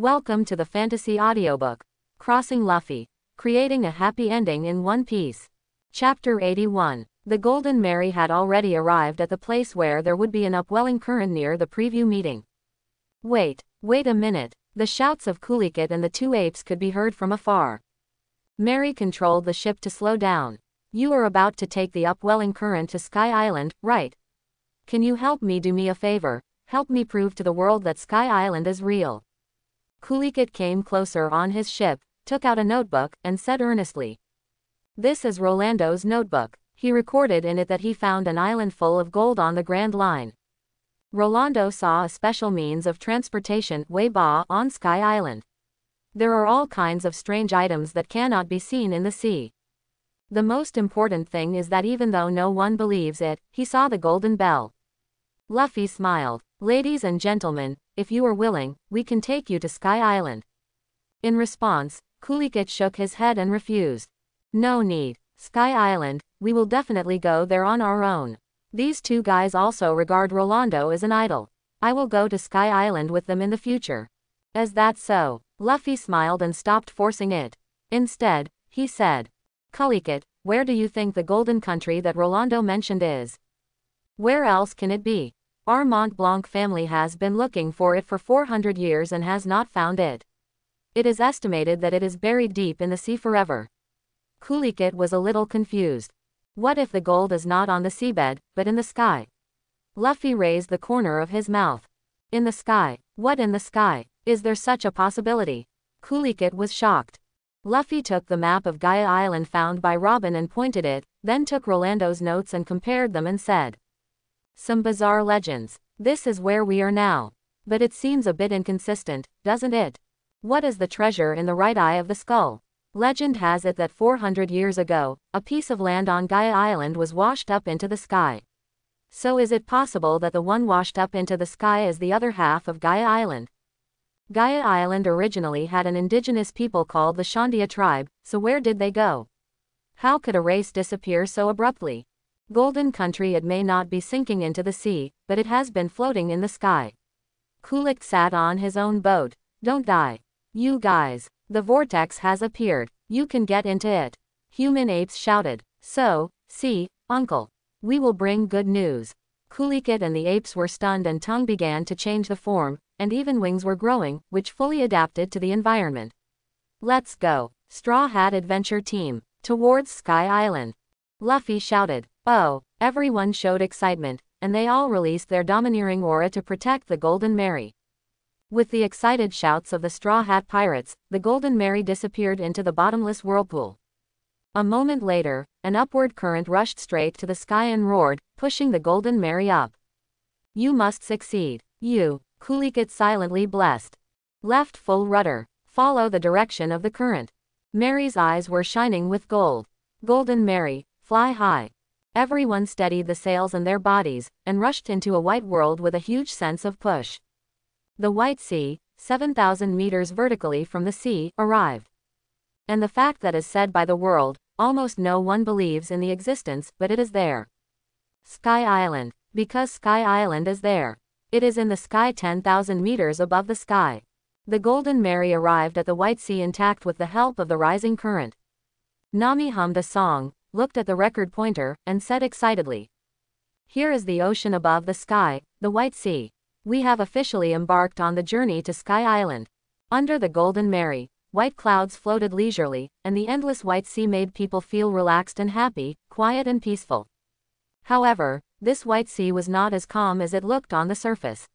Welcome to the fantasy audiobook, Crossing Luffy, creating a happy ending in one piece. Chapter 81. The Golden Mary had already arrived at the place where there would be an upwelling current near the preview meeting. Wait, wait a minute. The shouts of Kulikit and the two apes could be heard from afar. Mary controlled the ship to slow down. You are about to take the upwelling current to Sky Island, right? Can you help me do me a favor? Help me prove to the world that Sky Island is real. Kulikit came closer on his ship, took out a notebook, and said earnestly. This is Rolando's notebook. He recorded in it that he found an island full of gold on the Grand Line. Rolando saw a special means of transportation, Weiba, on Sky Island. There are all kinds of strange items that cannot be seen in the sea. The most important thing is that even though no one believes it, he saw the golden bell. Luffy smiled. Ladies and gentlemen, if you are willing, we can take you to Sky Island. In response, Kulikit shook his head and refused. No need. Sky Island, we will definitely go there on our own. These two guys also regard Rolando as an idol. I will go to Sky Island with them in the future. Is that so? Luffy smiled and stopped forcing it. Instead, he said, Kulikit, where do you think the golden country that Rolando mentioned is? Where else can it be? Our Mont Blanc family has been looking for it for 400 years and has not found it. It is estimated that it is buried deep in the sea forever. Kulikit was a little confused. What if the gold is not on the seabed, but in the sky? Luffy raised the corner of his mouth. In the sky? What in the sky? Is there such a possibility? Kulikit was shocked. Luffy took the map of Gaia Island found by Robin and pointed it, then took Rolando's notes and compared them and said, some bizarre legends. This is where we are now. But it seems a bit inconsistent, doesn't it? What is the treasure in the right eye of the skull? Legend has it that 400 years ago, a piece of land on Gaia Island was washed up into the sky. So is it possible that the one washed up into the sky is the other half of Gaia Island? Gaia Island originally had an indigenous people called the Shandia tribe, so where did they go? How could a race disappear so abruptly? Golden country it may not be sinking into the sea, but it has been floating in the sky. Kulik sat on his own boat. Don't die. You guys. The vortex has appeared. You can get into it. Human apes shouted. So, see, uncle. We will bring good news. Kulikit and the apes were stunned and tongue began to change the form, and even wings were growing, which fully adapted to the environment. Let's go. Straw Hat Adventure Team. Towards Sky Island. Luffy shouted. Oh, everyone showed excitement, and they all released their domineering aura to protect the Golden Mary. With the excited shouts of the Straw Hat Pirates, the Golden Mary disappeared into the bottomless whirlpool. A moment later, an upward current rushed straight to the sky and roared, pushing the Golden Mary up. You must succeed. You, Kulikit silently blessed. Left full rudder. Follow the direction of the current. Mary's eyes were shining with gold. Golden Mary, fly high. Everyone steadied the sails and their bodies, and rushed into a white world with a huge sense of push. The White Sea, 7,000 meters vertically from the sea, arrived. And the fact that is said by the world, almost no one believes in the existence, but it is there. Sky Island. Because Sky Island is there. It is in the sky 10,000 meters above the sky. The Golden Mary arrived at the White Sea intact with the help of the rising current. Nami hummed a song, looked at the record pointer, and said excitedly. Here is the ocean above the sky, the White Sea. We have officially embarked on the journey to Sky Island. Under the Golden Mary, white clouds floated leisurely, and the endless white sea made people feel relaxed and happy, quiet and peaceful. However, this white sea was not as calm as it looked on the surface.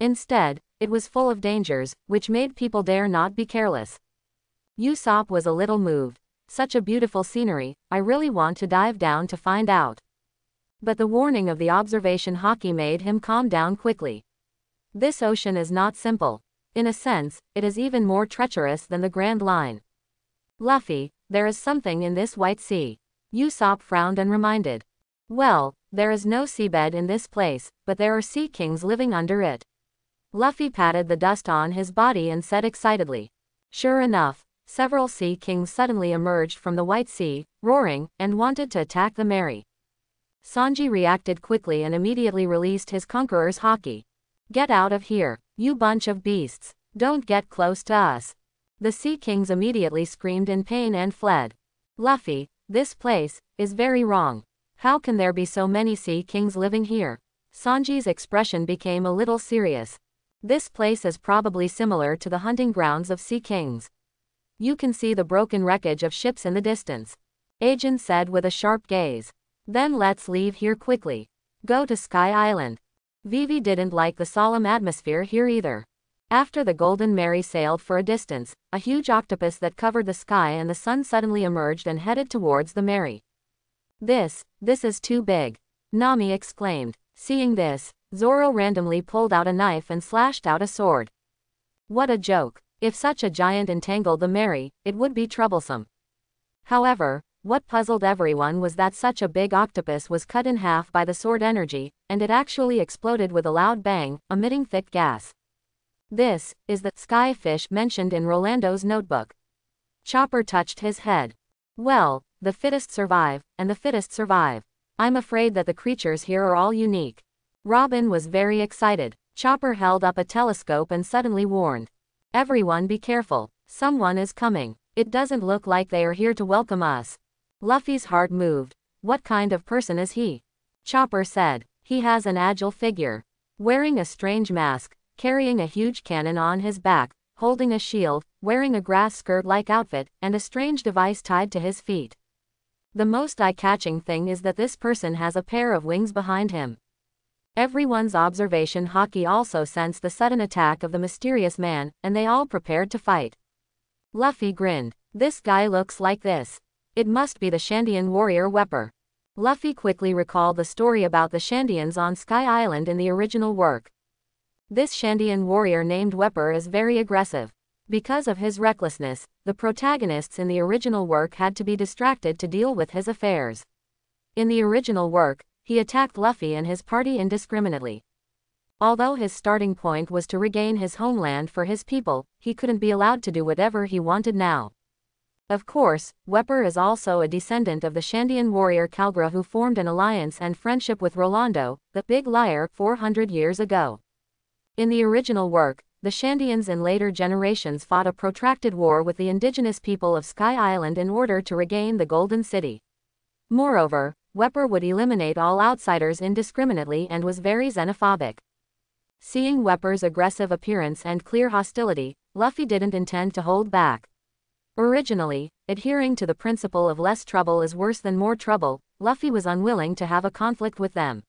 Instead, it was full of dangers, which made people dare not be careless. Usopp was a little moved, such a beautiful scenery, I really want to dive down to find out. But the warning of the observation haki made him calm down quickly. This ocean is not simple. In a sense, it is even more treacherous than the Grand Line. Luffy, there is something in this white sea. Usopp frowned and reminded. Well, there is no seabed in this place, but there are sea kings living under it. Luffy patted the dust on his body and said excitedly. Sure enough, several sea kings suddenly emerged from the White Sea, roaring, and wanted to attack the Mary. Sanji reacted quickly and immediately released his conqueror's haki. Get out of here, you bunch of beasts. Don't get close to us. The Sea Kings immediately screamed in pain and fled. Luffy, this place, is very wrong. How can there be so many Sea Kings living here? Sanji's expression became a little serious. This place is probably similar to the hunting grounds of Sea Kings. You can see the broken wreckage of ships in the distance. Ajin said with a sharp gaze. Then let's leave here quickly. Go to Sky Island. Vivi didn't like the solemn atmosphere here either. After the Golden Mary sailed for a distance, a huge octopus that covered the sky and the sun suddenly emerged and headed towards the Mary. This, this is too big. Nami exclaimed. Seeing this, Zoro randomly pulled out a knife and slashed out a sword. What a joke. If such a giant entangled the Mary, it would be troublesome. However, what puzzled everyone was that such a big octopus was cut in half by the sword energy, and it actually exploded with a loud bang, emitting thick gas. This is the sky fish mentioned in Rolando's notebook. Chopper touched his head. Well, the fittest survive, and the fittest survive. I'm afraid that the creatures here are all unique. Robin was very excited. Chopper held up a telescope and suddenly warned. Everyone be careful. Someone is coming. It doesn't look like they are here to welcome us. Luffy's heart moved. What kind of person is he? Chopper said. He has an agile figure. Wearing a strange mask, carrying a huge cannon on his back, holding a shield, wearing a grass skirt-like outfit, and a strange device tied to his feet. The most eye-catching thing is that this person has a pair of wings behind him. Everyone's observation Haki also sensed the sudden attack of the mysterious man, and they all prepared to fight. Luffy grinned. This guy looks like this. It must be the Shandian warrior Wepper. Luffy quickly recalled the story about the Shandians on Sky Island in the original work. This Shandian warrior named Wepper is very aggressive. Because of his recklessness, the protagonists in the original work had to be distracted to deal with his affairs. In the original work, he attacked Luffy and his party indiscriminately. Although his starting point was to regain his homeland for his people, he couldn't be allowed to do whatever he wanted now. Of course, Wepper is also a descendant of the Shandian warrior Calgra who formed an alliance and friendship with Rolando, the big liar, 400 years ago. In the original work, the Shandians in later generations fought a protracted war with the indigenous people of Sky Island in order to regain the Golden City. Moreover, Wepper would eliminate all outsiders indiscriminately and was very xenophobic. Seeing Wepper's aggressive appearance and clear hostility, Luffy didn't intend to hold back. Originally, adhering to the principle of less trouble is worse than more trouble, Luffy was unwilling to have a conflict with them.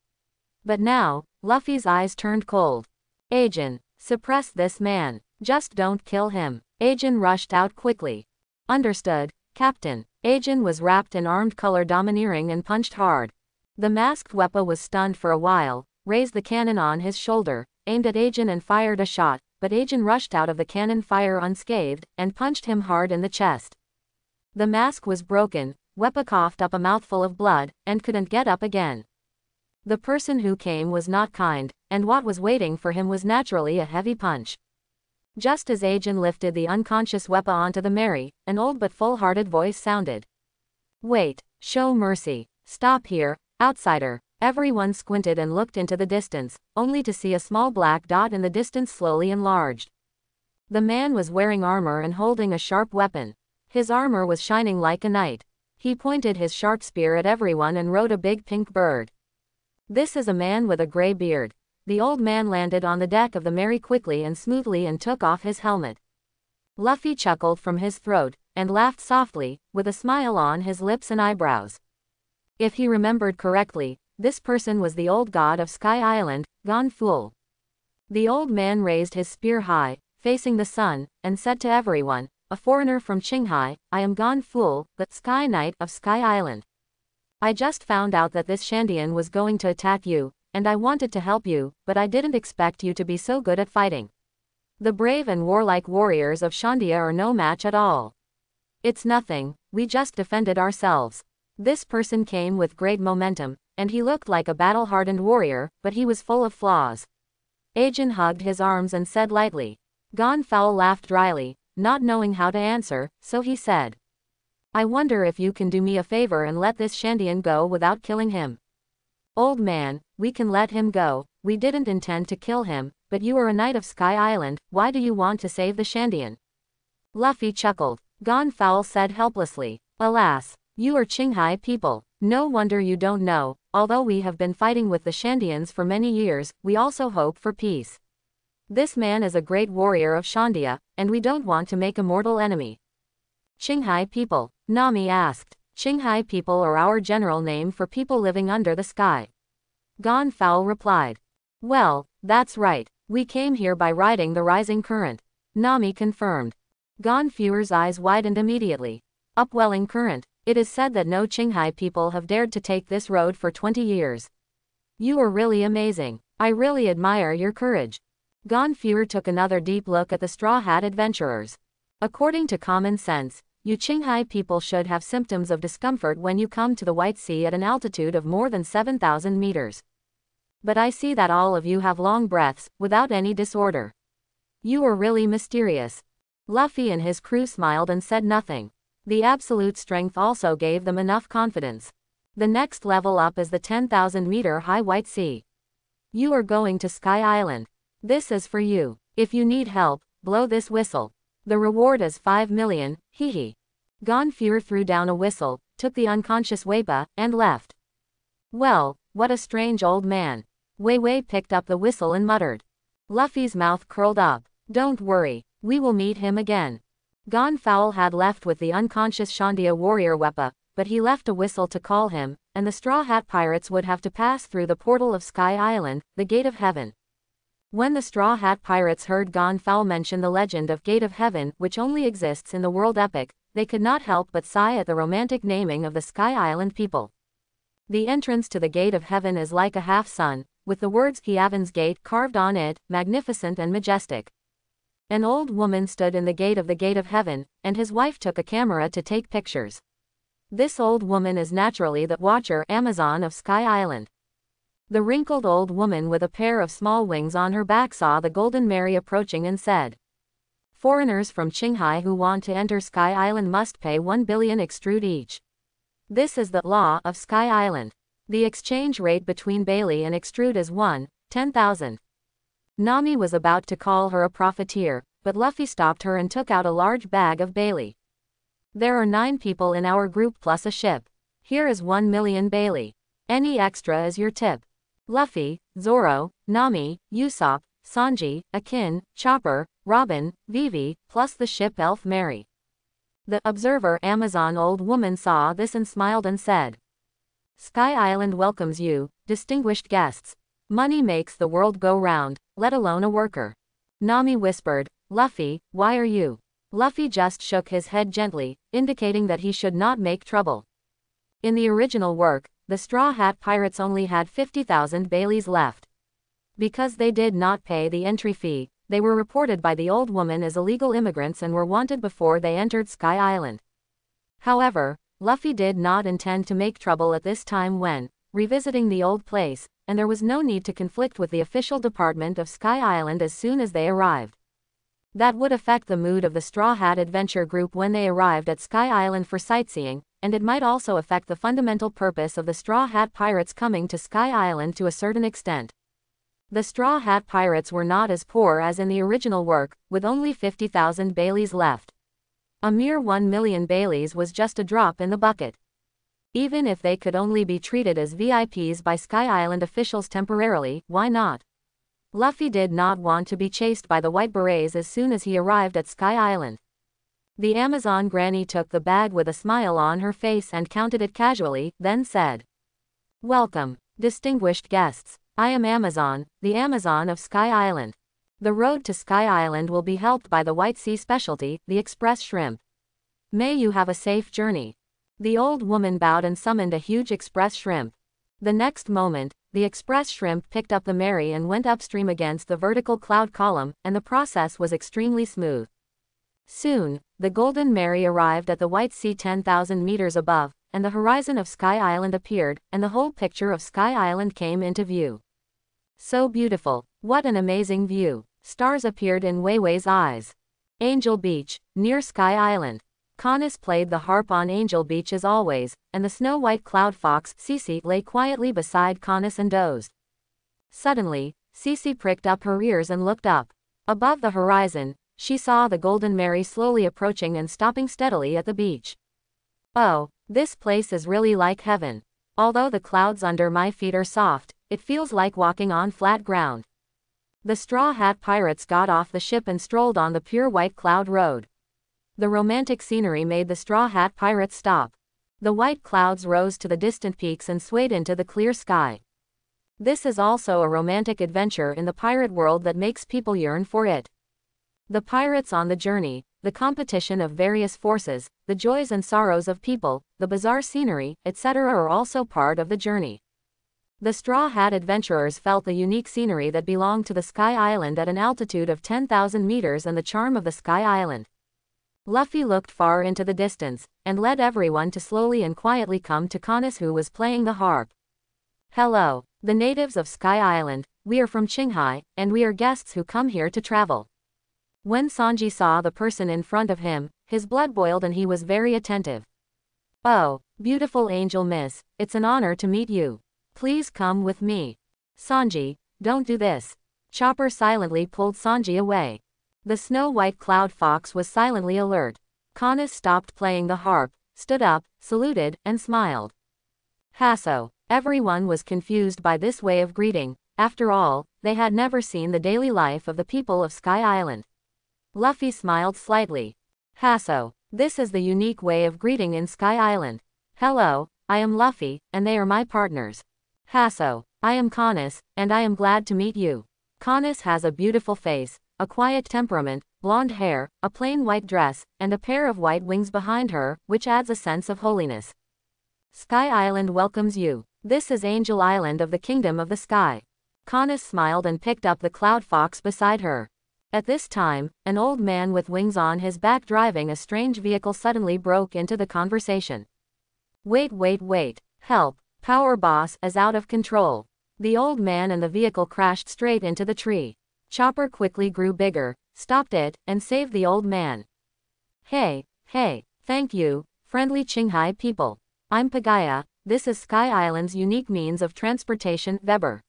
But now, Luffy's eyes turned cold. Ajin, Suppress this man. Just don't kill him. Ajin rushed out quickly. Understood, Captain. Ajin was wrapped in armed color domineering and punched hard. The masked Wepper was stunned for a while, raised the cannon on his shoulder, aimed at Ajin and fired a shot, but Ajin rushed out of the cannon fire unscathed, and punched him hard in the chest. The mask was broken, Wepper coughed up a mouthful of blood, and couldn't get up again. The person who came was not kind, and what was waiting for him was naturally a heavy punch. Just as Ajin lifted the unconscious Wepper onto the Mary, an old but full-hearted voice sounded. Wait, show mercy. Stop here, outsider. Everyone squinted and looked into the distance, only to see a small black dot in the distance slowly enlarged. The man was wearing armor and holding a sharp weapon. His armor was shining like a knight. He pointed his sharp spear at everyone and rode a big pink bird. This is a man with a gray beard. The old man landed on the deck of the Mary quickly and smoothly and took off his helmet. Luffy chuckled from his throat, and laughed softly, with a smile on his lips and eyebrows. If he remembered correctly, this person was the old god of Sky Island, Gon Fool. The old man raised his spear high, facing the sun, and said to everyone, a foreigner from Qinghai, I am Gon Fool, the Sky Knight of Sky Island. I just found out that this Shandian was going to attack you, and I wanted to help you, but I didn't expect you to be so good at fighting. The brave and warlike warriors of Shandia are no match at all. It's nothing, we just defended ourselves. This person came with great momentum, and he looked like a battle-hardened warrior, but he was full of flaws. Ajin hugged his arms and said lightly. Gon Foul laughed dryly, not knowing how to answer, so he said. I wonder if you can do me a favor and let this Shandian go without killing him. Old man, we can let him go, we didn't intend to kill him, but you are a knight of Sky Island, why do you want to save the Shandian? Luffy chuckled. Gonfal said helplessly. Alas, you are Qinghai people. No wonder you don't know, although we have been fighting with the Shandians for many years, we also hope for peace. This man is a great warrior of Shandia, and we don't want to make a mortal enemy. Qinghai people, Nami asked. Qinghai people are our general name for people living under the sky. Gonfal replied. Well, that's right, we came here by riding the rising current. Nami confirmed. Gonfuer's eyes widened immediately. Upwelling current, it is said that no Qinghai people have dared to take this road for 20 years. You are really amazing. I really admire your courage. Gonfuer took another deep look at the Straw Hat adventurers. According to common sense, you Qinghai people should have symptoms of discomfort when you come to the White Sea at an altitude of more than 7,000 meters. But I see that all of you have long breaths, without any disorder. You are really mysterious. Luffy and his crew smiled and said nothing. The absolute strength also gave them enough confidence. The next level up is the 10,000 meter high White Sea. You are going to Sky Island. This is for you. If you need help, blow this whistle. The reward is 5 million, hee hee. Gonfuer threw down a whistle, took the unconscious Weipa, and left. Well, what a strange old man. Wei Wei picked up the whistle and muttered. Luffy's mouth curled up. Don't worry, we will meet him again. Gonfal had left with the unconscious Shandia warrior Weipa, but he left a whistle to call him, and the Straw Hat Pirates would have to pass through the portal of Sky Island, the Gate of Heaven. When the Straw Hat Pirates heard Gonfal mention the legend of Gate of Heaven, which only exists in the world epic, they could not help but sigh at the romantic naming of the Sky Island people. The entrance to the Gate of Heaven is like a half sun, with the words Kiavan's Gate carved on it, magnificent and majestic. An old woman stood in the gate of the gate of heaven, and his wife took a camera to take pictures. This old woman is naturally the watcher Amazon of Sky Island. The wrinkled old woman with a pair of small wings on her back saw the Golden Mary approaching and said, Foreigners from Qinghai who want to enter Sky Island must pay 1 billion extrude each. This is the law of Sky Island. The exchange rate between Bailey and extrude is 1, 10,000. Nami was about to call her a profiteer, but Luffy stopped her and took out a large bag of Bailey. There are nine people in our group plus a ship. Here is one million Bailey. Any extra is your tip. Luffy, Zoro, Nami, Usopp, Sanji, Ajin, Chopper, Robin, Vivi, plus the ship elf Mary. The observer Amazon old woman saw this and smiled and said, Sky Island welcomes you, distinguished guests. Money makes the world go round, let alone a worker. Nami whispered, Luffy, why are you? Luffy just shook his head gently, indicating that he should not make trouble. In the original work, the Straw Hat Pirates only had 50,000 Baileys left. Because they did not pay the entry fee, they were reported by the old woman as illegal immigrants and were wanted before they entered Sky Island. However, Luffy did not intend to make trouble at this time when, revisiting the old place, and there was no need to conflict with the official department of Sky Island as soon as they arrived. That would affect the mood of the Straw Hat Adventure Group when they arrived at Sky Island for sightseeing, and it might also affect the fundamental purpose of the Straw Hat Pirates coming to Sky Island to a certain extent. The Straw Hat Pirates were not as poor as in the original work, with only 50,000 Baileys left. A mere 1 million Baileys was just a drop in the bucket. Even if they could only be treated as VIPs by Sky Island officials temporarily, why not? Luffy did not want to be chased by the White Berets as soon as he arrived at Sky Island. The Amazon granny took the bag with a smile on her face and counted it casually, then said, Welcome, distinguished guests. I am Amazon, the Amazon of Sky Island. The road to Sky Island will be helped by the White Sea specialty, the Express Shrimp. May you have a safe journey. The old woman bowed and summoned a huge express shrimp. The next moment, the express shrimp picked up the Mary and went upstream against the vertical cloud column, and the process was extremely smooth. Soon, the Golden Mary arrived at the White Sea 10,000 meters above, and the horizon of Sky Island appeared, and the whole picture of Sky Island came into view. So beautiful, what an amazing view. Stars appeared in Wei Wei's eyes. Angel Beach, near Sky Island. Canis played the harp on Angel Beach as always, and the snow-white cloud fox, Cece, lay quietly beside Canis and dozed. Suddenly, Cece pricked up her ears and looked up. Above the horizon, she saw the Golden Mary slowly approaching and stopping steadily at the beach. Oh, this place is really like heaven. Although the clouds under my feet are soft, it feels like walking on flat ground. The Straw Hat Pirates got off the ship and strolled on the pure white cloud road. The romantic scenery made the Straw Hat Pirates stop. The white clouds rose to the distant peaks and swayed into the clear sky. This is also a romantic adventure in the pirate world that makes people yearn for it. The pirates on the journey, the competition of various forces, the joys and sorrows of people, the bizarre scenery, etc. are also part of the journey. The Straw Hat adventurers felt the unique scenery that belonged to the Sky Island at an altitude of 10,000 meters and the charm of the Sky Island. Luffy looked far into the distance, and led everyone to slowly and quietly come to Canis who was playing the harp. Hello, the natives of Sky Island, we are from Qinghai, and we are guests who come here to travel. When Sanji saw the person in front of him, his blood boiled and he was very attentive. Oh, beautiful angel miss, it's an honor to meet you. Please come with me. Sanji, don't do this. Chopper silently pulled Sanji away. The snow-white cloud fox was silently alert. Canis stopped playing the harp, stood up, saluted, and smiled. Hasso. Everyone was confused by this way of greeting, after all, they had never seen the daily life of the people of Sky Island. Luffy smiled slightly. Hasso, this is the unique way of greeting in Sky Island. Hello, I am Luffy, and they are my partners. Hasso, I am Canis, and I am glad to meet you. Canis has a beautiful face, a quiet temperament, blonde hair, a plain white dress, and a pair of white wings behind her, which adds a sense of holiness. Sky Island welcomes you. This is Angel Island of the Kingdom of the Sky. Canis smiled and picked up the cloud fox beside her. At this time, an old man with wings on his back driving a strange vehicle suddenly broke into the conversation. Wait wait wait, help, Power Boss is out of control. The old man and the vehicle crashed straight into the tree. Chopper quickly grew bigger, stopped it, and saved the old man. Hey, hey, thank you, friendly Qinghai people. I'm Pagaya, this is Sky Island's unique means of transportation, Weber.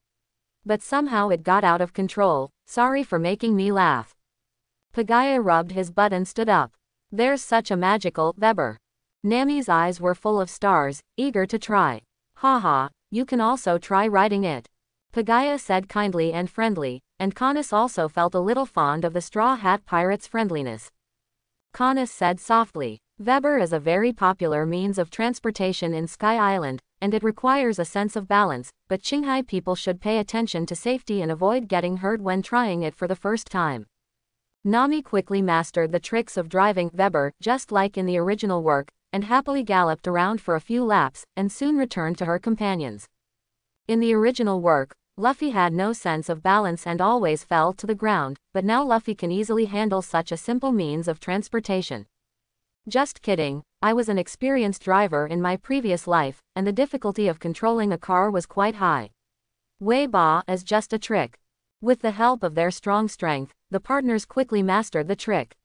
But somehow it got out of control, sorry for making me laugh. Pagaya rubbed his butt and stood up. There's such a magical, Weber. Nami's eyes were full of stars, eager to try. Haha, you can also try riding it. Pagaya said kindly and friendly, and Canis also felt a little fond of the Straw Hat Pirate's friendliness. Canis said softly, Weber is a very popular means of transportation in Sky Island, and it requires a sense of balance, but Qinghai people should pay attention to safety and avoid getting hurt when trying it for the first time. Nami quickly mastered the tricks of driving Weber, just like in the original work, and happily galloped around for a few laps, and soon returned to her companions. In the original work, Luffy had no sense of balance and always fell to the ground, but now Luffy can easily handle such a simple means of transportation. Just kidding, I was an experienced driver in my previous life, and the difficulty of controlling a car was quite high. Wei Ba is just a trick. With the help of their strong strength, the partners quickly mastered the trick.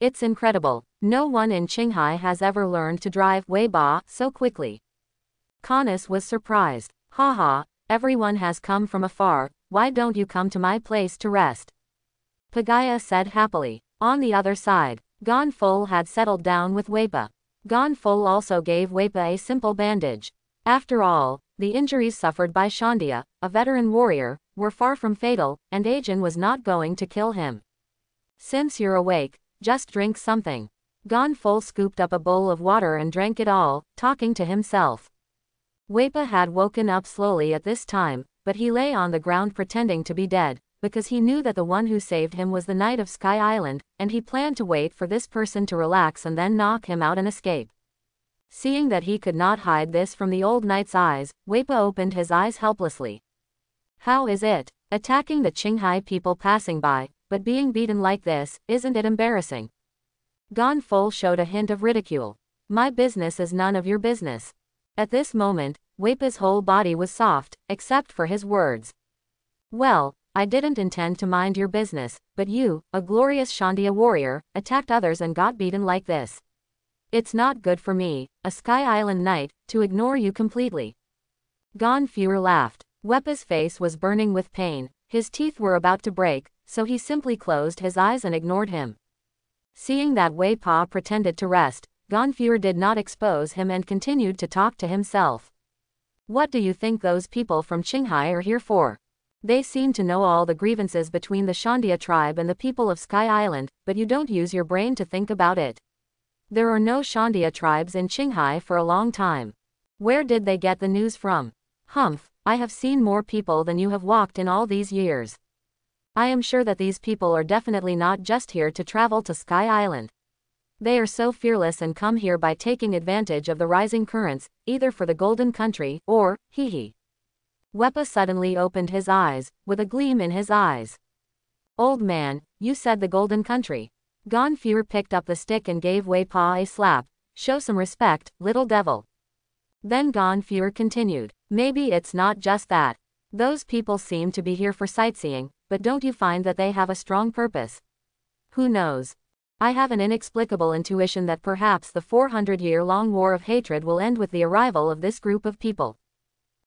It's incredible, no one in Qinghai has ever learned to drive Wei Ba so quickly. Canis was surprised. Haha, everyone has come from afar, why don't you come to my place to rest? Pagaya said happily. On the other side, Gon Fol had settled down with Weipa. Gon Fol also gave Weipa a simple bandage. After all, the injuries suffered by Shandia, a veteran warrior, were far from fatal, and Ajin was not going to kill him. Since you're awake, just drink something. Gon Fol scooped up a bowl of water and drank it all, talking to himself. Weipa had woken up slowly at this time, but he lay on the ground pretending to be dead, because he knew that the one who saved him was the knight of Sky Island, and he planned to wait for this person to relax and then knock him out and escape. Seeing that he could not hide this from the old knight's eyes, Weipa opened his eyes helplessly. How is it? Attacking the Qinghai people passing by, but being beaten like this, isn't it embarrassing? Gon Fol showed a hint of ridicule. My business is none of your business. At this moment, Weipa's whole body was soft, except for his words. Well, I didn't intend to mind your business, but you, a glorious Shandia warrior, attacked others and got beaten like this. It's not good for me, a Sky Island knight, to ignore you completely. Gon Fuer laughed. Weipa's face was burning with pain, His teeth were about to break, so he simply closed his eyes and ignored him. Seeing that Wei Pa pretended to rest, Ganfuer did not expose him and continued to talk to himself. What do you think those people from Qinghai are here for? They seem to know all the grievances between the Shandia tribe and the people of Sky Island, but you don't use your brain to think about it. There are no Shandia tribes in Qinghai for a long time. Where did they get the news from? Humph, I have seen more people than you have walked in all these years. I am sure that these people are definitely not just here to travel to Sky Island. They are so fearless and come here by taking advantage of the rising currents, either for the Golden Country, or, hee hee. Wepa suddenly opened his eyes, with a gleam in his eyes. Old man, you said the Golden Country. Ganfuer picked up the stick and gave Wei Pa a slap. Show some respect, little devil. Then Ganfuer continued. Maybe it's not just that. Those people seem to be here for sightseeing, but don't you find that they have a strong purpose? Who knows? I have an inexplicable intuition that perhaps the 400 year long war of hatred will end with the arrival of this group of people.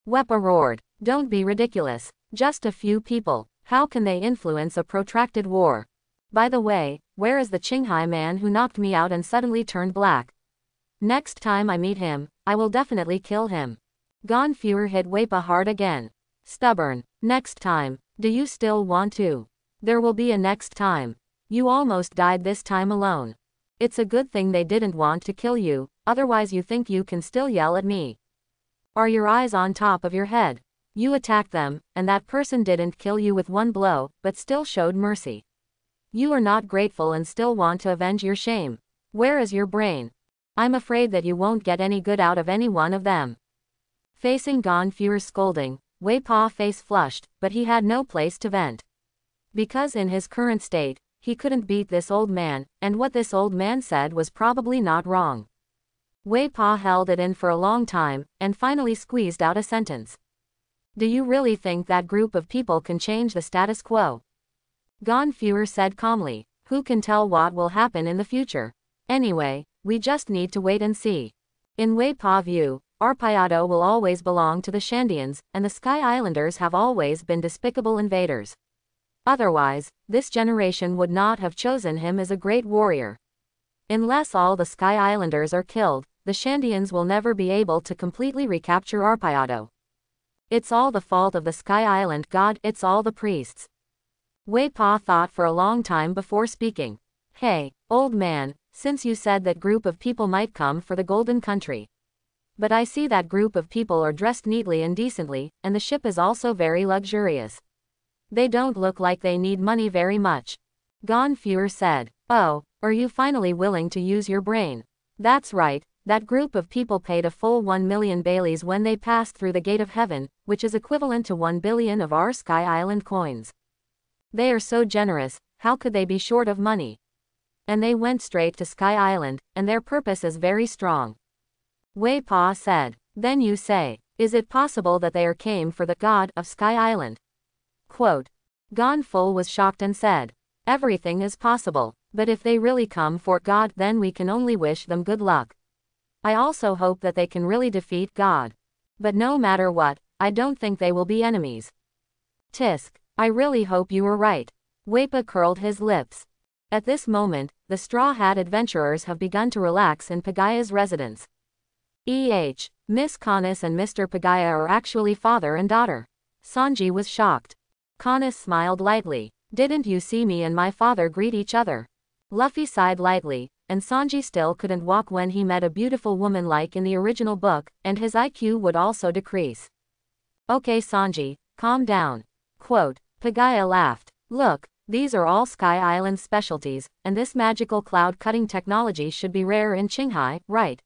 Wepa roared. Don't be ridiculous. Just a few people. How can they influence a protracted war? By the way, where is the Qinghai man who knocked me out and suddenly turned black? Next time I meet him, I will definitely kill him. Ganfuer hit Wepa hard again. Stubborn. Next time. Do you still want to? There will be a next time. You almost died this time alone. It's a good thing they didn't want to kill you, otherwise you think you can still yell at me. Are your eyes on top of your head? You attacked them, and that person didn't kill you with one blow, but still showed mercy. You are not grateful and still want to avenge your shame. Where is your brain? I'm afraid that you won't get any good out of any one of them. Facing Ganfuer's scolding, Wei Pa face flushed, but he had no place to vent. Because in his current state, he couldn't beat this old man, and what this old man said was probably not wrong. Wei Pa held it in for a long time, and finally squeezed out a sentence. Do you really think that group of people can change the status quo? Ganfuer said calmly. Who can tell what will happen in the future? Anyway, we just need to wait and see. In Wei Pa view, Arpayado will always belong to the Shandians, and the Sky Islanders have always been despicable invaders. Otherwise, this generation would not have chosen him as a great warrior. Unless all the Sky Islanders are killed, the Shandians will never be able to completely recapture Arpayado. It's all the fault of the Sky Island god, it's all the priests. Wei Pa thought for a long time before speaking. Hey, old man, since you said that group of people might come for the Golden Country. But I see that group of people are dressed neatly and decently, and the ship is also very luxurious. They don't look like they need money very much. Ganfuer said. Oh, are you finally willing to use your brain? That's right, that group of people paid a full 1 million baileys when they passed through the gate of heaven, which is equivalent to 1 billion of our Sky Island coins. They are so generous, how could they be short of money? And they went straight to Sky Island, and their purpose is very strong. Wei Pa said, Then you say, is it possible that they are came for the god of Sky Island? Quote. Ganfu was shocked and said, Everything is possible, but if they really come for God then we can only wish them good luck. I also hope that they can really defeat God. But no matter what, I don't think they will be enemies. Tisk, I really hope you are right. Wepa curled his lips. At this moment, the Straw Hat adventurers have begun to relax in Pagaya's residence. E.H., Miss Canis and Mr. Pagaya are actually father and daughter. Sanji was shocked. Canis smiled lightly. Didn't you see me and my father greet each other? Luffy sighed lightly, and Sanji still couldn't walk when he met a beautiful woman like in the original book, and his IQ would also decrease. Okay Sanji, calm down. Quote, Pagaya laughed. Look, these are all Sky Island specialties, and this magical cloud cutting technology should be rare in Qinghai, right?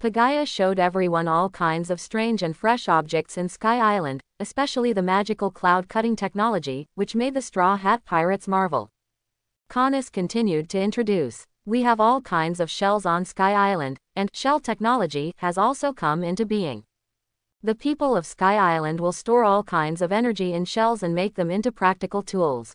Pagaya showed everyone all kinds of strange and fresh objects in Sky Island, especially the magical cloud cutting technology, which made the Straw Hat Pirates marvel. Canis continued to introduce. We have all kinds of shells on Sky Island, and shell technology has also come into being. The people of Sky Island will store all kinds of energy in shells and make them into practical tools.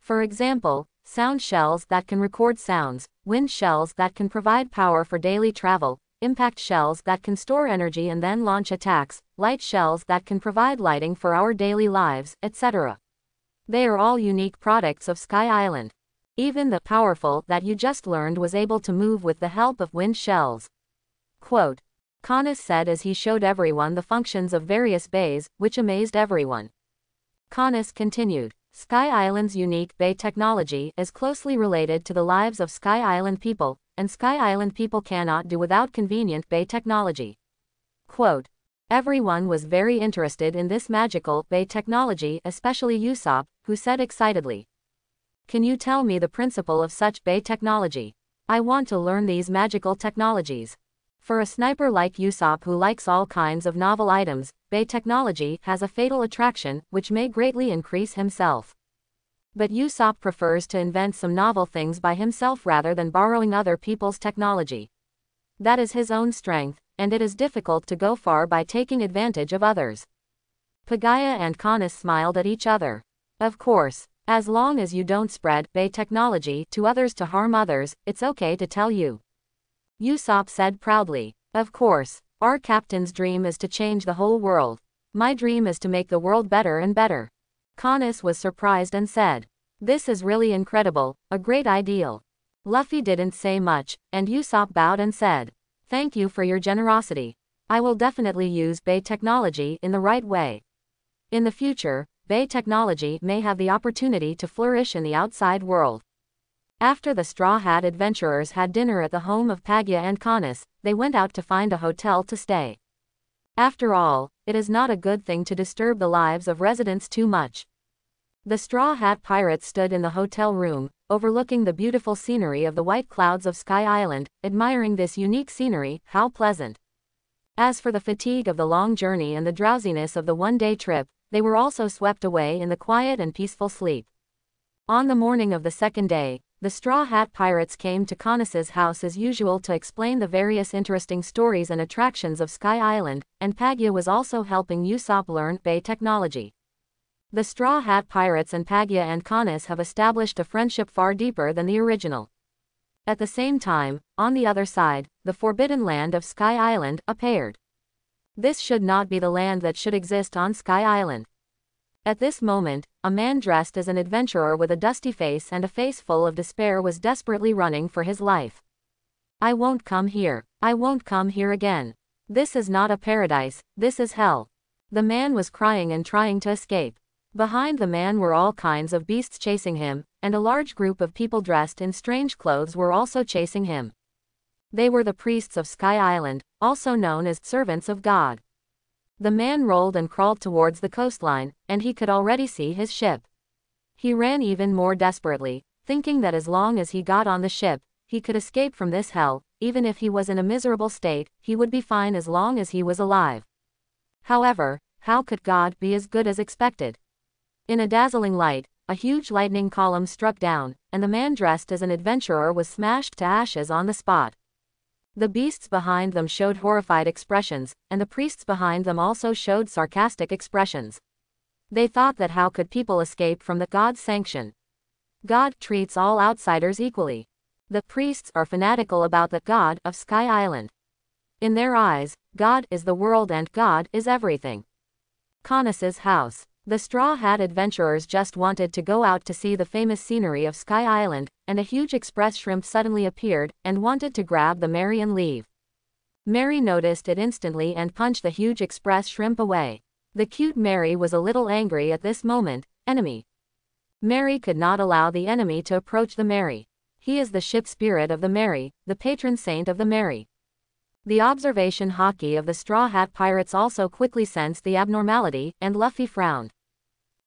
For example, sound shells that can record sounds, wind shells that can provide power for daily travel, impact shells that can store energy and then launch attacks, light shells that can provide lighting for our daily lives, etc. They are all unique products of Sky Island. Even the powerful that you just learned was able to move with the help of wind shells. Quote. Canis said as he showed everyone the functions of various bays, which amazed everyone. Canis continued. Sky Island's unique bay technology is closely related to the lives of Sky Island people, and Sky Island people cannot do without convenient bay technology. Quote. Everyone was very interested in this magical bay technology, especially Usopp, who said excitedly. Can you tell me the principle of such bay technology? I want to learn these magical technologies. For a sniper like Usopp who likes all kinds of novel items, Bay technology has a fatal attraction, which may greatly increase himself. But Usopp prefers to invent some novel things by himself rather than borrowing other people's technology. That is his own strength, and it is difficult to go far by taking advantage of others. Pagaya and Canis smiled at each other. Of course, as long as you don't spread Bay technology to others to harm others, it's okay to tell you. Usopp said proudly. Of course, our captain's dream is to change the whole world. My dream is to make the world better and better. Canis was surprised and said. This is really incredible, a great ideal. Luffy didn't say much, and Usopp bowed and said. Thank you for your generosity. I will definitely use Bay technology in the right way. In the future, Bay technology may have the opportunity to flourish in the outside world. After the Straw Hat adventurers had dinner at the home of Pagaya and Canis, they went out to find a hotel to stay. After all, it is not a good thing to disturb the lives of residents too much. The Straw Hat Pirates stood in the hotel room, overlooking the beautiful scenery of the white clouds of Sky Island, admiring this unique scenery, how pleasant. As for the fatigue of the long journey and the drowsiness of the one-day trip, they were also swept away in the quiet and peaceful sleep. On the morning of the second day, the Straw Hat Pirates came to Canis's house as usual to explain the various interesting stories and attractions of Sky Island, and Pagaya was also helping Usopp learn Bay technology. The Straw Hat Pirates and Pagaya and Canis have established a friendship far deeper than the original. At the same time, on the other side, the forbidden land of Sky Island appeared. This should not be the land that should exist on Sky Island. At this moment, a man dressed as an adventurer with a dusty face and a face full of despair was desperately running for his life. I won't come here. I won't come here again. This is not a paradise, this is hell. The man was crying and trying to escape. Behind the man were all kinds of beasts chasing him, and a large group of people dressed in strange clothes were also chasing him. They were the priests of Sky Island, also known as servants of God. The man rolled and crawled towards the coastline, and he could already see his ship. He ran even more desperately, thinking that as long as he got on the ship, he could escape from this hell, even if he was in a miserable state, he would be fine as long as he was alive. However, how could God be as good as expected? In a dazzling light, a huge lightning column struck down, and the man dressed as an adventurer was smashed to ashes on the spot. The beasts behind them showed horrified expressions, and the priests behind them also showed sarcastic expressions. They thought that how could people escape from the God's sanction? God treats all outsiders equally. The priests are fanatical about the God of Sky Island. In their eyes, God is the world and God is everything. Canis's house. The Straw Hat adventurers just wanted to go out to see the famous scenery of Sky Island, and a huge express shrimp suddenly appeared and wanted to grab the Mary and leave. Mary noticed it instantly and punched the huge express shrimp away. The cute Mary was a little angry at this moment, enemy. Mary could not allow the enemy to approach the Mary. He is the ship spirit of the Mary, the patron saint of the Mary. The observation Haki of the Straw Hat Pirates also quickly sensed the abnormality, and Luffy frowned.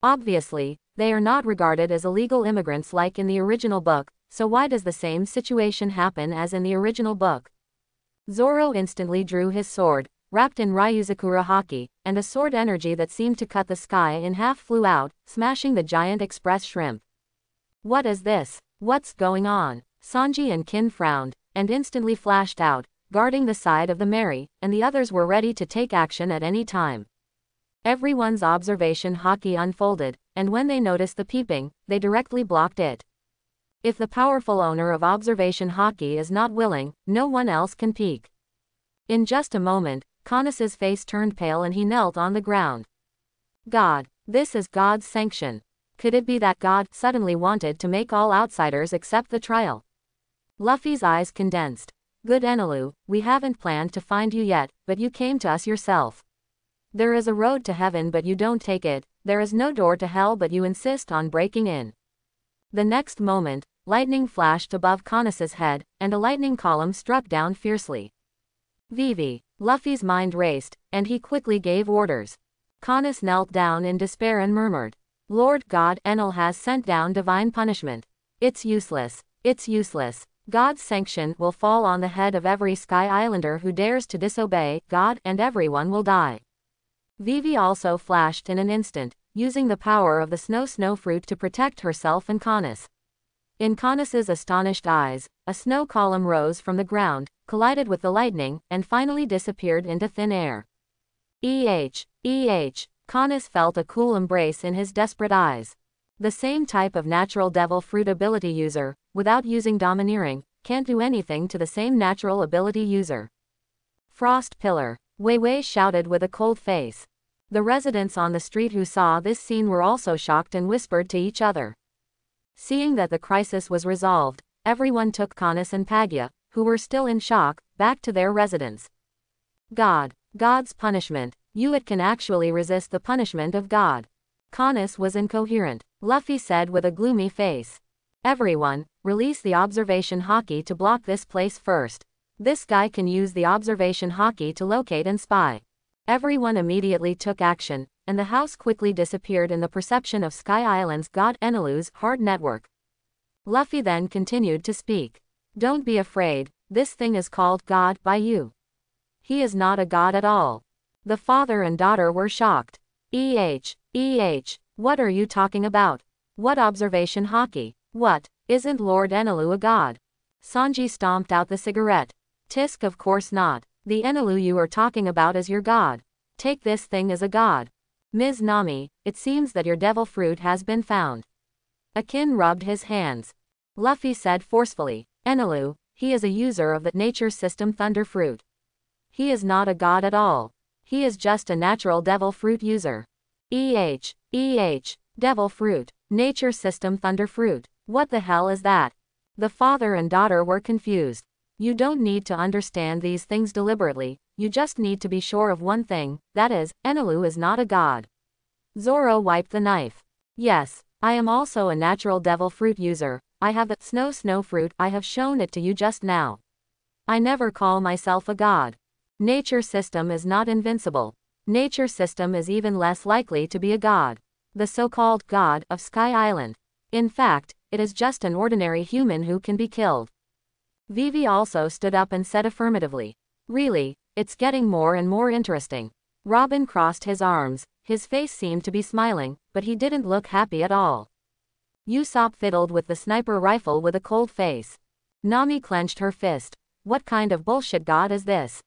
Obviously, they are not regarded as illegal immigrants like in the original book, so why does the same situation happen as in the original book? Zoro instantly drew his sword, wrapped in Ryuzakura Haki, and a sword energy that seemed to cut the sky in half flew out, smashing the giant express shrimp. What is this? What's going on? Sanji and Kin frowned, and instantly flashed out, guarding the side of the Mary, and the others were ready to take action at any time. Everyone's observation haki unfolded, and when they noticed the peeping, they directly blocked it. If the powerful owner of observation haki is not willing, no one else can peek. In just a moment, Canis's face turned pale and he knelt on the ground. God, this is God's sanction. Could it be that God suddenly wanted to make all outsiders accept the trial? Luffy's eyes condensed. Good Enelu, we haven't planned to find you yet, but you came to us yourself. There is a road to heaven but you don't take it, there is no door to hell but you insist on breaking in. The next moment, lightning flashed above Caunus' head, and a lightning column struck down fiercely. Vivi, Luffy's mind raced, and he quickly gave orders. Caunus knelt down in despair and murmured, Lord God, Enel has sent down divine punishment. It's useless. It's useless. God's sanction will fall on the head of every Sky Islander who dares to disobey God, and everyone will die. Vivi also flashed in an instant, using the power of the snow snow fruit to protect herself and Caunus. In Caunus's astonished eyes, a snow column rose from the ground, collided with the lightning, and finally disappeared into thin air. Eh, eh, Caunus felt a cool embrace in his desperate eyes. The same type of natural devil fruit ability user, without using domineering, can't do anything to the same natural ability user. Frost Pillar. Wei Wei shouted with a cold face. The residents on the street who saw this scene were also shocked and whispered to each other. Seeing that the crisis was resolved, everyone took Caunus and Pagaya, who were still in shock, back to their residence. God. God's punishment. You it can actually resist the punishment of God. Caunus was incoherent. Luffy said with a gloomy face. Everyone, release the observation haki to block this place first. This guy can use the observation haki to locate and spy. Everyone immediately took action, and the house quickly disappeared in the perception of Sky Island's God Enelu's hard network. Luffy then continued to speak. Don't be afraid, this thing is called God by you. He is not a god at all. The father and daughter were shocked. Eh, eh, what are you talking about? What observation haki? What, isn't Lord Enelu a god? Sanji stomped out the cigarette. Tisk of course not. The Enelu you are talking about is your god. Take this thing as a god. Ms. Nami, it seems that your devil fruit has been found. Ajin rubbed his hands. Luffy said forcefully, Enelu, he is a user of the nature system thunder fruit. He is not a god at all. He is just a natural devil fruit user. EH, EH, devil fruit, nature system thunder fruit. What the hell is that? The father and daughter were confused. You don't need to understand these things deliberately, you just need to be sure of one thing, that is, Enelu is not a god. Zoro wiped the knife. Yes, I am also a natural devil fruit user, I have the snow snow fruit, I have shown it to you just now. I never call myself a god. Nature system is not invincible. Nature system is even less likely to be a god. The so-called god of Sky Island. In fact, it is just an ordinary human who can be killed. Vivi also stood up and said affirmatively. Really, it's getting more and more interesting. Robin crossed his arms, his face seemed to be smiling, but he didn't look happy at all. Usopp fiddled with the sniper rifle with a cold face. Nami clenched her fist. What kind of bullshit god is this?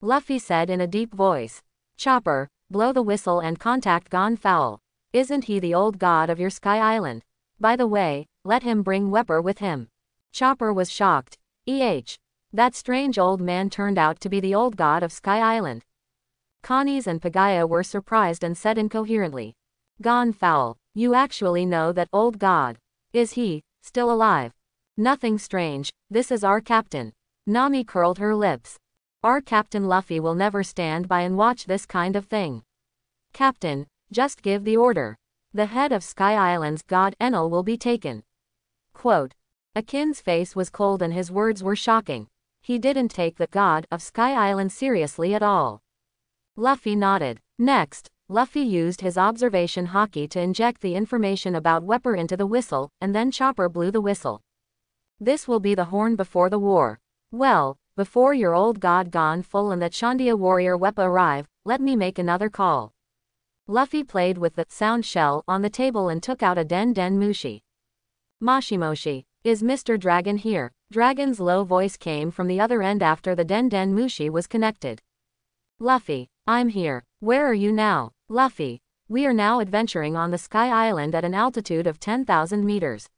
Luffy said in a deep voice. Chopper, blow the whistle and contact Gan Fall. Isn't he the old god of your Sky Island? By the way, let him bring Wepper with him. Chopper was shocked. Eh. That strange old man turned out to be the old god of Sky Island. Connie's and Pagaya were surprised and said incoherently. Gan Fall. you actually know that old god. Is he, still alive? Nothing strange, this is our captain. Nami curled her lips. Our Captain Luffy will never stand by and watch this kind of thing. Captain, just give the order. The head of Sky Island's god Enel will be taken. Quote, Ajin's face was cold and his words were shocking. He didn't take the god of Sky Island seriously at all. Luffy nodded. Next, Luffy used his observation haki to inject the information about Wepper into the whistle, and then Chopper blew the whistle. This will be the horn before the war. Well, before your old god Gan Fall and the Chandia warrior Weppa arrive, let me make another call. Luffy played with the sound shell on the table and took out a Den Den Mushi. Mashimoshi. Is Mr. Dragon here? Dragon's low voice came from the other end after the Den Den Mushi was connected. Luffy, I'm here. Where are you now? Luffy, we are now adventuring on the Sky Island at an altitude of 10,000 meters.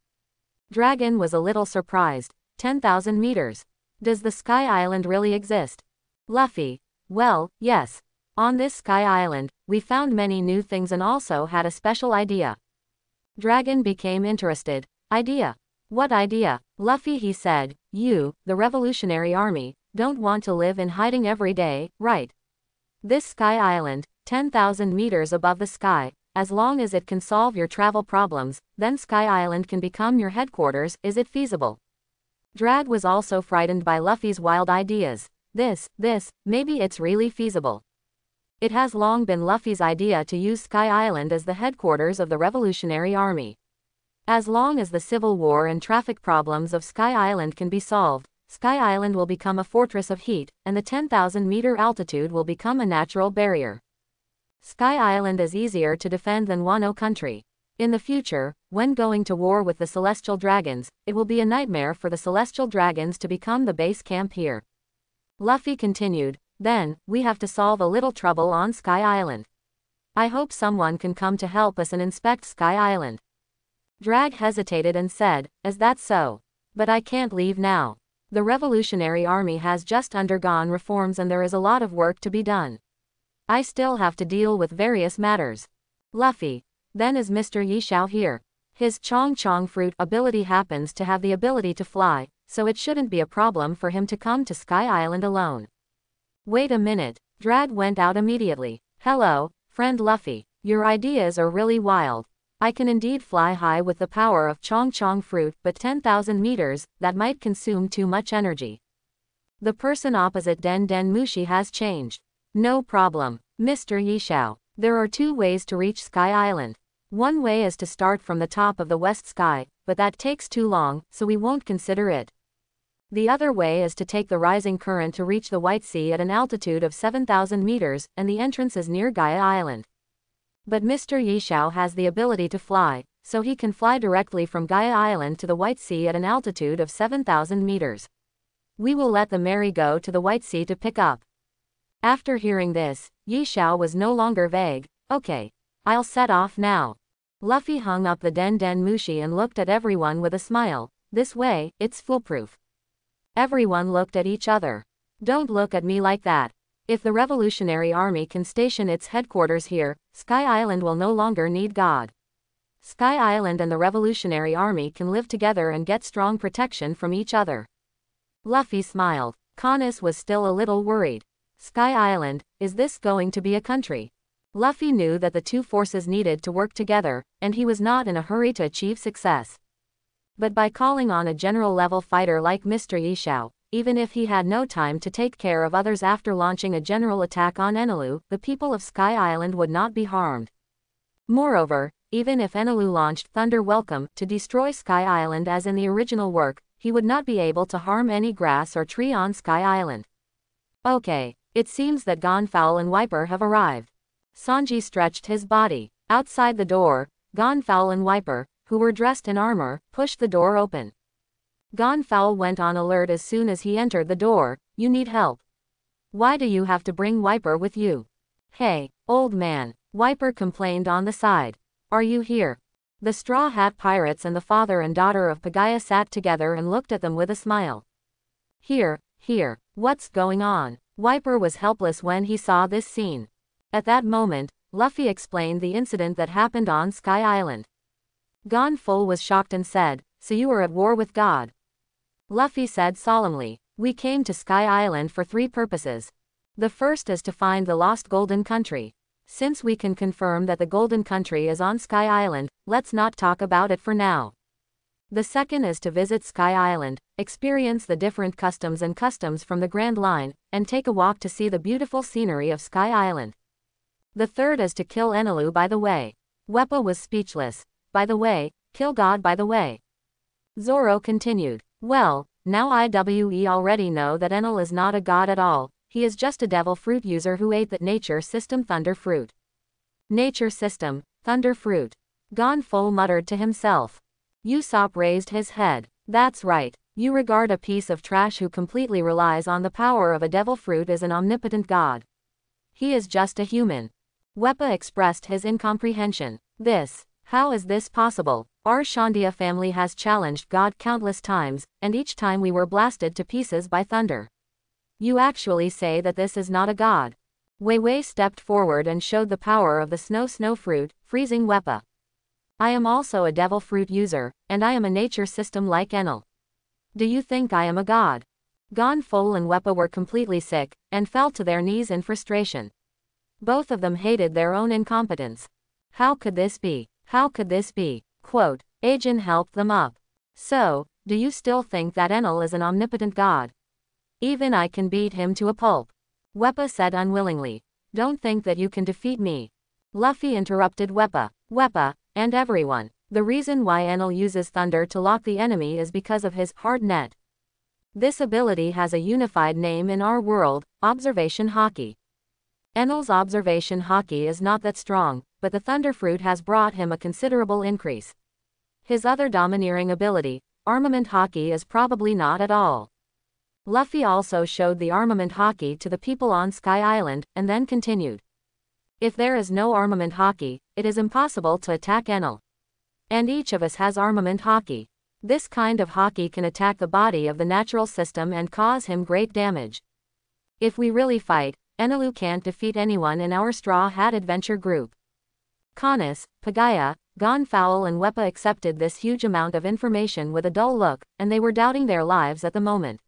Dragon was a little surprised. 10,000 meters. Does the Sky Island really exist? Luffy, well, yes. On this Sky Island, we found many new things and also had a special idea. Dragon became interested. Idea. What idea? Luffy he said, you, the revolutionary army, don't want to live in hiding every day, right? This sky island, 10,000 meters above the sky, as long as it can solve your travel problems, then Sky Island can become your headquarters, is it feasible? Drag was also frightened by Luffy's wild ideas. This, this, maybe it's really feasible. It has long been Luffy's idea to use Sky Island as the headquarters of the Revolutionary Army. As long as the civil war and traffic problems of Sky Island can be solved, Sky Island will become a fortress of heat, and the 10,000 meter altitude will become a natural barrier. Sky Island is easier to defend than Wano country. In the future, when going to war with the Celestial Dragons, it will be a nightmare for the Celestial Dragons to become the base camp here. Luffy continued, then, we have to solve a little trouble on Sky Island. I hope someone can come to help us and inspect Sky Island. Drag hesitated and said, Is that so? But I can't leave now. The Revolutionary Army has just undergone reforms and there is a lot of work to be done. I still have to deal with various matters. Luffy. Then is Mr. Yishao here. His Chong Chong fruit ability happens to have the ability to fly, so it shouldn't be a problem for him to come to Sky Island alone. Wait a minute. Drag went out immediately. Hello, friend Luffy. Your ideas are really wild. I can indeed fly high with the power of Chong Chong fruit, but 10,000 meters, that might consume too much energy. The person opposite Den Den Mushi has changed. No problem, Mr. Yishao. There are two ways to reach Sky Island. One way is to start from the top of the west sky, but that takes too long, so we won't consider it. The other way is to take the rising current to reach the White Sea at an altitude of 7,000 meters, and the entrance is near Gaia Island. But Mr. Yishao has the ability to fly, so he can fly directly from Gaia Island to the White Sea at an altitude of 7,000 meters. We will let the Mary go to the White Sea to pick up. After hearing this, Yi Xiao was no longer vague. Okay. I'll set off now. Luffy hung up the Den Den Mushi and looked at everyone with a smile. This way, it's foolproof. Everyone looked at each other. Don't look at me like that. If the Revolutionary Army can station its headquarters here, Sky Island will no longer need God. Sky Island and the Revolutionary Army can live together and get strong protection from each other. Luffy smiled. Canis was still a little worried. Sky Island, is this going to be a country? Luffy knew that the two forces needed to work together, and he was not in a hurry to achieve success. But by calling on a general-level fighter like Mr. Yishao, even if he had no time to take care of others after launching a general attack on Enelu, the people of Sky Island would not be harmed. Moreover, even if Enelu launched Thunder Welcome to destroy Sky Island as in the original work, he would not be able to harm any grass or tree on Sky Island. Okay, it seems that Gan Fall and Wyper have arrived. Sanji stretched his body. Outside the door, Gan Fall and Wyper, who were dressed in armor, pushed the door open. Gan Fall went on alert as soon as he entered the door, you need help. Why do you have to bring Wyper with you? Hey, old man, Wyper complained on the side. Are you here? The Straw Hat Pirates and the father and daughter of Pagaya sat together and looked at them with a smile. Here, here, what's going on? Wyper was helpless when he saw this scene. At that moment, Luffy explained the incident that happened on Sky Island. Gon was shocked and said, So you are at war with God? Luffy said solemnly, We came to Sky Island for three purposes. The first is to find the lost Golden Country. Since we can confirm that the Golden Country is on Sky Island, let's not talk about it for now. The second is to visit Sky Island, experience the different customs and customs from the Grand Line, and take a walk to see the beautiful scenery of Sky Island. The third is to kill Enelu by the way. Weppa was speechless. By the way, kill God by the way. Zoro continued. Well, now IWE already know that Enel is not a god at all, he is just a devil fruit user who ate that nature system thunder fruit. Nature system, thunder fruit. Gan Fall muttered to himself. Usopp raised his head. That's right. You regard a piece of trash who completely relies on the power of a devil fruit as an omnipotent god. He is just a human. Weppa expressed his incomprehension. This. How is this possible? Our Shandia family has challenged God countless times, and each time we were blasted to pieces by thunder. You actually say that this is not a god. Wei Wei stepped forward and showed the power of the snow snow fruit, freezing Weppa. I am also a devil fruit user, and I am a nature system like Enel. Do you think I am a god? Gan Fall and Wepa were completely sick, and fell to their knees in frustration. Both of them hated their own incompetence. How could this be? How could this be? Quote, Ajin helped them up. So, do you still think that Enel is an omnipotent god? Even I can beat him to a pulp. Wepa said unwillingly. Don't think that you can defeat me. Luffy interrupted Wepa, Wepa, and everyone. The reason why Enel uses thunder to lock the enemy is because of his hard net. This ability has a unified name in our world, observation haki. Enel's observation haki is not that strong, but the thunder fruit has brought him a considerable increase. His other domineering ability, armament haki is probably not at all. Luffy also showed the armament haki to the people on Sky Island, and then continued. If there is no armament haki, it is impossible to attack Enel. And each of us has armament haki. This kind of haki can attack the body of the natural system and cause him great damage. If we really fight, Enelu can't defeat anyone in our Straw Hat Adventure group. Kanis, Pagaya, Gan Fall and Wepa accepted this huge amount of information with a dull look, and they were doubting their lives at the moment.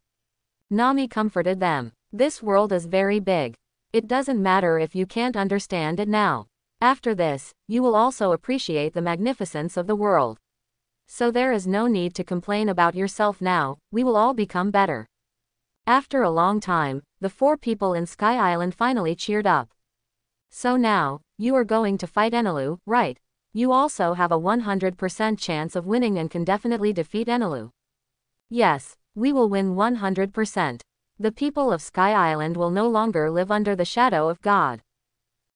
Nami comforted them. This world is very big. It doesn't matter if you can't understand it now. After this, you will also appreciate the magnificence of the world. So there is no need to complain about yourself now, we will all become better. After a long time, the four people in Sky Island finally cheered up. So now, you are going to fight Enelu, right? You also have a 100% chance of winning and can definitely defeat Enelu. Yes, we will win 100%. The people of Sky Island will no longer live under the shadow of God.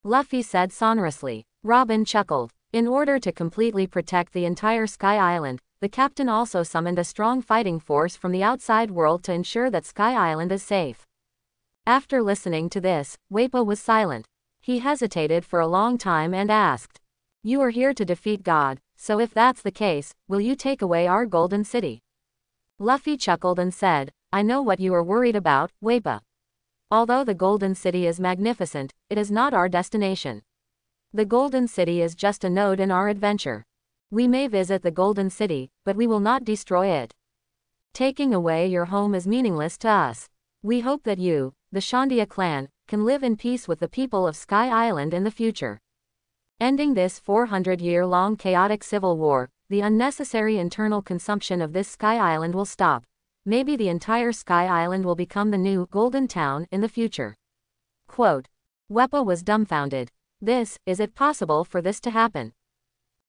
Luffy said sonorously. Robin chuckled. In order to completely protect the entire Sky Island, the captain also summoned a strong fighting force from the outside world to ensure that Sky Island is safe. After listening to this, Wepa was silent. He hesitated for a long time and asked, You are here to defeat God, so if that's the case, will you take away our golden city? Luffy chuckled and said, I know what you are worried about, Wepa. Although the Golden City is magnificent, it is not our destination. The Golden City is just a node in our adventure. We may visit the Golden City, but we will not destroy it. Taking away your home is meaningless to us. We hope that you, the Shandia clan, can live in peace with the people of Sky Island in the future. Ending this 400 year long chaotic civil war, the unnecessary internal consumption of this Sky Island will stop. Maybe the entire Sky Island will become the new Golden Town in the future. Quote. Wepa was dumbfounded. This, is it possible for this to happen?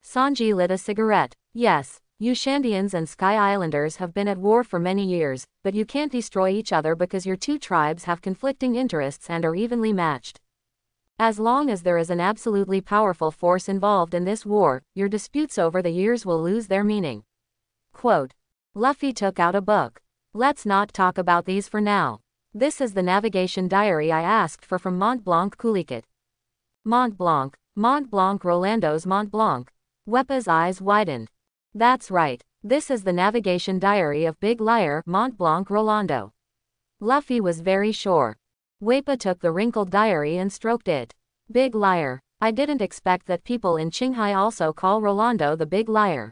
Sanji lit a cigarette. Yes, you Shandians and Sky Islanders have been at war for many years, but you can't destroy each other because your two tribes have conflicting interests and are evenly matched. As long as there is an absolutely powerful force involved in this war, your disputes over the years will lose their meaning. Quote. Luffy took out a book. Let's not talk about these for now. This is the navigation diary I asked for from Mont Blanc Coulicat. Mont Blanc, Mont Blanc Rolando's Mont Blanc. Wepa's eyes widened. That's right, this is the navigation diary of Big Liar Mont Blanc Rolando. Luffy was very sure. Wepa took the wrinkled diary and stroked it. Big liar. I didn't expect that people in Qinghai also call Rolando the big liar.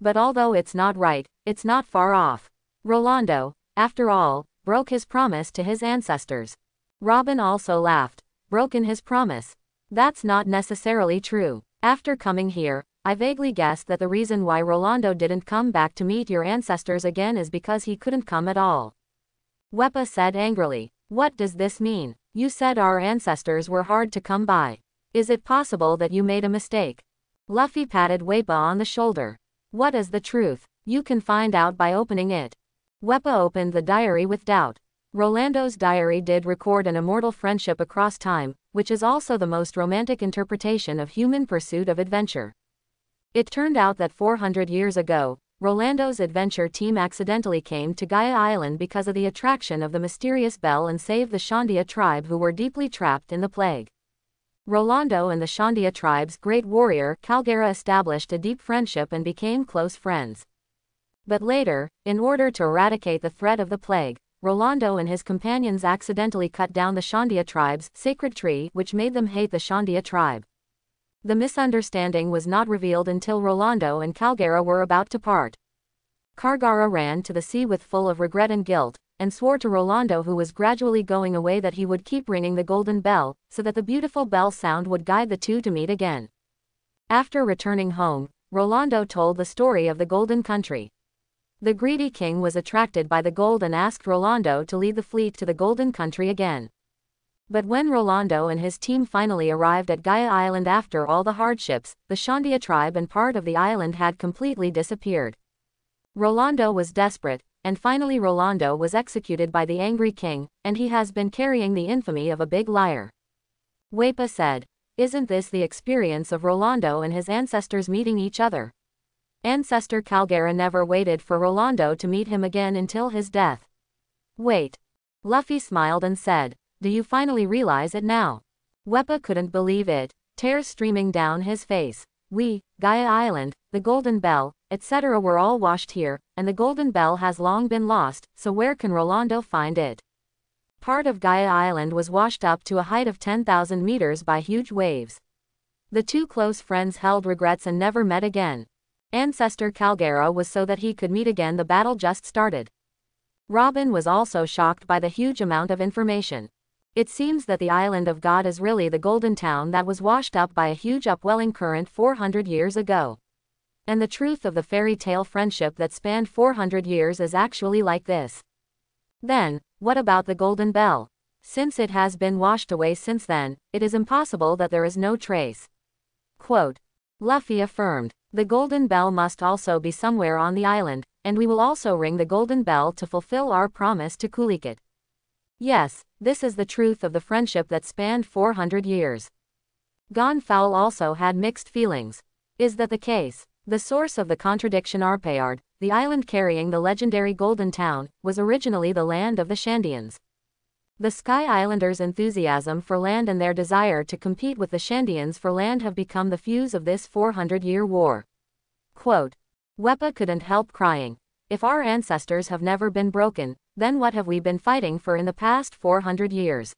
But although it's not right, it's not far off. Rolando, after all, broke his promise to his ancestors. Robin also laughed. Broken his promise. That's not necessarily true. After coming here, I vaguely guessed that the reason why Rolando didn't come back to meet your ancestors again is because he couldn't come at all. Wepa said angrily. What does this mean? You said our ancestors were hard to come by. Is it possible that you made a mistake? Luffy patted Wepa on the shoulder. What is the truth? You can find out by opening it. Wepa opened the diary with doubt. Rolando's diary did record an immortal friendship across time, which is also the most romantic interpretation of human pursuit of adventure. It turned out that 400 years ago, Rolando's adventure team accidentally came to Gaia Island because of the attraction of the mysterious bell and saved the Shandia tribe who were deeply trapped in the plague. Rolando and the Shandia tribe's great warrior Calgara established a deep friendship and became close friends. But later, in order to eradicate the threat of the plague, Rolando and his companions accidentally cut down the Shandia tribe's sacred tree which made them hate the Shandia tribe. The misunderstanding was not revealed until Rolando and Calgara were about to part. Calgara ran to the sea with full of regret and guilt, and swore to Rolando who was gradually going away that he would keep ringing the golden bell, so that the beautiful bell sound would guide the two to meet again. After returning home, Rolando told the story of the Golden Country. The greedy king was attracted by the gold and asked Rolando to lead the fleet to the Golden Country again. But when Rolando and his team finally arrived at Gaia Island after all the hardships, the Shandia tribe and part of the island had completely disappeared. Rolando was desperate, and finally Rolando was executed by the angry king, and he has been carrying the infamy of a big liar. Wepa said, Isn't this the experience of Rolando and his ancestors meeting each other? Ancestor Calgara never waited for Rolando to meet him again until his death. Wait. Luffy smiled and said, Do you finally realize it now? Wepa couldn't believe it, tears streaming down his face. We, Gaia Island, the Golden Bell, etc. were all washed here, and the Golden Bell has long been lost, so where can Rolando find it? Part of Gaia Island was washed up to a height of 10,000 meters by huge waves. The two close friends held regrets and never met again. Ancestor Calgara was so that he could meet again the battle just started. Robin was also shocked by the huge amount of information. It seems that the island of God is really the golden town that was washed up by a huge upwelling current 400 years ago. And the truth of the fairy tale friendship that spanned 400 years is actually like this. Then, what about the golden bell? Since it has been washed away since then, it is impossible that there is no trace. Quote. Luffy affirmed, the golden bell must also be somewhere on the island, and we will also ring the golden bell to fulfill our promise to Kid. Yes, this is the truth of the friendship that spanned 400 years. Gan Fall also had mixed feelings. Is that the case? The source of the contradiction Arpayard, the island carrying the legendary Golden Town, was originally the land of the Shandians. The Sky Islanders' enthusiasm for land and their desire to compete with the Shandians for land have become the fuse of this 400-year war. Quote. Wepa couldn't help crying. If our ancestors have never been broken, then what have we been fighting for in the past 400 years?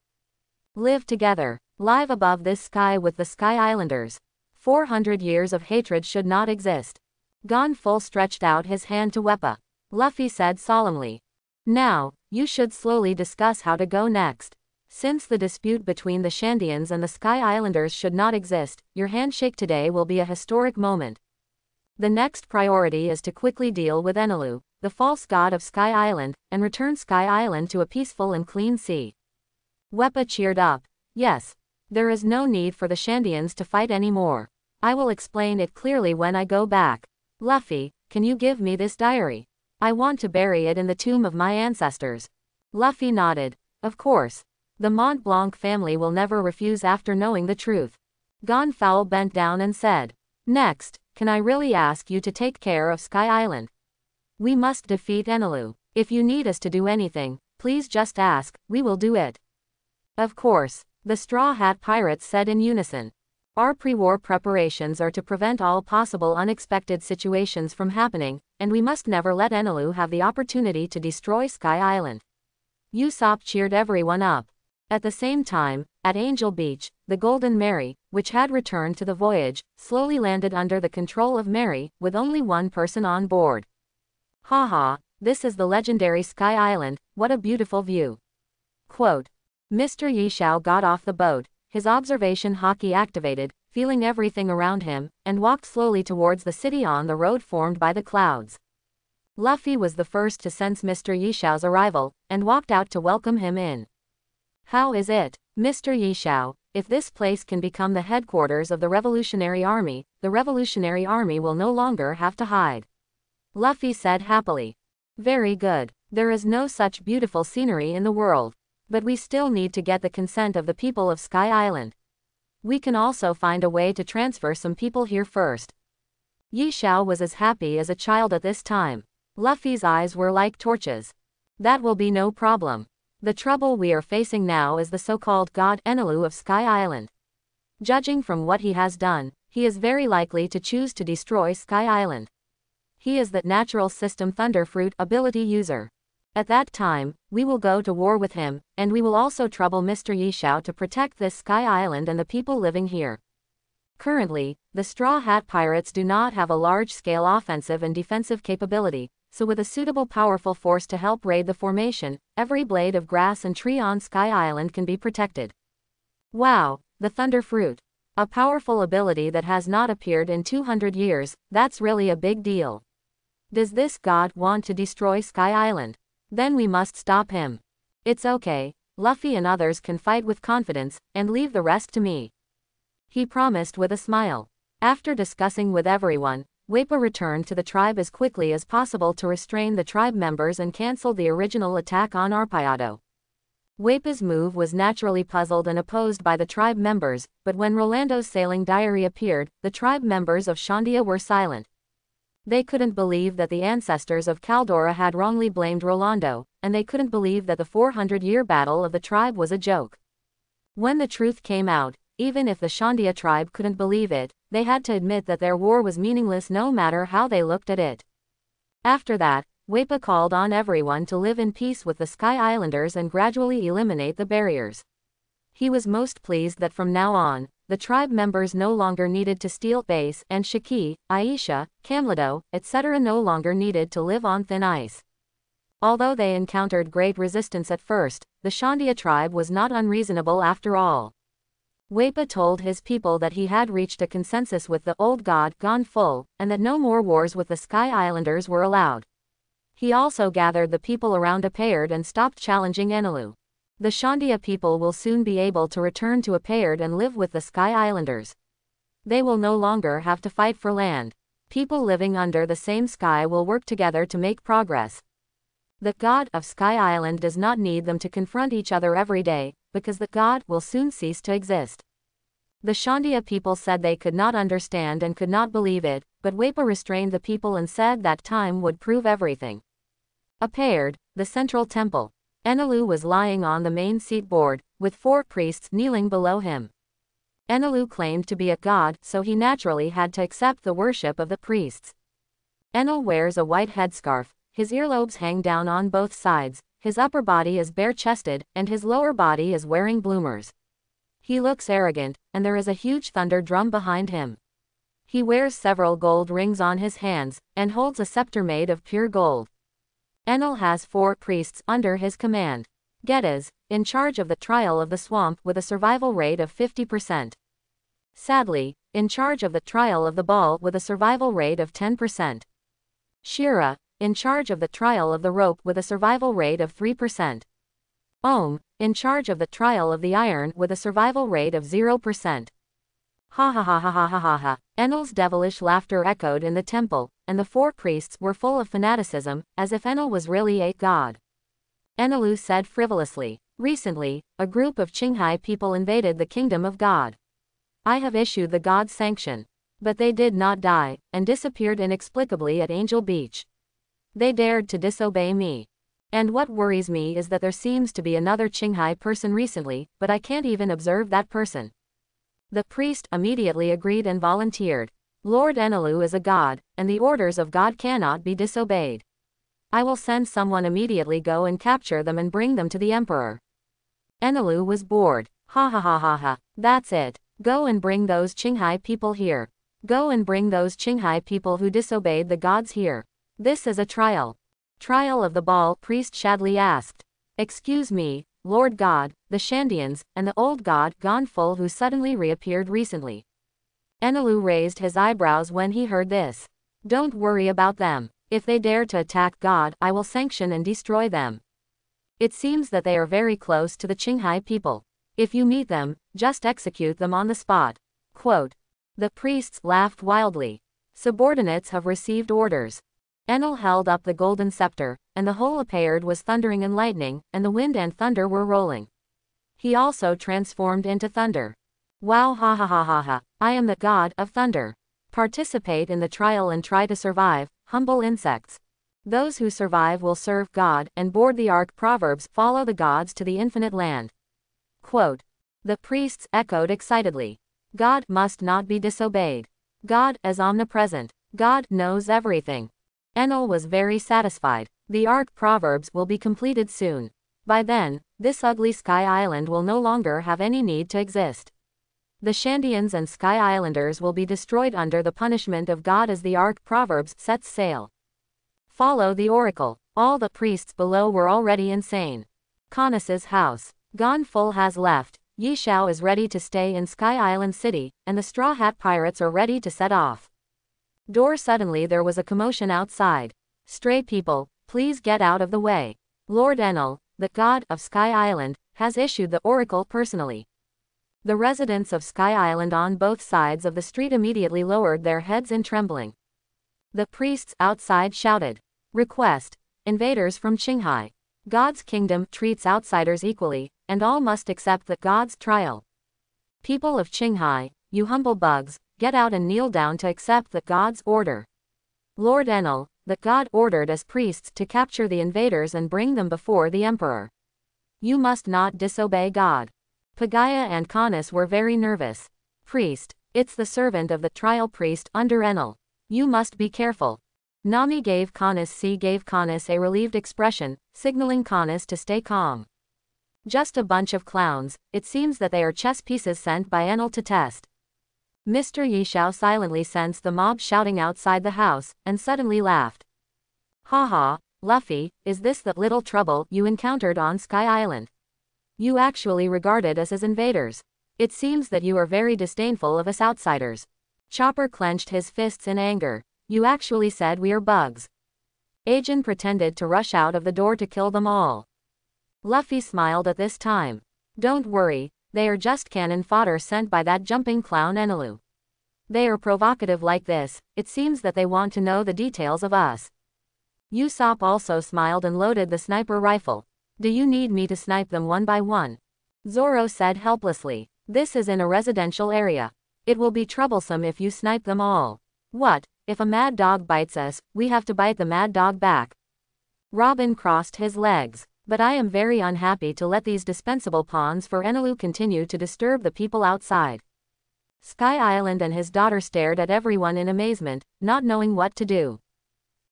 Live together, live above this sky with the Sky Islanders, 400 years of hatred should not exist. Gan Fall stretched out his hand to Wepa. Luffy said solemnly. Now, you should slowly discuss how to go next. Since the dispute between the Shandians and the Sky Islanders should not exist, your handshake today will be a historic moment. The next priority is to quickly deal with Enelu, the false god of Sky Island, and return Sky Island to a peaceful and clean sea. Wepa cheered up. Yes. There is no need for the Shandians to fight anymore. I will explain it clearly when I go back. Luffy, can you give me this diary? I want to bury it in the tomb of my ancestors. Luffy nodded. Of course. The Mont Blanc family will never refuse after knowing the truth. Gan Fall bent down and said, Next, can I really ask you to take care of Sky Island? We must defeat Enelu. If you need us to do anything, please just ask, we will do it. Of course, the Straw Hat Pirates said in unison. Our pre-war preparations are to prevent all possible unexpected situations from happening, and we must never let Enelu have the opportunity to destroy Sky Island. Usopp cheered everyone up. At the same time, at Angel Beach, the Golden Mary, which had returned to the voyage, slowly landed under the control of Mary, with only one person on board. Haha, this is the legendary Sky Island, what a beautiful view. Quote. Mr. Yishao got off the boat, his observation haki activated, feeling everything around him, and walked slowly towards the city on the road formed by the clouds. Luffy was the first to sense Mr. Yishao's arrival, and walked out to welcome him in. How is it, Mr. Yishao, if this place can become the headquarters of the Revolutionary Army, the Revolutionary Army will no longer have to hide. Luffy said happily. Very good. There is no such beautiful scenery in the world. But we still need to get the consent of the people of Sky Island. We can also find a way to transfer some people here first. Yi Xiao was as happy as a child at this time. Luffy's eyes were like torches. That will be no problem. The trouble we are facing now is the so-called God Enelu of Sky Island. Judging from what he has done, he is very likely to choose to destroy Sky Island. He is the natural system Thunderfruit ability user. At that time, we will go to war with him, and we will also trouble Mr. Yishao to protect this Sky Island and the people living here. Currently, the Straw Hat Pirates do not have a large-scale offensive and defensive capability, so with a suitable powerful force to help raid the formation, every blade of grass and tree on Sky Island can be protected. Wow, the Thunder Fruit. A powerful ability that has not appeared in 200 years, that's really a big deal. Does this god want to destroy Sky Island? Then we must stop him. It's okay, Luffy and others can fight with confidence, and leave the rest to me. He promised with a smile. After discussing with everyone, Wappa returned to the tribe as quickly as possible to restrain the tribe members and cancel the original attack on Arpayado. Wappa's move was naturally puzzled and opposed by the tribe members, but when Rolando's sailing diary appeared, the tribe members of Shandia were silent. They couldn't believe that the ancestors of Caldora had wrongly blamed Rolando, and they couldn't believe that the 400-year battle of the tribe was a joke. When the truth came out, even if the Shandia tribe couldn't believe it, they had to admit that their war was meaningless no matter how they looked at it. After that, Wappa called on everyone to live in peace with the Sky Islanders and gradually eliminate the barriers. He was most pleased that from now on, the tribe members no longer needed to steal base and Shiki, Aisha, Camlido, etc. no longer needed to live on thin ice. Although they encountered great resistance at first, the Shandia tribe was not unreasonable after all. Wappa told his people that he had reached a consensus with the old god Gan Fall, and that no more wars with the Sky Islanders were allowed. He also gathered the people around Apayard and stopped challenging Enelu. The Shandia people will soon be able to return to Apayard and live with the Sky Islanders. They will no longer have to fight for land. People living under the same sky will work together to make progress. The god of Sky Island does not need them to confront each other every day, because the god will soon cease to exist. The Shandia people said they could not understand and could not believe it, but Wappa restrained the people and said that time would prove everything. Apayard, the central temple. Enelu was lying on the main seat board, with four priests kneeling below him. Enelu claimed to be a god, so he naturally had to accept the worship of the priests. Enel wears a white headscarf, his earlobes hang down on both sides, his upper body is bare-chested, and his lower body is wearing bloomers. He looks arrogant, and there is a huge thunder drum behind him. He wears several gold rings on his hands, and holds a scepter made of pure gold. Enel has four priests under his command. Geddes, in charge of the trial of the swamp with a survival rate of 50%. Sadly, in charge of the trial of the ball with a survival rate of 10%. Shira, in charge of the trial of the rope with a survival rate of 3%. Ohm, in charge of the trial of the iron with a survival rate of 0%. Ha ha ha ha ha ha ha ha. Enel's devilish laughter echoed in the temple, and the four priests were full of fanaticism, as if Enel was really a god. Enelu said frivolously, Recently, a group of Qinghai people invaded the kingdom of God. I have issued the god's sanction. But they did not die, and disappeared inexplicably at Angel Beach. They dared to disobey me. And what worries me is that there seems to be another Qinghai person recently, but I can't even observe that person. The priest immediately agreed and volunteered. Lord Enelu is a god, and the orders of God cannot be disobeyed. I will send someone immediately go and capture them and bring them to the emperor. Enelu was bored. Ha ha ha ha ha. That's it. Go and bring those Qinghai people here. Go and bring those Qinghai people who disobeyed the gods here. This is a trial. Trial of the ball, priest Shadley asked. Excuse me, Lord God, the Shandians, and the old god Gan Fall who suddenly reappeared recently. Enelu raised his eyebrows when he heard this. Don't worry about them. If they dare to attack God, I will sanction and destroy them. It seems that they are very close to the Qinghai people. If you meet them, just execute them on the spot. Quote. The priests laughed wildly. Subordinates have received orders. Enel held up the golden scepter, and the whole Apayard was thundering and lightning, and the wind and thunder were rolling. He also transformed into thunder. Wow ha ha ha ha ha, I am the god of thunder. Participate in the trial and try to survive, humble insects. Those who survive will serve God and board the ark Proverbs follow the gods to the infinite land. Quote. The priests echoed excitedly. God must not be disobeyed. God is omnipresent. God knows everything. Enel was very satisfied. The Ark Proverbs will be completed soon. By then, this ugly sky island will no longer have any need to exist. The Shandians and Sky Islanders will be destroyed under the punishment of God as the Ark Proverbs sets sail. Follow the oracle. All the priests below were already insane. Conus's house. Gan Fall has left. Yi Shao is ready to stay in Sky Island City, and the Straw Hat Pirates are ready to set off. Door suddenly there was a commotion outside. Stray people, please get out of the way. Lord Enel, the god of Sky Island, has issued the oracle personally. The residents of Sky Island on both sides of the street immediately lowered their heads in trembling. The priests outside shouted, Request, invaders from Qinghai. God's kingdom treats outsiders equally, and all must accept the God's trial. People of Qinghai, you humble bugs, get out and kneel down to accept the God's order. Lord Enel, the God ordered as priests to capture the invaders and bring them before the emperor. You must not disobey God. Pagaya and Caunus were very nervous. Priest, it's the servant of the trial priest under Enel. You must be careful. Nami gave Caunus C gave Caunus a relieved expression, signaling Caunus to stay calm. Just a bunch of clowns, it seems that they are chess pieces sent by Enel to test. Mr. Yishao silently sensed the mob shouting outside the house, and suddenly laughed. Ha ha, Luffy, is this the little trouble you encountered on Sky Island? You actually regarded us as invaders. It seems that you are very disdainful of us outsiders. Chopper clenched his fists in anger. You actually said we are bugs. Ajin pretended to rush out of the door to kill them all. Luffy smiled at this time. Don't worry, they are just cannon fodder sent by that jumping clown Enelu. They are provocative like this, it seems that they want to know the details of us. Usopp also smiled and loaded the sniper rifle. Do you need me to snipe them one by one? Zoro said helplessly. This is in a residential area. It will be troublesome if you snipe them all. What, if a mad dog bites us, we have to bite the mad dog back. Robin crossed his legs. But I am very unhappy to let these dispensable pawns for Enelu continue to disturb the people outside. Sky Island and his daughter stared at everyone in amazement, not knowing what to do.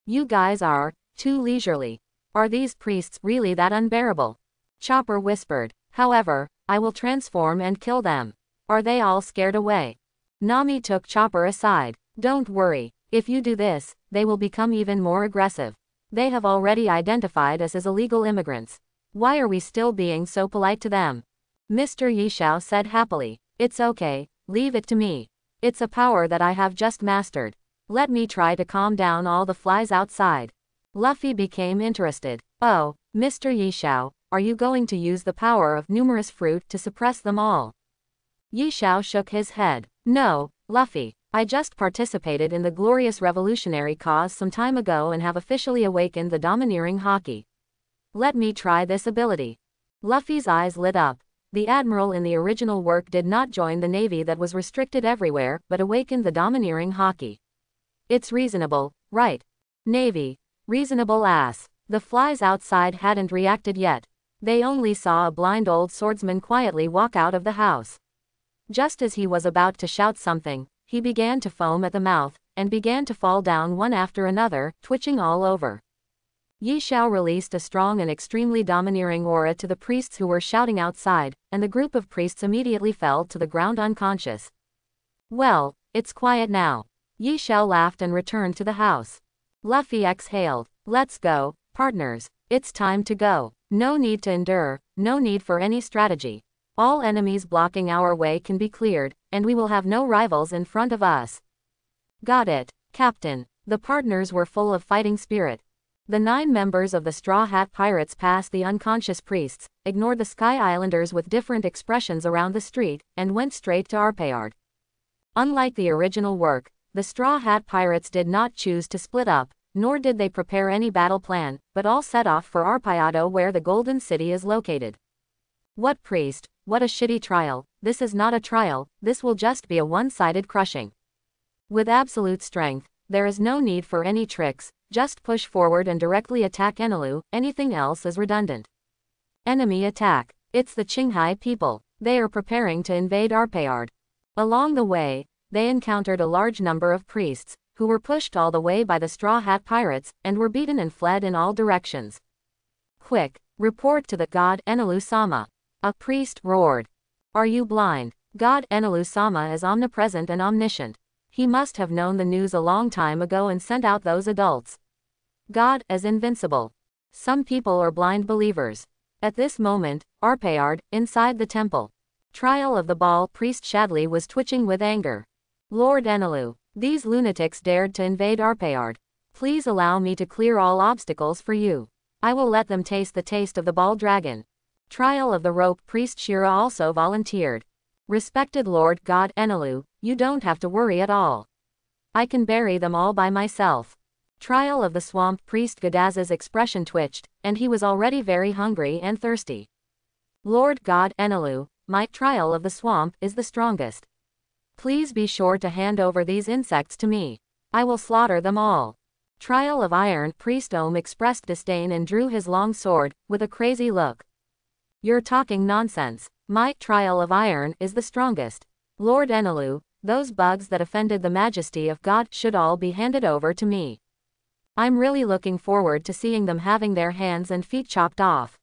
You guys are, too leisurely. Are these priests really that unbearable? Chopper whispered. However, I will transform and kill them. Are they all scared away? Nami took Chopper aside. Don't worry, if you do this, they will become even more aggressive. They have already identified us as illegal immigrants. Why are we still being so polite to them? Mr. Yishao said happily. It's okay, leave it to me. It's a power that I have just mastered. Let me try to calm down all the flies outside. Luffy became interested. Oh, Mr. Yishao, are you going to use the power of numerous fruit to suppress them all? Yishao shook his head. No, Luffy, I just participated in the glorious revolutionary cause some time ago and have officially awakened the domineering haki. Let me try this ability. Luffy's eyes lit up. The admiral in the original work did not join the navy that was restricted everywhere, but awakened the domineering haki. It's reasonable, right? Navy, Reasonable ass. The flies outside hadn't reacted yet. They only saw a blind old swordsman quietly walk out of the house. Just as he was about to shout something, he began to foam at the mouth, and began to fall down one after another, twitching all over. Yi Shao released a strong and extremely domineering aura to the priests who were shouting outside, and the group of priests immediately fell to the ground unconscious. Well, it's quiet now. Yi Shao laughed and returned to the house. Luffy exhaled. Let's go, partners. It's time to go. No need to endure, no need for any strategy. All enemies blocking our way can be cleared, and we will have no rivals in front of us. Got it, Captain. The partners were full of fighting spirit. The nine members of the Straw Hat Pirates passed the unconscious priests, ignored the Sky Islanders with different expressions around the street, and went straight to Arpayard. Unlike the original work, the Straw Hat Pirates did not choose to split up, nor did they prepare any battle plan, but all set off for Arpayado where the Golden City is located. What priest, what a shitty trial, this is not a trial, this will just be a one-sided crushing. With absolute strength, there is no need for any tricks, just push forward and directly attack Enelu, anything else is redundant. Enemy attack. It's the Qinghai people. They are preparing to invade Arpayard. Along the way, they encountered a large number of priests, who were pushed all the way by the Straw Hat Pirates, and were beaten and fled in all directions. Quick, report to the god Enelu Sama. A priest roared. Are you blind? God Enelu-sama is omnipresent and omniscient. He must have known the news a long time ago and sent out those adults. God is invincible. Some people are blind believers. At this moment, Arpayard, inside the temple. Trial of the ball priest Shadley was twitching with anger. Lord Enelu, these lunatics dared to invade Arpayard. Please allow me to clear all obstacles for you. I will let them taste the taste of the ball dragon. Trial of the rope priest Shira also volunteered. Respected Lord God Enelu, you don't have to worry at all. I can bury them all by myself. Trial of the swamp priest Gadaz's expression twitched, and he was already very hungry and thirsty. Lord God Enelu, my trial of the swamp is the strongest. Please be sure to hand over these insects to me. I will slaughter them all. Trial of Iron Priest Om expressed disdain and drew his long sword, with a crazy look. You're talking nonsense. My trial of iron is the strongest. Lord Enelu, those bugs that offended the majesty of God should all be handed over to me. I'm really looking forward to seeing them having their hands and feet chopped off.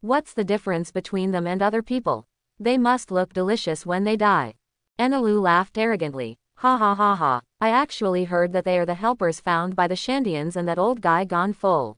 What's the difference between them and other people? They must look delicious when they die. Enelu laughed arrogantly. Ha ha ha ha, I actually heard that they are the helpers found by the Shandians and that old guy Gan Fall.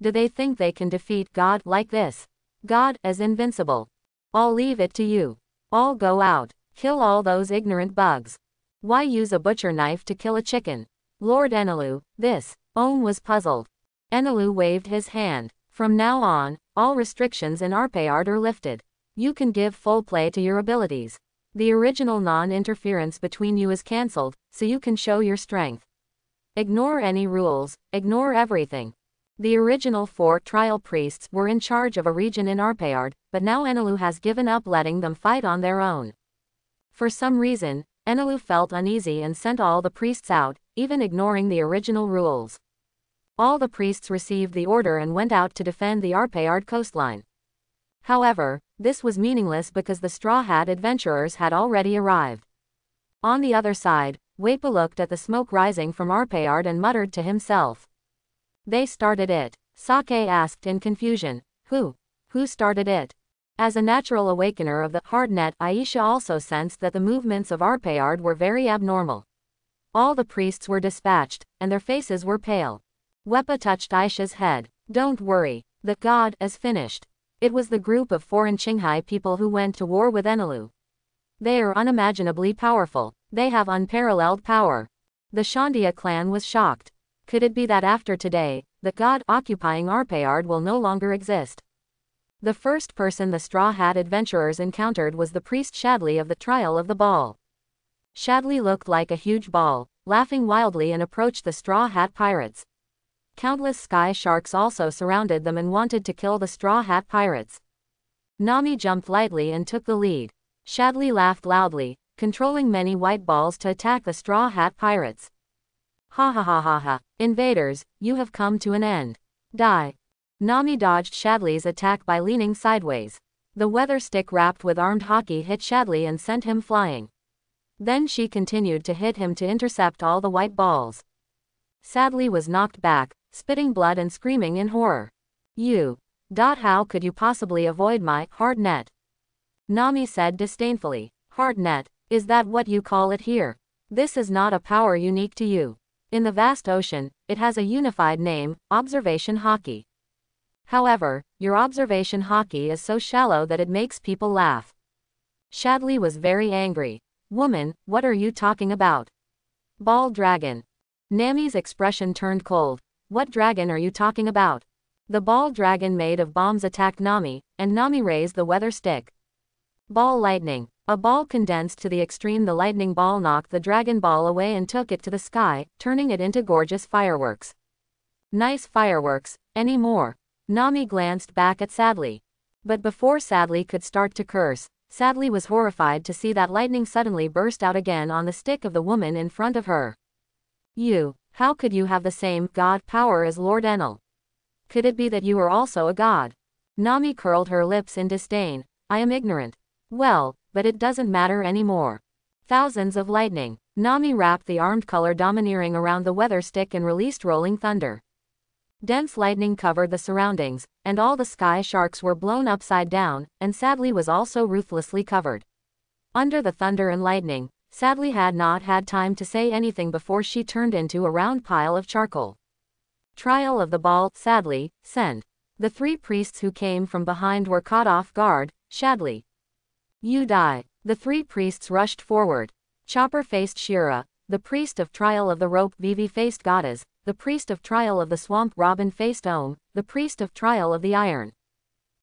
Do they think they can defeat God like this? God as invincible. I'll leave it to you. I'll go out, kill all those ignorant bugs. Why use a butcher knife to kill a chicken? Lord Enelu, this. Om was puzzled. Enelu waved his hand. From now on, all restrictions in Arpayard are lifted. You can give full play to your abilities. The original non-interference between you is cancelled, so you can show your strength. Ignore any rules, ignore everything. The original four trial priests were in charge of a region in Arpayard, but now Enelu has given up letting them fight on their own. For some reason, Enelu felt uneasy and sent all the priests out, even ignoring the original rules. All the priests received the order and went out to defend the Arpayard coastline. However, this was meaningless because the Straw Hat adventurers had already arrived. On the other side, Wyper looked at the smoke rising from Arpayard and muttered to himself. They started it. Sake asked in confusion. Who? Who started it? As a natural awakener of the hardnet, Aisha also sensed that the movements of Arpayard were very abnormal. All the priests were dispatched, and their faces were pale. Wyper touched Aisha's head. Don't worry, the god is finished. It was the group of foreign Qinghai people who went to war with Enelu. They are unimaginably powerful. They have unparalleled power. The Shandia clan was shocked. Could it be that after today, the god occupying Arpayard will no longer exist? The first person the Straw Hat adventurers encountered was the priest Shadley of the Trial of the Ball. Shadley looked like a huge ball, laughing wildly and approached the Straw Hat pirates. Countless sky sharks also surrounded them and wanted to kill the Straw Hat pirates. Nami jumped lightly and took the lead. Shadley laughed loudly, controlling many white balls to attack the Straw Hat pirates. Ha ha ha ha ha. Invaders, you have come to an end. Die. Nami dodged Shadley's attack by leaning sideways. The weather stick wrapped with armed haki hit Shadley and sent him flying. Then she continued to hit him to intercept all the white balls. Shadley was knocked back, spitting blood and screaming in horror. You. Dot how could you possibly avoid my hard net? Nami said disdainfully. Hard net, is that what you call it here? This is not a power unique to you. In the vast ocean, it has a unified name, observation haki. However, your observation haki is so shallow that it makes people laugh. Shadley was very angry. Woman, what are you talking about? Ball dragon. Nami's expression turned cold. What dragon are you talking about? The ball dragon made of bombs attacked Nami, and Nami raised the weather stick. Ball lightning. A ball condensed to the extreme the lightning ball knocked the dragon ball away and took it to the sky, turning it into gorgeous fireworks. Nice fireworks, any more? Nami glanced back at Shadley. But before Shadley could start to curse, Shadley was horrified to see that lightning suddenly burst out again on the stick of the woman in front of her. You, how could you have the same god power as Lord Enel? Could it be that you are also a god? Nami curled her lips in disdain. I am ignorant. Well, but it doesn't matter anymore. Thousands of lightning. Nami wrapped the armed color domineering around the weather stick and released rolling thunder. Dense lightning covered the surroundings, and all the sky sharks were blown upside down, and Shadley was also ruthlessly covered. Under the thunder and lightning, Shadley had not had time to say anything before she turned into a round pile of charcoal. Trial of the ball, Shadley, send. The three priests who came from behind were caught off guard, Shadley. You die. The three priests rushed forward. Chopper faced Shira, the priest of trial of the rope Vivi faced Gedaz, the priest of trial of the swamp Robin faced Ohm, the priest of trial of the iron.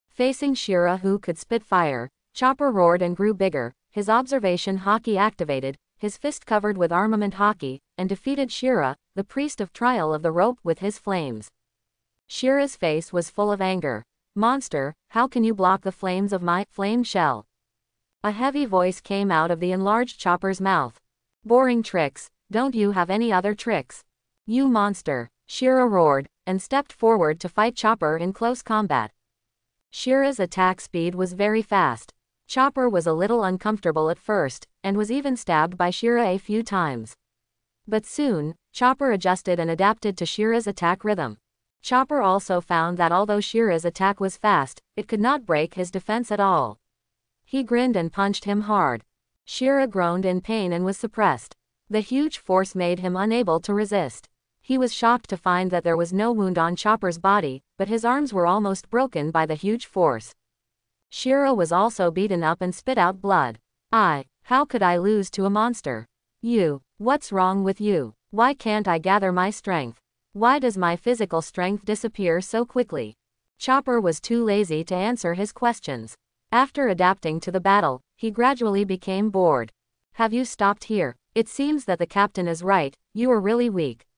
Facing Shira who could spit fire, Chopper roared and grew bigger, his observation haki activated, his fist covered with armament haki, and defeated Shira, the priest of trial of the rope with his flames. Shira's face was full of anger. Monster, how can you block the flames of my flame shell? A heavy voice came out of the enlarged chopper's mouth. Boring tricks, don't you have any other tricks? You monster, Shira roared, and stepped forward to fight Chopper in close combat. Shira's attack speed was very fast. Chopper was a little uncomfortable at first, and was even stabbed by Shira a few times. But soon, Chopper adjusted and adapted to Shira's attack rhythm. Chopper also found that although Shira's attack was fast, it could not break his defense at all. He grinned and punched him hard. Shira groaned in pain and was suppressed. The huge force made him unable to resist. He was shocked to find that there was no wound on Chopper's body, but his arms were almost broken by the huge force. Shira was also beaten up and spit out blood. I, how could I lose to a monster? You, what's wrong with you? Why can't I gather my strength? Why does my physical strength disappear so quickly? Chopper was too lazy to answer his questions. After adapting to the battle, he gradually became bored. Have you stopped here? It seems that the captain is right, you are really weak.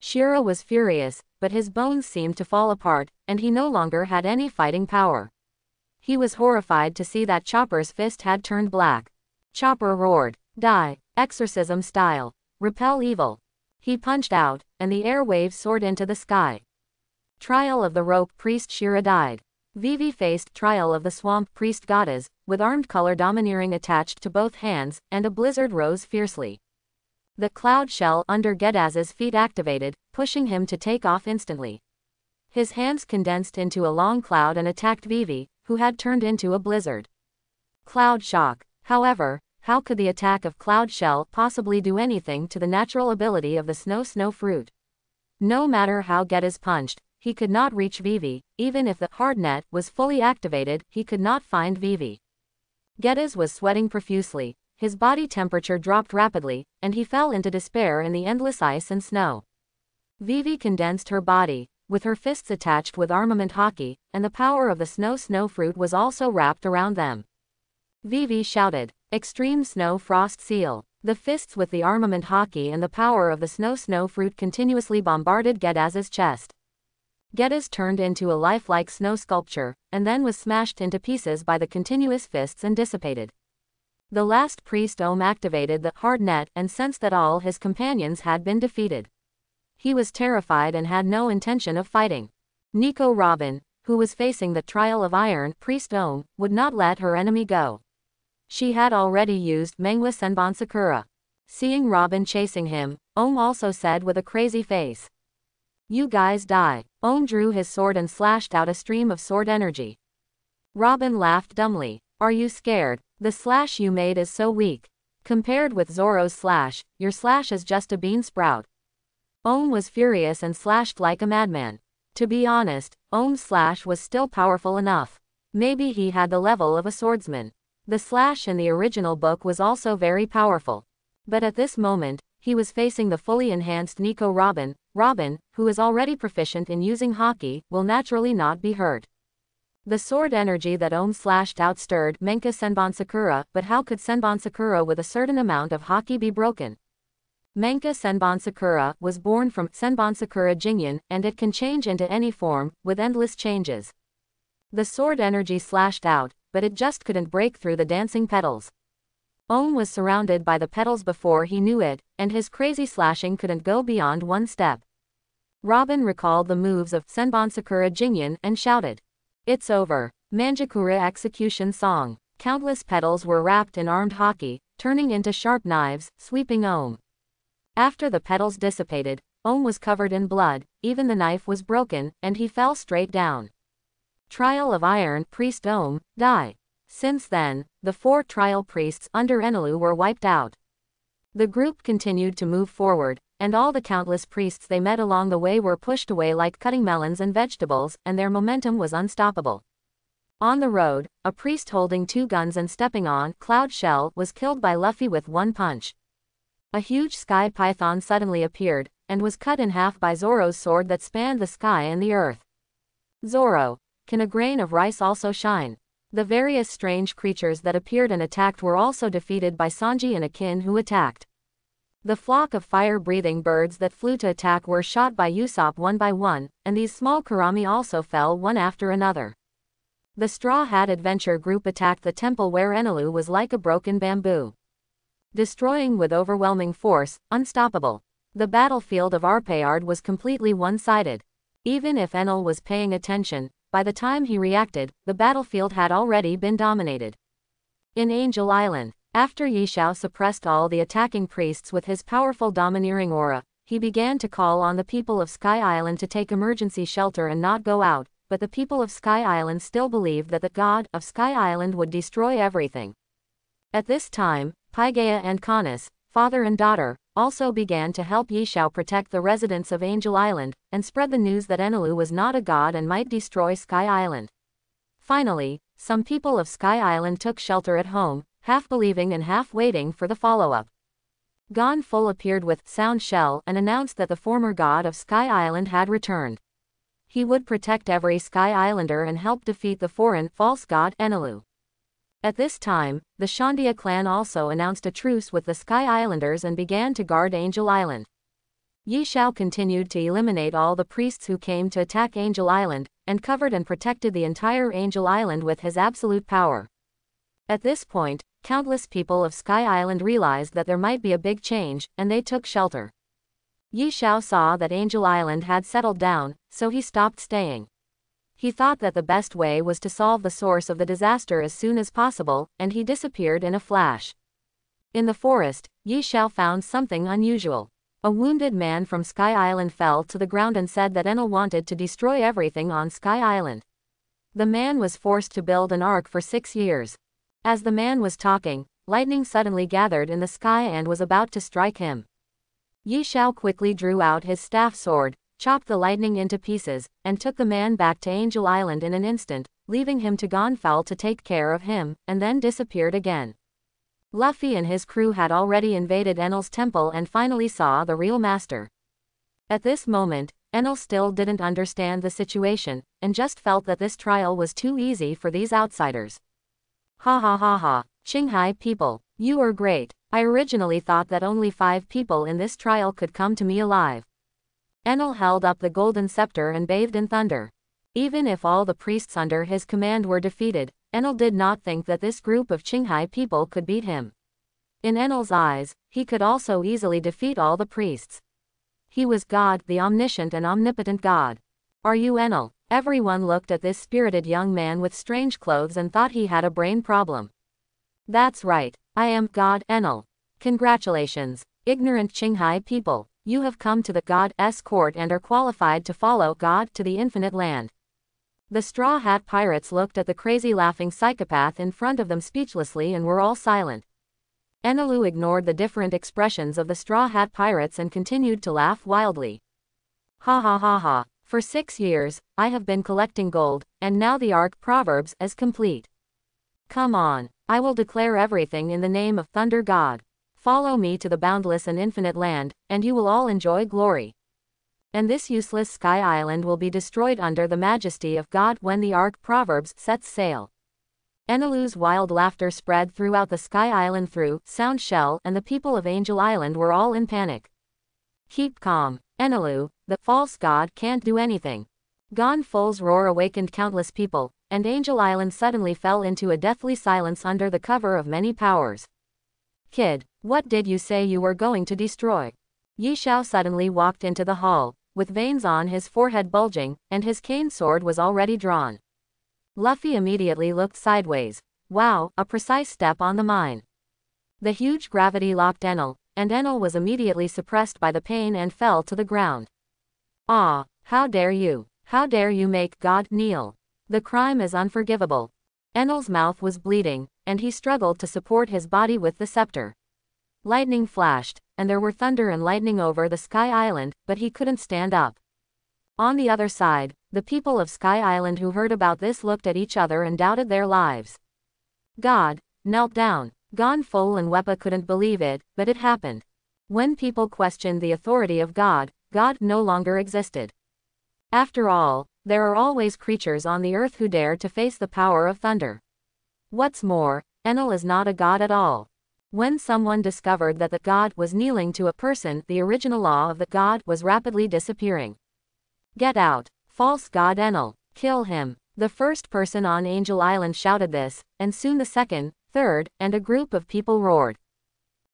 Shira was furious, but his bones seemed to fall apart, and he no longer had any fighting power. He was horrified to see that Chopper's fist had turned black. Chopper roared, Die, exorcism style, repel evil. He punched out, and the air waves soared into the sky. Trial of the rope priest Shira died. Vivi faced Trial of the Swamp Priest Gedaz, with armed color domineering attached to both hands, and a blizzard rose fiercely. The cloud shell under Gedaz's feet activated, pushing him to take off instantly. His hands condensed into a long cloud and attacked Vivi, who had turned into a blizzard. Cloud shock. However, how could the attack of Cloud Shell possibly do anything to the natural ability of the Snow Snow Fruit? No matter how Gedaz punched, he could not reach Vivi, even if the hard net was fully activated, he could not find Vivi. Gedaz was sweating profusely, his body temperature dropped rapidly, and he fell into despair in the endless ice and snow. Vivi condensed her body, with her fists attached with armament haki, and the power of the snow snow fruit was also wrapped around them. Vivi shouted, Extreme Snow Frost Seal. The fists with the armament haki and the power of the snow snow fruit continuously bombarded Gedaz's chest. Gedaz turned into a lifelike snow sculpture, and then was smashed into pieces by the continuous fists and dissipated. The last priest Ohm activated the hard net and sensed that all his companions had been defeated. He was terrified and had no intention of fighting. Nico Robin, who was facing the trial of iron, priest Ohm, would not let her enemy go. She had already used Mengwa Senbon Sakura. Seeing Robin chasing him, Ohm also said with a crazy face. You guys die. Ohm drew his sword and slashed out a stream of sword energy. Robin laughed dumbly. Are you scared? The slash you made is so weak. Compared with Zoro's slash, your slash is just a bean sprout. Ohm was furious and slashed like a madman. To be honest, Ohm's slash was still powerful enough. Maybe he had the level of a swordsman. The slash in the original book was also very powerful. But at this moment, he was facing the fully enhanced Nico Robin, Robin, who is already proficient in using haki, will naturally not be hurt. The sword energy that Ohm slashed out stirred Menka Senbon Sakura, but how could Senbon Sakura with a certain amount of haki be broken? Menka Senbon Sakura was born from Senbon Sakura Jingyan, and it can change into any form, with endless changes. The sword energy slashed out, but it just couldn't break through the dancing petals. Ohm was surrounded by the petals before he knew it, and his crazy slashing couldn't go beyond one step. Robin recalled the moves of Senbon Sakura Jingyan and shouted. It's over. Manjikura Execution Song. Countless petals were wrapped in armed haki, turning into sharp knives, sweeping Ohm. After the petals dissipated, Ohm was covered in blood, even the knife was broken, and he fell straight down. Trial of Iron, Priest Ohm, die. Since then, the four trial priests under Enlil were wiped out. The group continued to move forward, and all the countless priests they met along the way were pushed away like cutting melons and vegetables, and their momentum was unstoppable. On the road, a priest holding two guns and stepping on Cloud Shell was killed by Luffy with one punch. A huge sky python suddenly appeared, and was cut in half by Zoro's sword that spanned the sky and the earth. Zoro, can a grain of rice also shine? The various strange creatures that appeared and attacked were also defeated by Sanji and Ajin who attacked. The flock of fire-breathing birds that flew to attack were shot by Usopp one by one, and these small Kurami also fell one after another. The Straw Hat Adventure group attacked the temple where Enelu was like a broken bamboo. Destroying with overwhelming force, unstoppable. The battlefield of Arpeyard was completely one-sided. Even if Enel was paying attention, by the time he reacted, the battlefield had already been dominated. In Angel Island, after Yishao suppressed all the attacking priests with his powerful domineering aura, he began to call on the people of Sky Island to take emergency shelter and not go out, but the people of Sky Island still believed that the god of Sky Island would destroy everything. At this time, Pagaya and Conis, father and daughter, also began to help Yishao protect the residents of Angel Island, and spread the news that Enelu was not a god and might destroy Sky Island. Finally, some people of Sky Island took shelter at home, half believing and half waiting for the follow-up. Gan Fall appeared with Sound Shell and announced that the former god of Sky Island had returned. He would protect every Sky Islander and help defeat the foreign, false god Enelu. At this time, the Shandia clan also announced a truce with the Sky Islanders and began to guard Angel Island. Yi Shao continued to eliminate all the priests who came to attack Angel Island, and covered and protected the entire Angel Island with his absolute power. At this point, countless people of Sky Island realized that there might be a big change, and they took shelter. Yi Shao saw that Angel Island had settled down, so he stopped staying. He thought that the best way was to solve the source of the disaster as soon as possible, and he disappeared in a flash. In the forest, Yi Shao found something unusual. A wounded man from Sky Island fell to the ground and said that Enel wanted to destroy everything on Sky Island. The man was forced to build an ark for six years. As the man was talking, lightning suddenly gathered in the sky and was about to strike him. Yi Shao quickly drew out his staff sword, chopped the lightning into pieces, and took the man back to Angel Island in an instant, leaving him to Gan Fall to take care of him, and then disappeared again. Luffy and his crew had already invaded Enel's temple and finally saw the real master. At this moment, Enel still didn't understand the situation, and just felt that this trial was too easy for these outsiders. Ha ha ha ha, Qinghai people, you are great. I originally thought that only five people in this trial could come to me alive. Enel held up the golden scepter and bathed in thunder. Even if all the priests under his command were defeated, Enel did not think that this group of Qinghai people could beat him. In Enel's eyes, he could also easily defeat all the priests. He was God, the omniscient and omnipotent God. Are you Enel? Everyone looked at this spirited young man with strange clothes and thought he had a brain problem. That's right, I am God Enel. Congratulations, ignorant Qinghai people you have come to the God's court and are qualified to follow God to the infinite land. The Straw Hat Pirates looked at the crazy laughing psychopath in front of them speechlessly and were all silent. Enelu ignored the different expressions of the Straw Hat Pirates and continued to laugh wildly. Ha ha ha ha, for six years, I have been collecting gold, and now the Ark Proverbs is complete. Come on, I will declare everything in the name of Thunder God. Follow me to the boundless and infinite land, and you will all enjoy glory. And this useless sky island will be destroyed under the majesty of God when the Ark Proverbs sets sail. Enelu's wild laughter spread throughout the Sky Island through Sound Shell and the people of Angel Island were all in panic. Keep calm, Enelu, the false god can't do anything. Gan Fall's roar awakened countless people, and Angel Island suddenly fell into a deathly silence under the cover of many powers. Kid, what did you say you were going to destroy? Yi Shao suddenly walked into the hall, with veins on his forehead bulging, and his cane sword was already drawn. Luffy immediately looked sideways. Wow, a precise step on the mine. The huge gravity locked Enel, and Enel was immediately suppressed by the pain and fell to the ground. Ah, how dare you, how dare you make God kneel. The crime is unforgivable. Enel's mouth was bleeding, and he struggled to support his body with the scepter. Lightning flashed, and there were thunder and lightning over the Sky Island, but he couldn't stand up. On the other side, the people of Sky Island who heard about this looked at each other and doubted their lives. God knelt down. Gan Fall and Wyper couldn't believe it, but it happened. When people questioned the authority of God, God no longer existed. After all, there are always creatures on the earth who dare to face the power of thunder. What's more, Enel is not a god at all. When someone discovered that the god was kneeling to a person, the original law of the god was rapidly disappearing. Get out, false god Enel, kill him. The first person on Angel Island shouted this, and soon the second, third, and a group of people roared.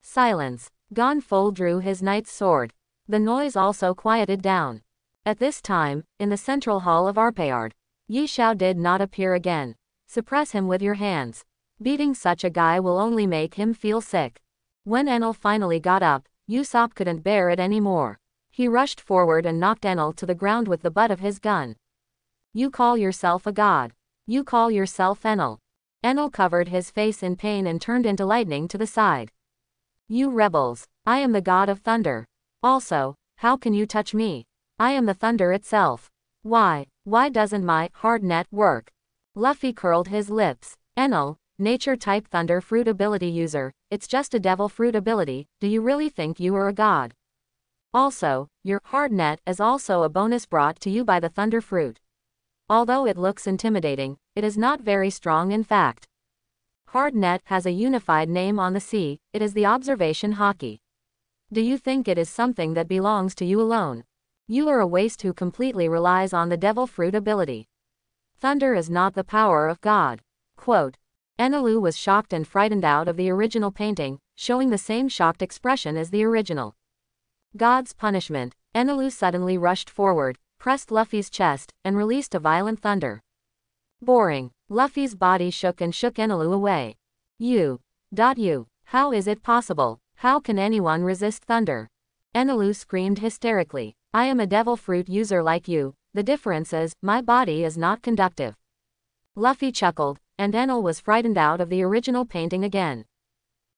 Silence. Gan Fall drew his knight's sword. The noise also quieted down. At this time, in the central hall of Arpayard, Yi Xiao did not appear again. Suppress him with your hands. Beating such a guy will only make him feel sick. When Enel finally got up, Usopp couldn't bear it anymore. He rushed forward and knocked Enel to the ground with the butt of his gun. You call yourself a god. You call yourself Enel. Enel covered his face in pain and turned into lightning to the side. You rebels. I am the god of thunder. Also, how can you touch me? I am the thunder itself. Why, why doesn't my hard net work? Luffy curled his lips. Enel, nature type thunder fruit ability user, it's just a devil fruit ability, do you really think you are a god? Also, your hard net is also a bonus brought to you by the Thunder Fruit. Although it looks intimidating, it is not very strong in fact. Hard net has a unified name on the sea, it is the observation haki. Do you think it is something that belongs to you alone? You are a waste who completely relies on the devil fruit ability. Thunder is not the power of God. Quote. Enelu was shocked and frightened out of the original painting, showing the same shocked expression as the original. God's punishment. Enelu suddenly rushed forward, pressed Luffy's chest, and released a violent thunder. Boring. Luffy's body shook and shook Enelu away. You. Dot you. How is it possible? How can anyone resist thunder? Enelu screamed hysterically. I am a devil fruit user like you, the difference is, my body is not conductive. Luffy chuckled, and Enel was frightened out of the original painting again.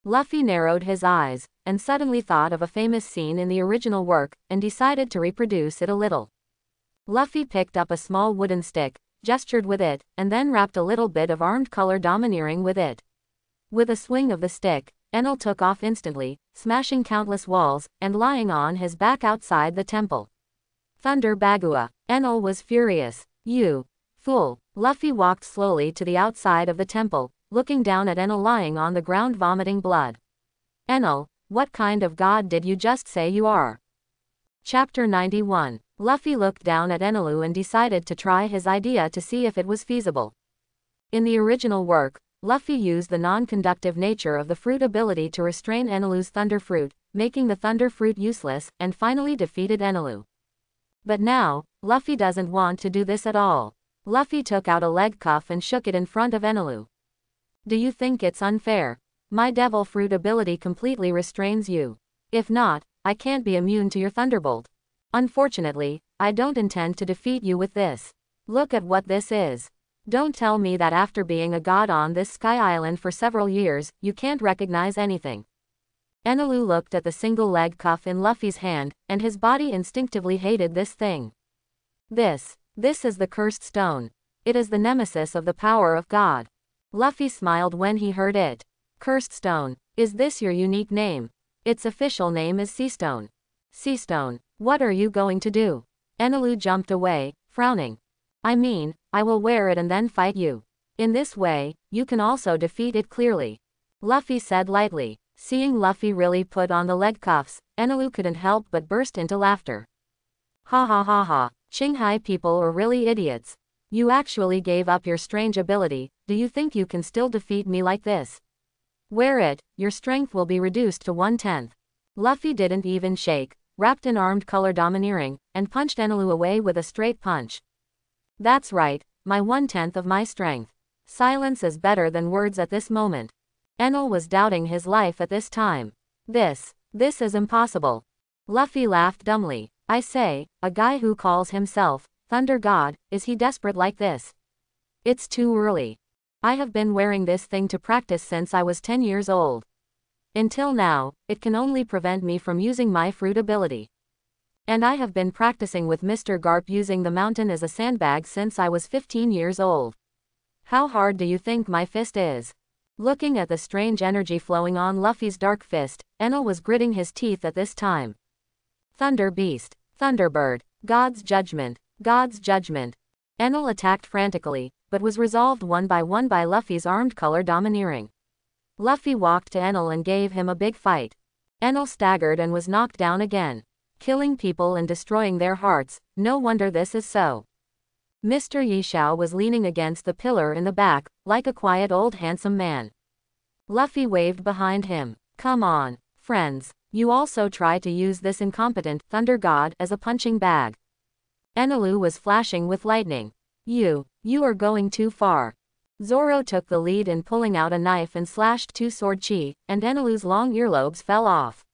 Luffy narrowed his eyes, and suddenly thought of a famous scene in the original work, and decided to reproduce it a little. Luffy picked up a small wooden stick, gestured with it, and then wrapped a little bit of armed color domineering with it. With a swing of the stick, Enel took off instantly, smashing countless walls, and lying on his back outside the temple. Thunder Bagua. Enel was furious. You. Fool. Luffy walked slowly to the outside of the temple, looking down at Enel lying on the ground vomiting blood. Enel, what kind of god did you just say you are? Chapter 91 Luffy looked down at Enelu and decided to try his idea to see if it was feasible. In the original work, Luffy used the non-conductive nature of the fruit ability to restrain Enelu's thunder fruit, making the thunder fruit useless, and finally defeated Enelu. But now, Luffy doesn't want to do this at all. Luffy took out a leg cuff and shook it in front of Enelu. Do you think it's unfair? My devil fruit ability completely restrains you. If not, I can't be immune to your thunderbolt. Unfortunately, I don't intend to defeat you with this. Look at what this is. Don't tell me that after being a god on this sky island for several years, you can't recognize anything. Enelu looked at the single leg cuff in Luffy's hand, and his body instinctively hated this thing. This, this is the cursed stone. It is the nemesis of the power of God. Luffy smiled when he heard it. Cursed Stone. Is this your unique name? Its official name is Seastone. Seastone. What are you going to do? Enelu jumped away, frowning. I mean, I will wear it and then fight you. In this way, you can also defeat it clearly. Luffy said lightly. Seeing Luffy really put on the leg cuffs, Enelu couldn't help but burst into laughter. Ha ha ha ha. Qinghai people are really idiots. You actually gave up your strange ability, do you think you can still defeat me like this? Wear it, your strength will be reduced to one-tenth. Luffy didn't even shake, wrapped in armed color domineering, and punched Enelu away with a straight punch. That's right, my one-tenth of my strength. Silence is better than words at this moment. Enel was doubting his life at this time. This, this is impossible. Luffy laughed dumbly. I say, a guy who calls himself, Thunder God, is he desperate like this? It's too early. I have been wearing this thing to practice since I was 10 years old. Until now, it can only prevent me from using my fruit ability. And I have been practicing with Mr. Garp using the mountain as a sandbag since I was 15 years old. How hard do you think my fist is? Looking at the strange energy flowing on Luffy's dark fist, Enel was gritting his teeth at this time. Thunder Beast, Thunderbird, God's Judgment, God's Judgment. Enel attacked frantically, but was resolved one by one by Luffy's armed color domineering. Luffy walked to Enel and gave him a big fight. Enel staggered and was knocked down again killing people and destroying their hearts, no wonder this is so. Mr. Yixiao was leaning against the pillar in the back, like a quiet old handsome man. Luffy waved behind him. Come on, friends, you also try to use this incompetent thunder god as a punching bag. Enelu was flashing with lightning. You, you are going too far. Zoro took the lead in pulling out a knife and slashed two sword chi, and Enelu's long earlobes fell off.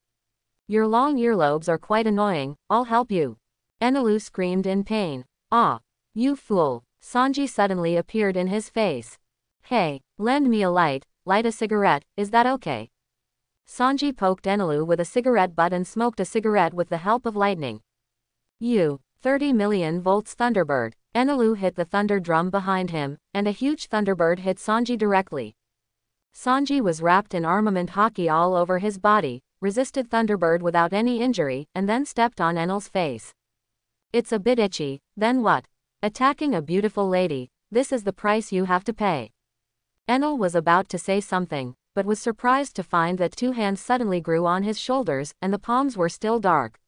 Your long earlobes are quite annoying, I'll help you. Enelu screamed in pain. Ah! You fool! Sanji suddenly appeared in his face. Hey, lend me a light, light a cigarette, is that okay? Sanji poked Enelu with a cigarette butt and smoked a cigarette with the help of lightning. You, 30 million volts Thunderbird. Enelu hit the thunder drum behind him, and a huge Thunderbird hit Sanji directly. Sanji was wrapped in armament haki all over his body, resisted Thunderbird without any injury, and then stepped on Enel's face. It's a bit itchy, then what? Attacking a beautiful lady, this is the price you have to pay. Enel was about to say something, but was surprised to find that two hands suddenly grew on his shoulders, and the palms were still dark.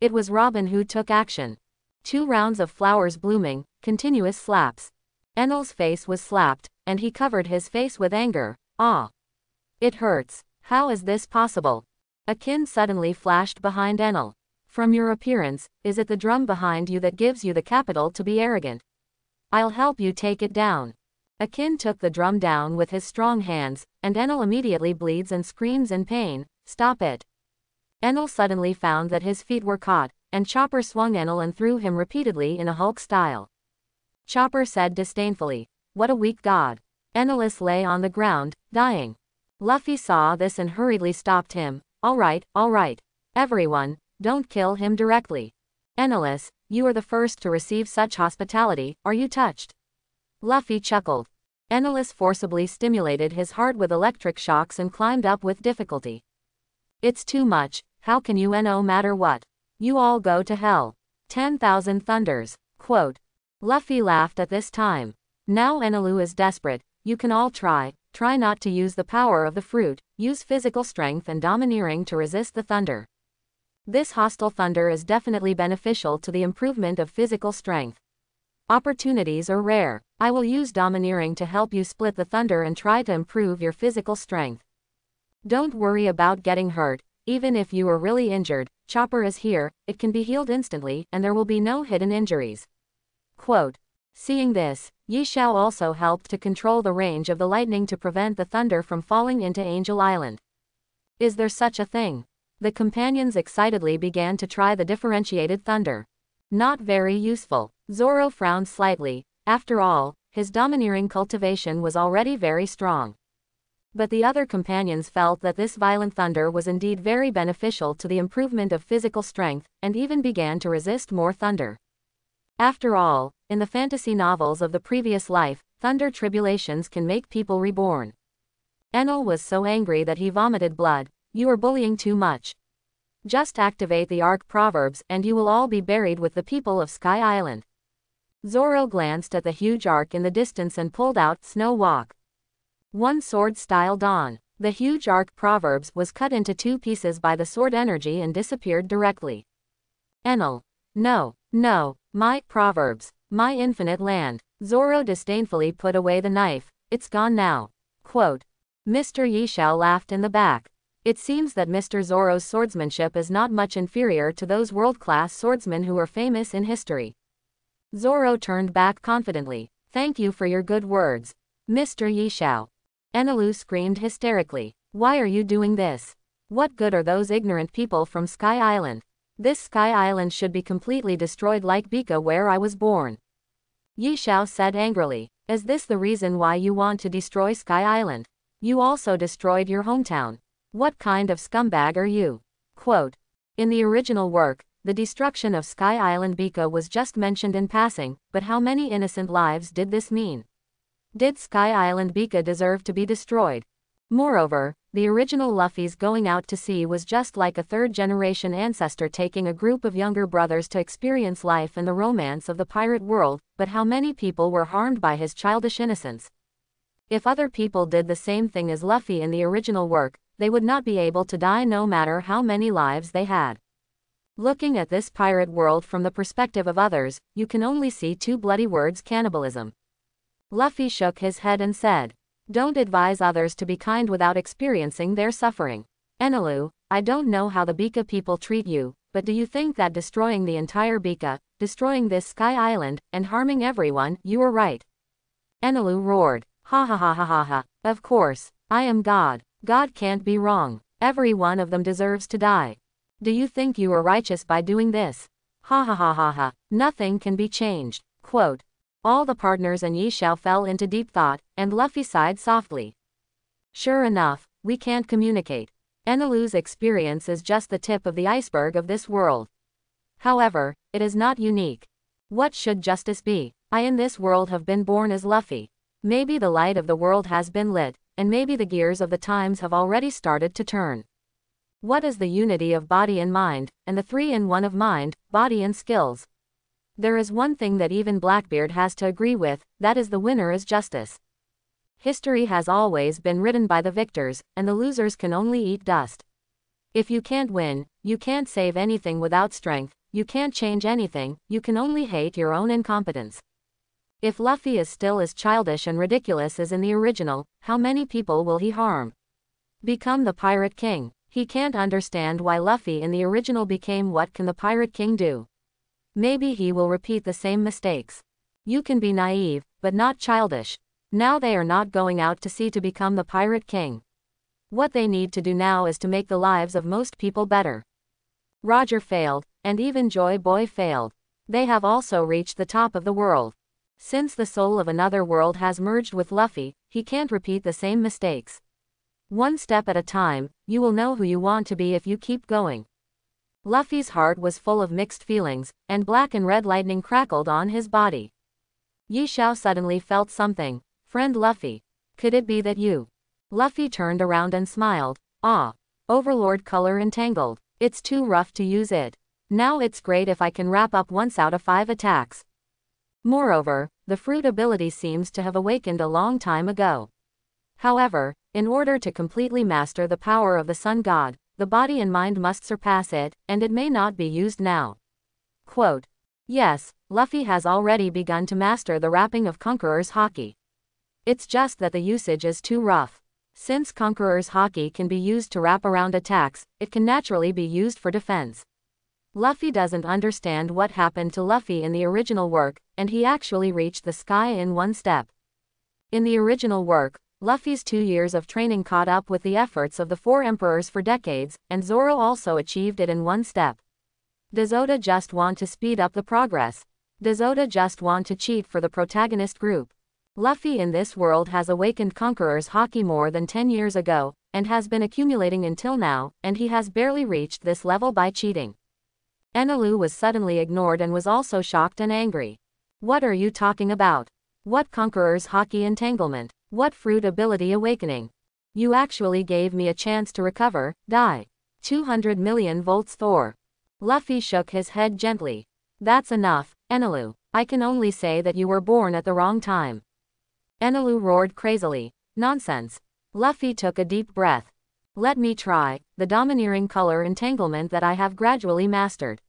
It was Robin who took action. Two rounds of flowers blooming, continuous slaps. Enel's face was slapped, and he covered his face with anger. Ah! It hurts. How is this possible? Ajin suddenly flashed behind Enel. From your appearance, is it the drum behind you that gives you the capital to be arrogant? I'll help you take it down. Ajin took the drum down with his strong hands, and Enel immediately bleeds and screams in pain, stop it. Enel suddenly found that his feet were caught, and Chopper swung Enel and threw him repeatedly in a Hulk style. Chopper said disdainfully, what a weak god. Enelus lay on the ground, dying. Luffy saw this and hurriedly stopped him, Alright, alright. Everyone, don't kill him directly. Enelus, you are the first to receive such hospitality, are you touched? Luffy chuckled. Enelus forcibly stimulated his heart with electric shocks and climbed up with difficulty. It's too much, how can you no matter what? You all go to hell. 10,000 thunders. Quote. Luffy laughed at this time. Now Enelu is desperate, you can all try, try not to use the power of the fruit, use physical strength and domineering to resist the thunder. This hostile thunder is definitely beneficial to the improvement of physical strength. Opportunities are rare. I will use domineering to help you split the thunder and try to improve your physical strength. Don't worry about getting hurt, even if you are really injured, Chopper is here, it can be healed instantly, and there will be no hidden injuries. Quote. Seeing this, Yixiao also helped to control the range of the lightning to prevent the thunder from falling into Angel Island. Is there such a thing? The companions excitedly began to try the differentiated thunder. Not very useful. Zoro frowned slightly, after all, his domineering cultivation was already very strong. But the other companions felt that this violent thunder was indeed very beneficial to the improvement of physical strength, and even began to resist more thunder. After all, in the fantasy novels of the previous life, thunder tribulations can make people reborn. Enel was so angry that he vomited blood, you are bullying too much. Just activate the Arc Proverbs and you will all be buried with the people of Sky Island. Zoro glanced at the huge arc in the distance and pulled out Snow Walk. One sword style dawn. The huge arc Proverbs was cut into two pieces by the sword energy and disappeared directly. Enel. No, no, my Proverbs, my infinite land. Zoro disdainfully put away the knife. It's gone now. Quote. Mr. Yixiao laughed in the back. It seems that Mr. Zoro's swordsmanship is not much inferior to those world-class swordsmen who are famous in history. Zoro turned back confidently. Thank you for your good words. Mr. Yixiao. Enelu screamed hysterically. Why are you doing this? What good are those ignorant people from Sky Island? This sky island should be completely destroyed like Bika where I was born. Yixiao said angrily. Is this the reason why you want to destroy Sky Island? You also destroyed your hometown. What kind of scumbag are you? Quote. In the original work, the destruction of Sky Island Bika was just mentioned in passing, but how many innocent lives did this mean? Did Sky Island Bika deserve to be destroyed? Moreover, the original Luffy's going out to sea was just like a third-generation ancestor taking a group of younger brothers to experience life and the romance of the pirate world, but how many people were harmed by his childish innocence? If other people did the same thing as Luffy in the original work, they would not be able to die no matter how many lives they had. Looking at this pirate world from the perspective of others, you can only see two bloody words cannibalism. Luffy shook his head and said, Don't advise others to be kind without experiencing their suffering. Enelu, I don't know how the Bika people treat you, but do you think that destroying the entire Bika, destroying this sky island, and harming everyone, you are right? Enelu roared. Ha ha ha ha ha ha. Of course. I am God. God can't be wrong. Every one of them deserves to die. Do you think you are righteous by doing this? Ha ha ha ha ha. Nothing can be changed. Quote. All the partners and Yi Xiao fell into deep thought, and Luffy sighed softly. Sure enough, we can't communicate. Enelu's experience is just the tip of the iceberg of this world. However, it is not unique. What should justice be? I in this world have been born as Luffy. Maybe the light of the world has been lit, and maybe the gears of the times have already started to turn. What is the unity of body and mind, and the three in one of mind, body and skills? There is one thing that even Blackbeard has to agree with, that is the winner is justice. History has always been written by the victors, and the losers can only eat dust. If you can't win, you can't save anything without strength, you can't change anything, you can only hate your own incompetence. If Luffy is still as childish and ridiculous as in the original, how many people will he harm? Become the Pirate King. He can't understand why Luffy in the original became what can the Pirate King do. Maybe he will repeat the same mistakes. You can be naive, but not childish. Now they are not going out to sea to become the Pirate King. What they need to do now is to make the lives of most people better. Roger failed, and even Joy Boy failed. They have also reached the top of the world. Since the soul of another world has merged with Luffy, he can't repeat the same mistakes. One step at a time, you will know who you want to be if you keep going. Luffy's heart was full of mixed feelings, and black and red lightning crackled on his body. Yi Xiao suddenly felt something. Friend Luffy. Could it be that you? Luffy turned around and smiled. Ah. Overlord color entangled. It's too rough to use it. Now it's great if I can wrap up once out of five attacks. Moreover, the fruit ability seems to have awakened a long time ago. However, in order to completely master the power of the sun god, the body and mind must surpass it, and it may not be used now. Quote. Yes, Luffy has already begun to master the wrapping of Conqueror's Haki. It's just that the usage is too rough. Since Conqueror's Haki can be used to wrap around attacks, it can naturally be used for defense. Luffy doesn't understand what happened to Luffy in the original work, and he actually reached the sky in one step. In the original work, Luffy's two years of training caught up with the efforts of the four emperors for decades, and Zoro also achieved it in one step. Does Oda just want to speed up the progress? Does Oda just want to cheat for the protagonist group? Luffy in this world has awakened Conqueror's Haki more than 10 years ago, and has been accumulating until now, and he has barely reached this level by cheating. Enelu was suddenly ignored and was also shocked and angry. What are you talking about? What Conqueror's haki entanglement? What fruit ability awakening? You actually gave me a chance to recover, die. 200 million volts Thor. Luffy shook his head gently. That's enough, Enelu. I can only say that you were born at the wrong time. Enelu roared crazily. Nonsense. Luffy took a deep breath. Let me try, the domineering color entanglement that I have gradually mastered.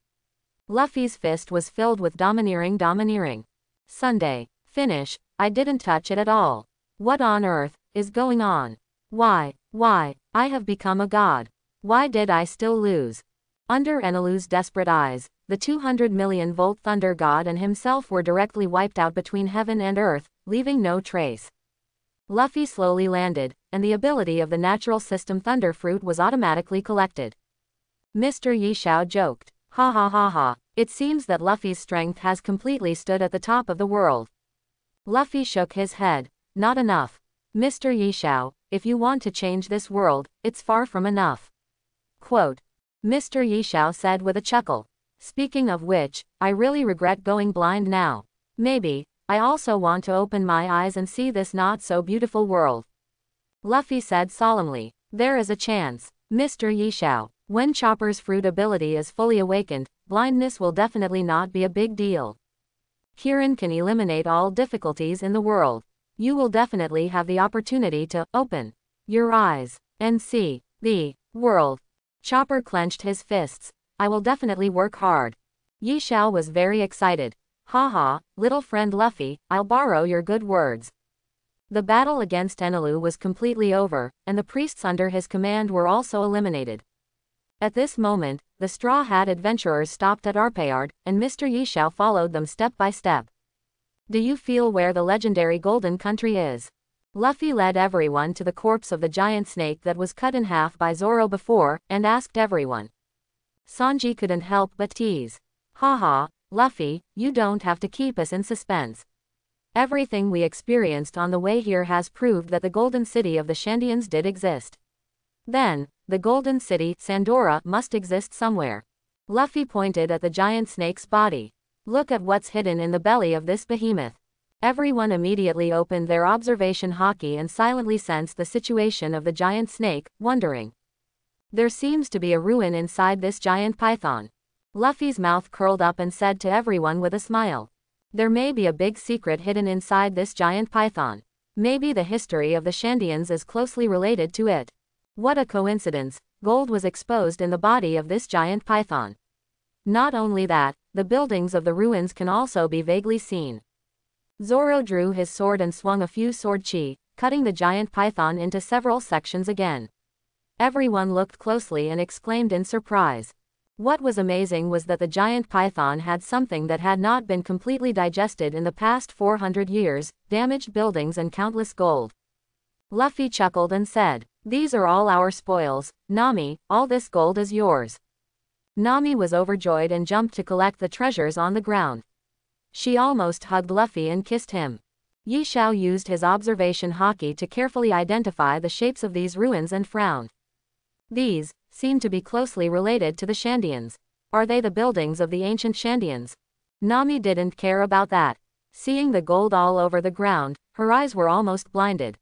Luffy's fist was filled with domineering domineering. Sunday. Finish, I didn't touch it at all. What on earth is going on? Why, why, I have become a god. Why did I still lose? Under Enelu's desperate eyes, the 200 million volt thunder god and himself were directly wiped out between heaven and earth, leaving no trace. Luffy slowly landed, and the ability of the natural system Thunder Fruit was automatically collected. Mr. Yi Xiao joked. Ha ha ha ha, it seems that Luffy's strength has completely stood at the top of the world. Luffy shook his head. Not enough. Mr. Yishao, if you want to change this world, it's far from enough. Quote. Mr. Yishao said with a chuckle. Speaking of which, I really regret going blind now. Maybe, I also want to open my eyes and see this not so beautiful world. Luffy said solemnly. There is a chance. Mr. Yixiao. When Chopper's fruit ability is fully awakened, blindness will definitely not be a big deal. Kirin can eliminate all difficulties in the world. You will definitely have the opportunity to open your eyes and see the world. Chopper clenched his fists. I will definitely work hard. Yi was very excited. Haha, little friend Luffy, I'll borrow your good words. The battle against Enelu was completely over, and the priests under his command were also eliminated. At this moment, the Straw Hat adventurers stopped at Arpayard, and Mr. Yixiao followed them step by step. Do you feel where the legendary Golden Country is? Luffy led everyone to the corpse of the giant snake that was cut in half by Zoro before, and asked everyone. Sanji couldn't help but tease. Haha, Luffy, you don't have to keep us in suspense. Everything we experienced on the way here has proved that the Golden City of the Shandians did exist. Then, the Golden City, Shandora, must exist somewhere. Luffy pointed at the giant snake's body. Look at what's hidden in the belly of this behemoth. Everyone immediately opened their observation haki and silently sensed the situation of the giant snake, wondering. There seems to be a ruin inside this giant python. Luffy's mouth curled up and said to everyone with a smile. There may be a big secret hidden inside this giant python. Maybe the history of the Shandians is closely related to it. What a coincidence, gold was exposed in the body of this giant python. Not only that, the buildings of the ruins can also be vaguely seen. Zoro drew his sword and swung a few sword chi, cutting the giant python into several sections again. Everyone looked closely and exclaimed in surprise. What was amazing was that the giant python had something that had not been completely digested in the past 400 years, damaged buildings and countless gold. Luffy chuckled and said, these are all our spoils, Nami, all this gold is yours. Nami was overjoyed and jumped to collect the treasures on the ground. She almost hugged Luffy and kissed him. Yi Xiao used his observation haki to carefully identify the shapes of these ruins and frowned. These seem to be closely related to the Shandians. Are they the buildings of the ancient Shandians? Nami didn't care about that. Seeing the gold all over the ground, her eyes were almost blinded.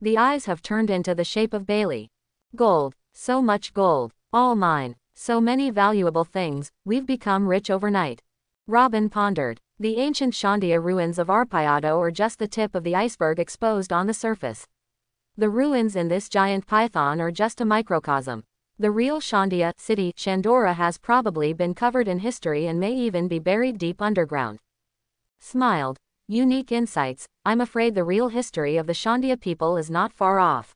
The eyes have turned into the shape of Bailey. Gold, so much gold, all mine, so many valuable things, we've become rich overnight. Robin pondered. The ancient Shandia ruins of Arpayado are just the tip of the iceberg exposed on the surface. The ruins in this giant python are just a microcosm. The real Shandia city, Shandora has probably been covered in history and may even be buried deep underground. Smiled, Unique insights, I'm afraid the real history of the Shandia people is not far off.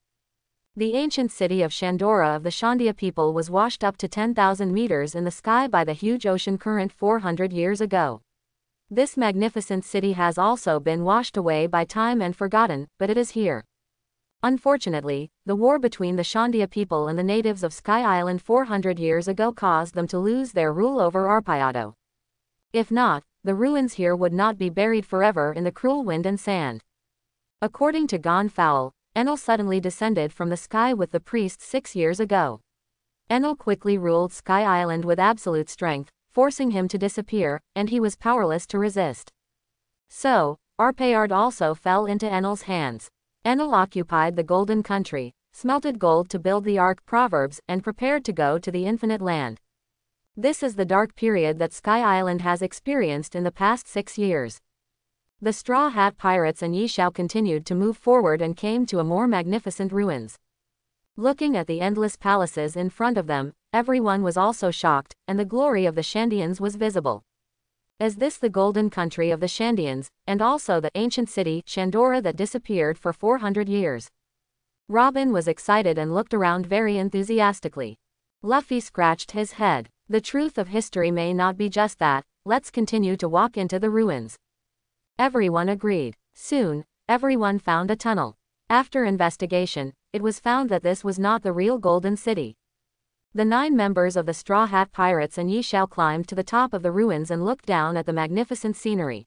The ancient city of Shandora of the Shandia people was washed up to 10,000 meters in the sky by the huge ocean current 400 years ago. This magnificent city has also been washed away by time and forgotten, but it is here. Unfortunately, the war between the Shandia people and the natives of Sky Island 400 years ago caused them to lose their rule over Arpayado. If not, the ruins here would not be buried forever in the cruel wind and sand. According to Gan Fall, Enel suddenly descended from the sky with the priests six years ago. Enel quickly ruled Sky Island with absolute strength, forcing him to disappear, and he was powerless to resist. So, Arpayard also fell into Enel's hands. Enel occupied the Golden Country, smelted gold to build the Ark Proverbs, and prepared to go to the Infinite Land. This is the dark period that Sky Island has experienced in the past six years. The Straw Hat Pirates and Yi Xiao continued to move forward and came to a more magnificent ruins. Looking at the endless palaces in front of them, everyone was also shocked, and the glory of the Shandians was visible. Is this the golden country of the Shandians, and also the ancient city, Shandora that disappeared for 400 years? Robin was excited and looked around very enthusiastically. Luffy scratched his head. The truth of history may not be just that, let's continue to walk into the ruins. Everyone agreed. Soon, everyone found a tunnel. After investigation, it was found that this was not the real Golden City. The nine members of the Straw Hat Pirates and Yi Xiao climbed to the top of the ruins and looked down at the magnificent scenery.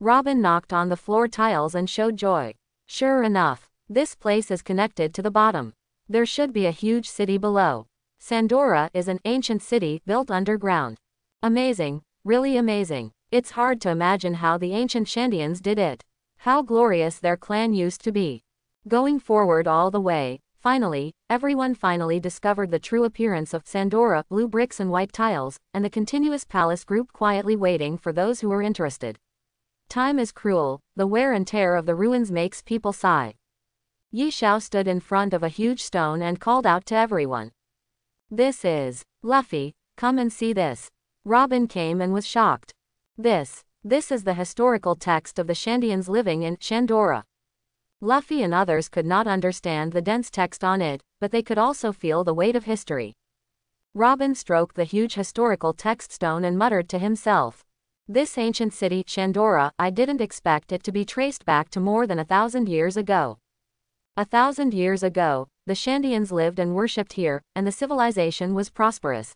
Robin knocked on the floor tiles and showed joy. Sure enough, this place is connected to the bottom. There should be a huge city below. Shandora is an ancient city built underground. Amazing, really amazing. It's hard to imagine how the ancient Shandians did it. How glorious their clan used to be. Going forward all the way, finally, everyone finally discovered the true appearance of Shandora, blue bricks and white tiles, and the continuous palace group quietly waiting for those who were interested. Time is cruel, the wear and tear of the ruins makes people sigh. Yi Xiao stood in front of a huge stone and called out to everyone. This is, Luffy, come and see this. Robin came and was shocked. This, this is the historical text of the Shandians living in Shandora. Luffy and others could not understand the dense text on it, but they could also feel the weight of history. Robin stroked the huge historical text stone and muttered to himself. This ancient city, Shandora, I didn't expect it to be traced back to more than a thousand years ago. A thousand years ago, the Shandians lived and worshipped here, and the civilization was prosperous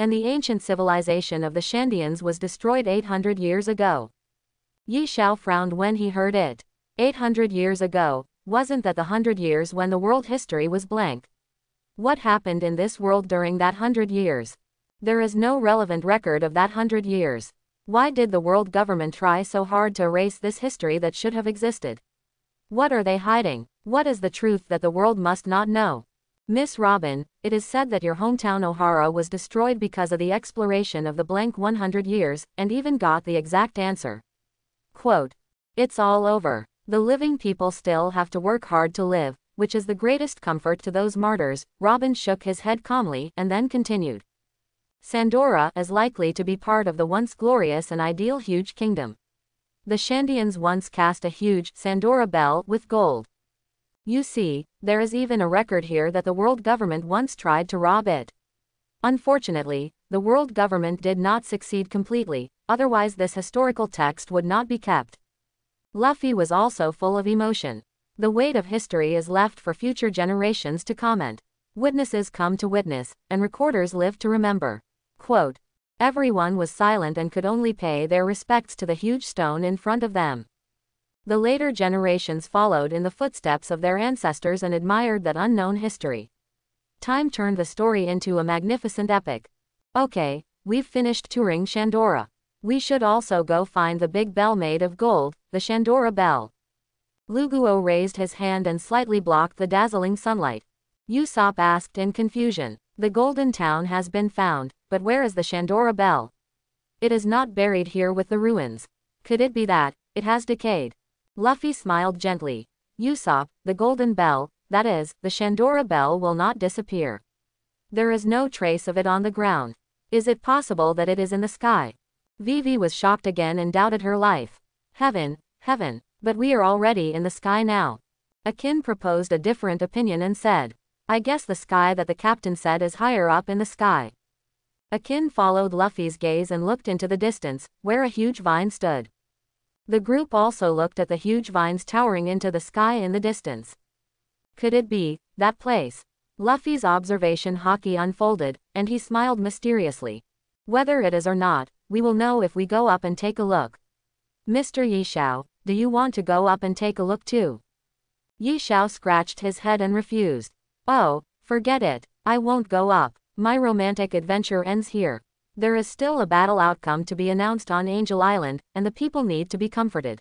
and the ancient civilization of the Shandians was destroyed 800 years ago. Yi Xiao frowned when he heard it. 800 years ago, wasn't that the hundred years when the world history was blank? What happened in this world during that hundred years? There is no relevant record of that hundred years. Why did the world government try so hard to erase this history that should have existed? What are they hiding? What is the truth that the world must not know? Miss Robin, it is said that your hometown Ohara was destroyed because of the exploration of the blank 100 years, and even got the exact answer. Quote. It's all over. The living people still have to work hard to live, which is the greatest comfort to those martyrs. Robin shook his head calmly and then continued. Shandora is likely to be part of the once glorious and ideal huge kingdom. The Shandians once cast a huge Shandora bell with gold. You see, there is even a record here that the world government once tried to rob it. Unfortunately, the world government did not succeed completely, otherwise this historical text would not be kept. Luffy was also full of emotion. The weight of history is left for future generations to comment. Witnesses come to witness, and recorders live to remember. Quote, Everyone was silent and could only pay their respects to the huge stone in front of them. The later generations followed in the footsteps of their ancestors and admired that unknown history. Time turned the story into a magnificent epic. Okay, we've finished touring Shandora. We should also go find the big bell made of gold, the Shandora bell. Luguo raised his hand and slightly blocked the dazzling sunlight. Usopp asked in confusion. The Golden Town has been found, but where is the Shandora bell? It is not buried here with the ruins. Could it be that, it has decayed? Luffy smiled gently. Usopp, the golden bell, that is, the Shandora bell will not disappear. There is no trace of it on the ground. Is it possible that it is in the sky? Vivi was shocked again and doubted her life. Heaven, heaven, but we are already in the sky now. Ajin proposed a different opinion and said, I guess the sky that the captain said is higher up in the sky. Ajin followed Luffy's gaze and looked into the distance, where a huge vine stood. The group also looked at the huge vines towering into the sky in the distance. Could it be, that place? Luffy's observation haki unfolded, and he smiled mysteriously. Whether it is or not, we will know if we go up and take a look. Mr. Yixiao, do you want to go up and take a look too? Yixiao scratched his head and refused. Oh, forget it, I won't go up, my romantic adventure ends here. There is still a battle outcome to be announced on Angel Island, and the people need to be comforted.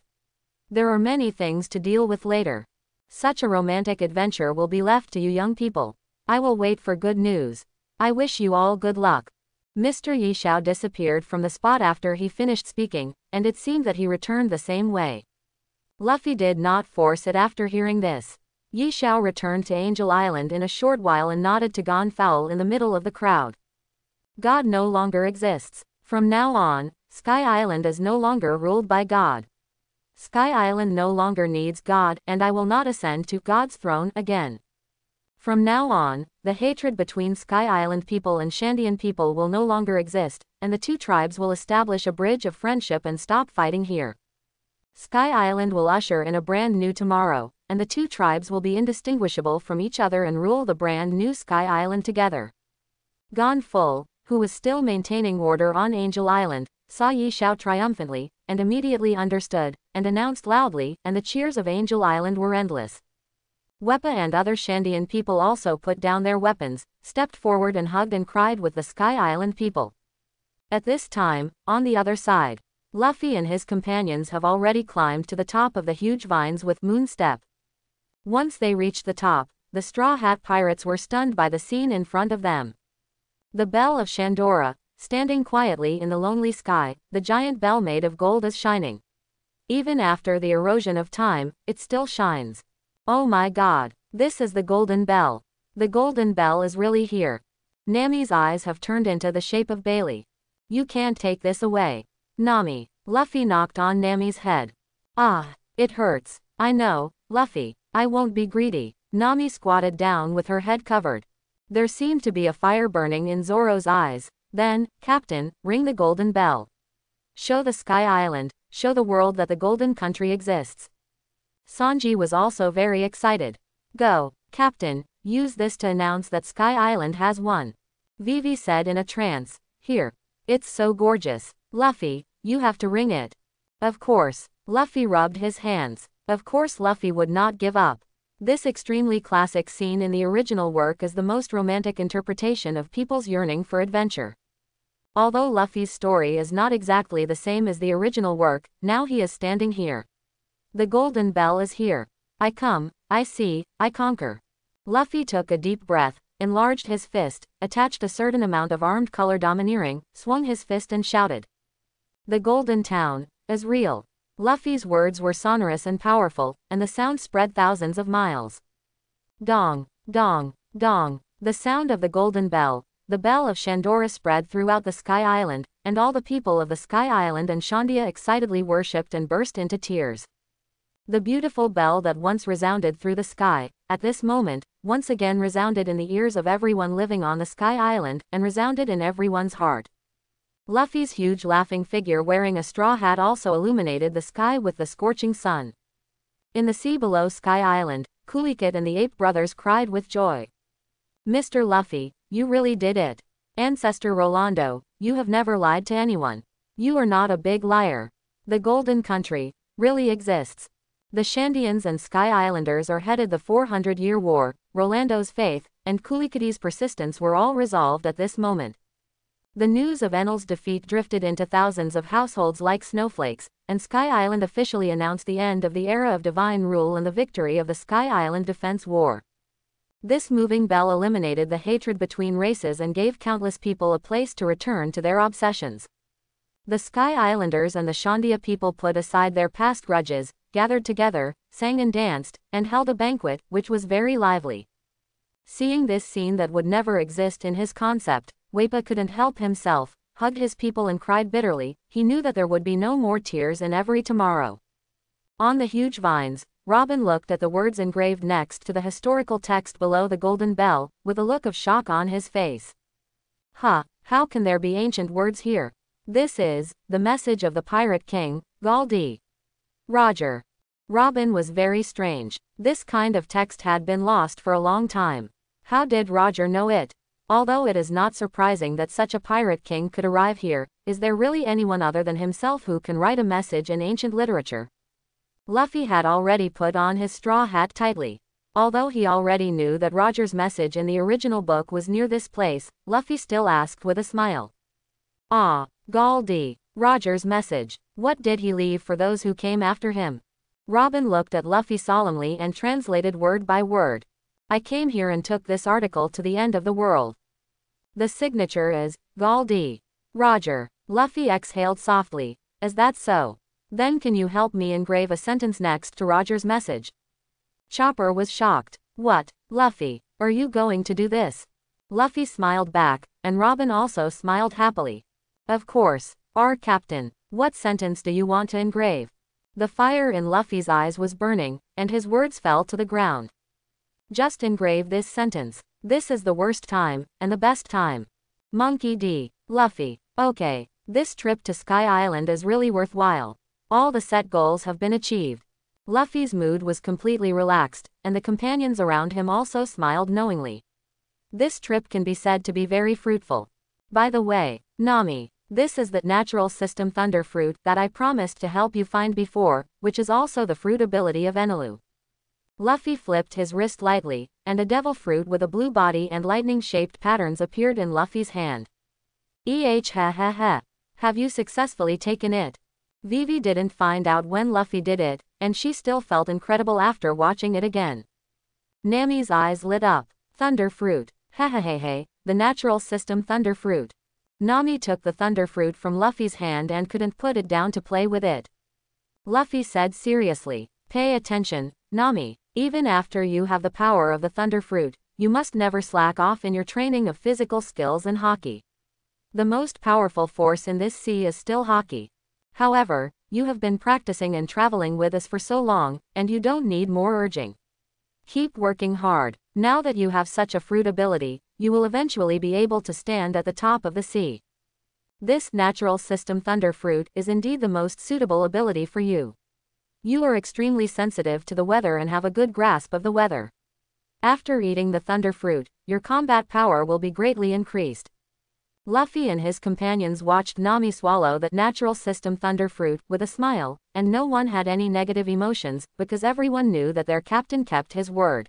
There are many things to deal with later. Such a romantic adventure will be left to you young people. I will wait for good news. I wish you all good luck. Mr. Yixiao disappeared from the spot after he finished speaking, and it seemed that he returned the same way. Luffy did not force it after hearing this. Yixiao returned to Angel Island in a short while and nodded to Gan Fall in the middle of the crowd. God no longer exists. From now on, Sky Island is no longer ruled by God. Sky Island no longer needs God, and I will not ascend to God's throne again. From now on, the hatred between Sky Island people and Shandian people will no longer exist, and the two tribes will establish a bridge of friendship and stop fighting here. Sky Island will usher in a brand new tomorrow, and the two tribes will be indistinguishable from each other and rule the brand new Sky Island together. Gan Fall, who was still maintaining order on Angel Island, saw Yi shout triumphantly, and immediately understood, and announced loudly, and the cheers of Angel Island were endless. Wyper and other Shandian people also put down their weapons, stepped forward and hugged and cried with the Sky Island people. At this time, on the other side, Luffy and his companions have already climbed to the top of the huge vines with Moon Step. Once they reached the top, the Straw Hat Pirates were stunned by the scene in front of them. The Bell of Shandora, standing quietly in the lonely sky, the giant bell made of gold is shining. Even after the erosion of time, it still shines. Oh my god, this is the Golden Bell. The Golden Bell is really here. Nami's eyes have turned into the shape of Bailey. You can't take this away. Nami. Luffy knocked on Nami's head. Ah, it hurts. I know, Luffy. I won't be greedy. Nami squatted down with her head covered. There seemed to be a fire burning in Zoro's eyes. Then, Captain, ring the golden bell. Show the Sky Island, show the world that the Golden Country exists. Sanji was also very excited. Go, Captain, use this to announce that Sky Island has won. Vivi said in a trance. Here. It's so gorgeous. Luffy, you have to ring it. Of course. Luffy rubbed his hands. Of course Luffy would not give up. This extremely classic scene in the original work is the most romantic interpretation of people's yearning for adventure. Although Luffy's story is not exactly the same as the original work, now he is standing here. The golden bell is here. I come, I see, I conquer. Luffy took a deep breath, enlarged his fist, attached a certain amount of armed color domineering, swung his fist and shouted. The Golden Town is real. Luffy's words were sonorous and powerful, and the sound spread thousands of miles. Dong, dong, dong. The sound of the golden bell, the bell of Shandora spread throughout the Sky Island, and all the people of the Sky Island and Shandia excitedly worshipped and burst into tears. The beautiful bell that once resounded through the sky, at this moment, once again resounded in the ears of everyone living on the Sky Island, and resounded in everyone's heart. Luffy's huge laughing figure wearing a straw hat also illuminated the sky with the scorching sun. In the sea below Sky Island, Coolie and the ape brothers cried with joy. Mr. Luffy, you really did it. Ancestor Rolando, you have never lied to anyone. You are not a big liar. The Golden Country really exists. The Shandians and Sky Islanders are headed the 400-year war, Rolando's faith, and Kulikiti's persistence were all resolved at this moment. The news of Enel's defeat drifted into thousands of households like snowflakes, and Sky Island officially announced the end of the era of divine rule and the victory of the Sky Island Defense War. This moving bell eliminated the hatred between races and gave countless people a place to return to their obsessions. The Sky Islanders and the Shandia people put aside their past grudges, gathered together, sang and danced, and held a banquet, which was very lively. Seeing this scene that would never exist in his concept, Wyper couldn't help himself, hugged his people and cried bitterly, he knew that there would be no more tears in every tomorrow. On the huge vines, Robin looked at the words engraved next to the historical text below the golden bell, with a look of shock on his face. Huh, how can there be ancient words here? This is, the message of the Pirate King, Gol D. Roger. Robin was very strange. This kind of text had been lost for a long time. How did Roger know it? Although it is not surprising that such a pirate king could arrive here, is there really anyone other than himself who can write a message in ancient literature? Luffy had already put on his straw hat tightly. Although he already knew that Roger's message in the original book was near this place, Luffy still asked with a smile. Ah, Gol D. Roger's message. What did he leave for those who came after him? Robin looked at Luffy solemnly and translated word by word. I came here and took this article to the end of the world. The signature is, Gol D. Roger. Luffy exhaled softly. Is that so? Then can you help me engrave a sentence next to Roger's message? Chopper was shocked. What, Luffy, are you going to do this? Luffy smiled back, and Robin also smiled happily. Of course, our captain. What sentence do you want to engrave? The fire in Luffy's eyes was burning, and his words fell to the ground. Just engrave this sentence. This is the worst time, and the best time. Monkey D. Luffy. Okay. This trip to Sky Island is really worthwhile. All the set goals have been achieved. Luffy's mood was completely relaxed, and the companions around him also smiled knowingly. This trip can be said to be very fruitful. By the way, Nami, This is the natural system thunder fruit that I promised to help you find before, which is also the fruit ability of Enelu. Luffy flipped his wrist lightly, and a devil fruit with a blue body and lightning-shaped patterns appeared in Luffy's hand. Eh ha ha ha. Have you successfully taken it? Vivi didn't find out when Luffy did it, and she still felt incredible after watching it again. Nami's eyes lit up. Thunder fruit. Hehehehe, the natural system thunder fruit. Nami took the thunder fruit from Luffy's hand and couldn't put it down to play with it. Luffy said seriously, Pay attention, Nami, even after you have the power of the thunder fruit, you must never slack off in your training of physical skills and haki. The most powerful force in this sea is still haki. However, you have been practicing and traveling with us for so long, and you don't need more urging. Keep working hard. Now that you have such a fruit ability, you will eventually be able to stand at the top of the sea. This natural system thunder fruit is indeed the most suitable ability for you. You are extremely sensitive to the weather and have a good grasp of the weather. After eating the thunder fruit, your combat power will be greatly increased. Luffy and his companions watched Nami swallow that natural system thunder fruit with a smile, and no one had any negative emotions because everyone knew that their captain kept his word.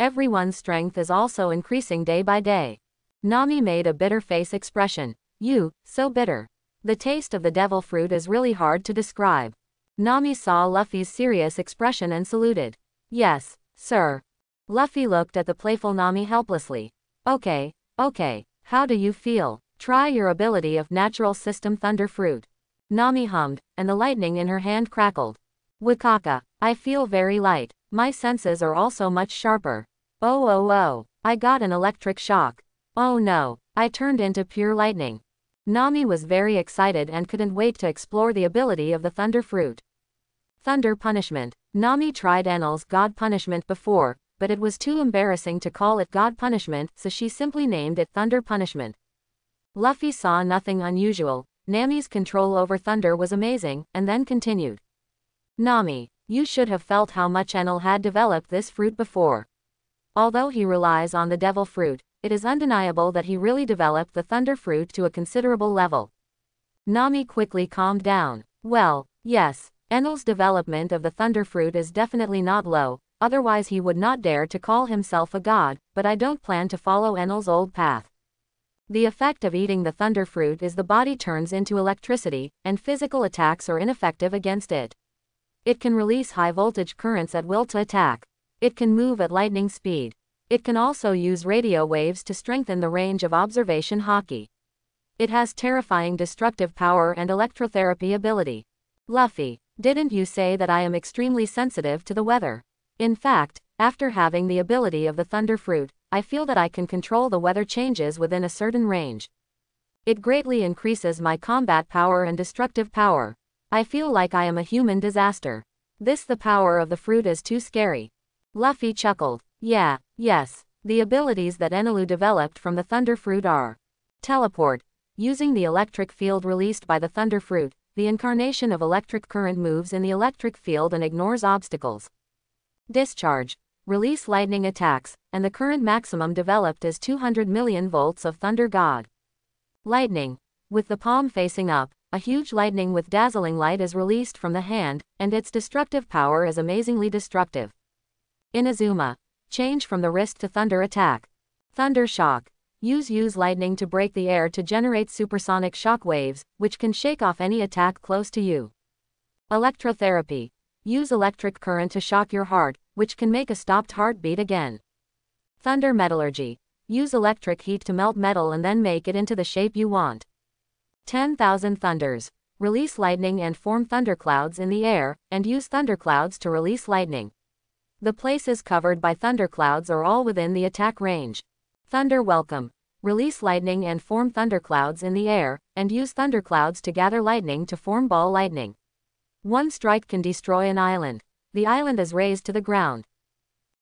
Everyone's strength is also increasing day by day. Nami made a bitter face expression. You, so bitter. The taste of the devil fruit is really hard to describe. Nami saw Luffy's serious expression and saluted. Yes, sir. Luffy looked at the playful Nami helplessly. Okay, okay. How do you feel? Try your ability of natural system thunder fruit. Nami hummed, and the lightning in her hand crackled. Wakaka, I feel very light. My senses are also much sharper. Oh oh oh, I got an electric shock. Oh no, I turned into pure lightning. Nami was very excited and couldn't wait to explore the ability of the thunder fruit. Thunder punishment. Nami tried Enel's god punishment before, but it was too embarrassing to call it God Punishment, so she simply named it Thunder Punishment. Luffy saw nothing unusual, Nami's control over Thunder was amazing, and then continued. Nami, you should have felt how much Enel had developed this fruit before. Although he relies on the devil fruit, it is undeniable that he really developed the thunder fruit to a considerable level. Nami quickly calmed down. Well, yes, Enel's development of the thunder fruit is definitely not low, otherwise he would not dare to call himself a god, but I don't plan to follow Enel's old path. The effect of eating the thunder fruit is the body turns into electricity, and physical attacks are ineffective against it. It can release high voltage currents at will to attack. It can move at lightning speed. It can also use radio waves to strengthen the range of observation haki. It has terrifying destructive power and electrotherapy ability. Luffy, didn't you say that I am extremely sensitive to the weather? In fact, after having the ability of the Thunder Fruit, I feel that I can control the weather changes within a certain range. It greatly increases my combat power and destructive power. I feel like I am a human disaster. This the power of the fruit is too scary. Luffy chuckled. Yeah, yes. The abilities that Enelu developed from the Thunder Fruit are Teleport. Using the electric field released by the Thunder Fruit, the incarnation of electric current moves in the electric field and ignores obstacles. Discharge. Release lightning attacks, and the current maximum developed is 200 million volts of Thunder God. Lightning. With the palm facing up, a huge lightning with dazzling light is released from the hand, and its destructive power is amazingly destructive. Inazuma. Change from the wrist to thunder attack. Thunder shock. Use use lightning to break the air to generate supersonic shock waves, which can shake off any attack close to you. Electrotherapy. Use electric current to shock your heart, which can make a stopped heart beat again. Thunder metallurgy. Use electric heat to melt metal and then make it into the shape you want. 10,000 thunders. Release lightning and form thunderclouds in the air, and use thunderclouds to release lightning. The places covered by thunderclouds are all within the attack range. Thunder welcome. Release lightning and form thunderclouds in the air, and use thunderclouds to gather lightning to form ball lightning. One strike can destroy an island. The island is razed to the ground.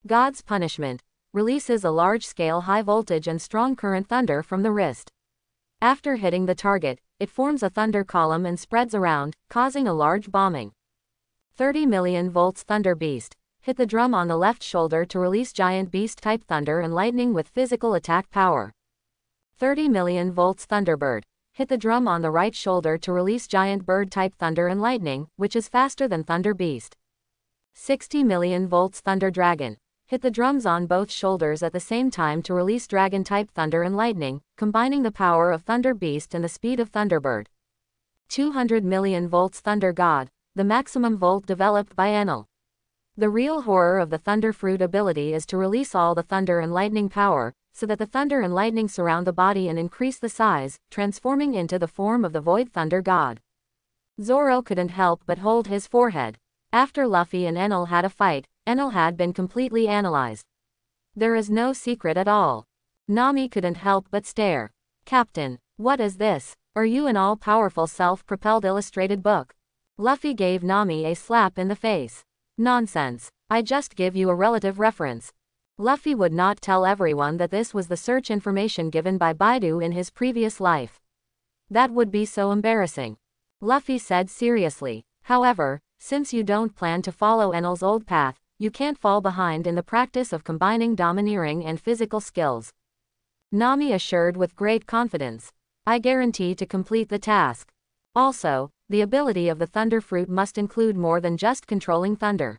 God's punishment releases a large-scale high-voltage and strong current thunder from the wrist. After hitting the target, it forms a thunder column and spreads around, causing a large bombing. 30 million volts Thunder Beast. Hit the drum on the left shoulder to release giant beast-type thunder and lightning with physical attack power. 30 million volts Thunderbird. hit the drum on the right shoulder to release giant bird type thunder and lightning, which is faster than Thunder Beast. 60 million volts Thunder Dragon. Hit the drums on both shoulders at the same time to release dragon type thunder and lightning, combining the power of Thunder Beast and the speed of Thunderbird. 200 million volts Thunder God, the maximum volt developed by Enel. The real horror of the Thunder Fruit ability is to release all the thunder and lightning power, so that the thunder and lightning surround the body and increase the size, transforming into the form of the Void Thunder God. Zoro couldn't help but hold his forehead. After Luffy and Enel had a fight, Enel had been completely analyzed. There is no secret at all. Nami couldn't help but stare. Captain, what is this? Are you an all-powerful self-propelled illustrated book? Luffy gave Nami a slap in the face. Nonsense. I just give you a relative reference. Luffy would not tell everyone that this was the search information given by Baidu in his previous life. That would be so embarrassing. Luffy said seriously. However, since you don't plan to follow Enel's old path, you can't fall behind in the practice of combining domineering and physical skills. Nami assured with great confidence. I guarantee to complete the task. Also, the ability of the Thunder Fruit must include more than just controlling thunder.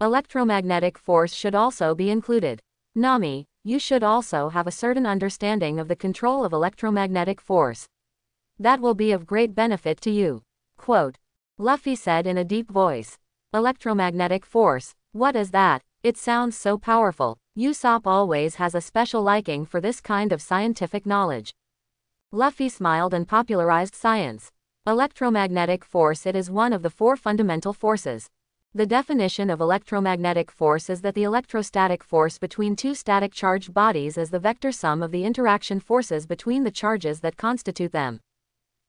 Electromagnetic force should also be included. Nami, you should also have a certain understanding of the control of electromagnetic force. That will be of great benefit to you. Quote. Luffy said in a deep voice. Electromagnetic force, what is that? It sounds so powerful. Usopp always has a special liking for this kind of scientific knowledge. Luffy smiled and popularized science. Electromagnetic force It is one of the four fundamental forces. The definition of electromagnetic force is that the electrostatic force between two static charged bodies is the vector sum of the interaction forces between the charges that constitute them.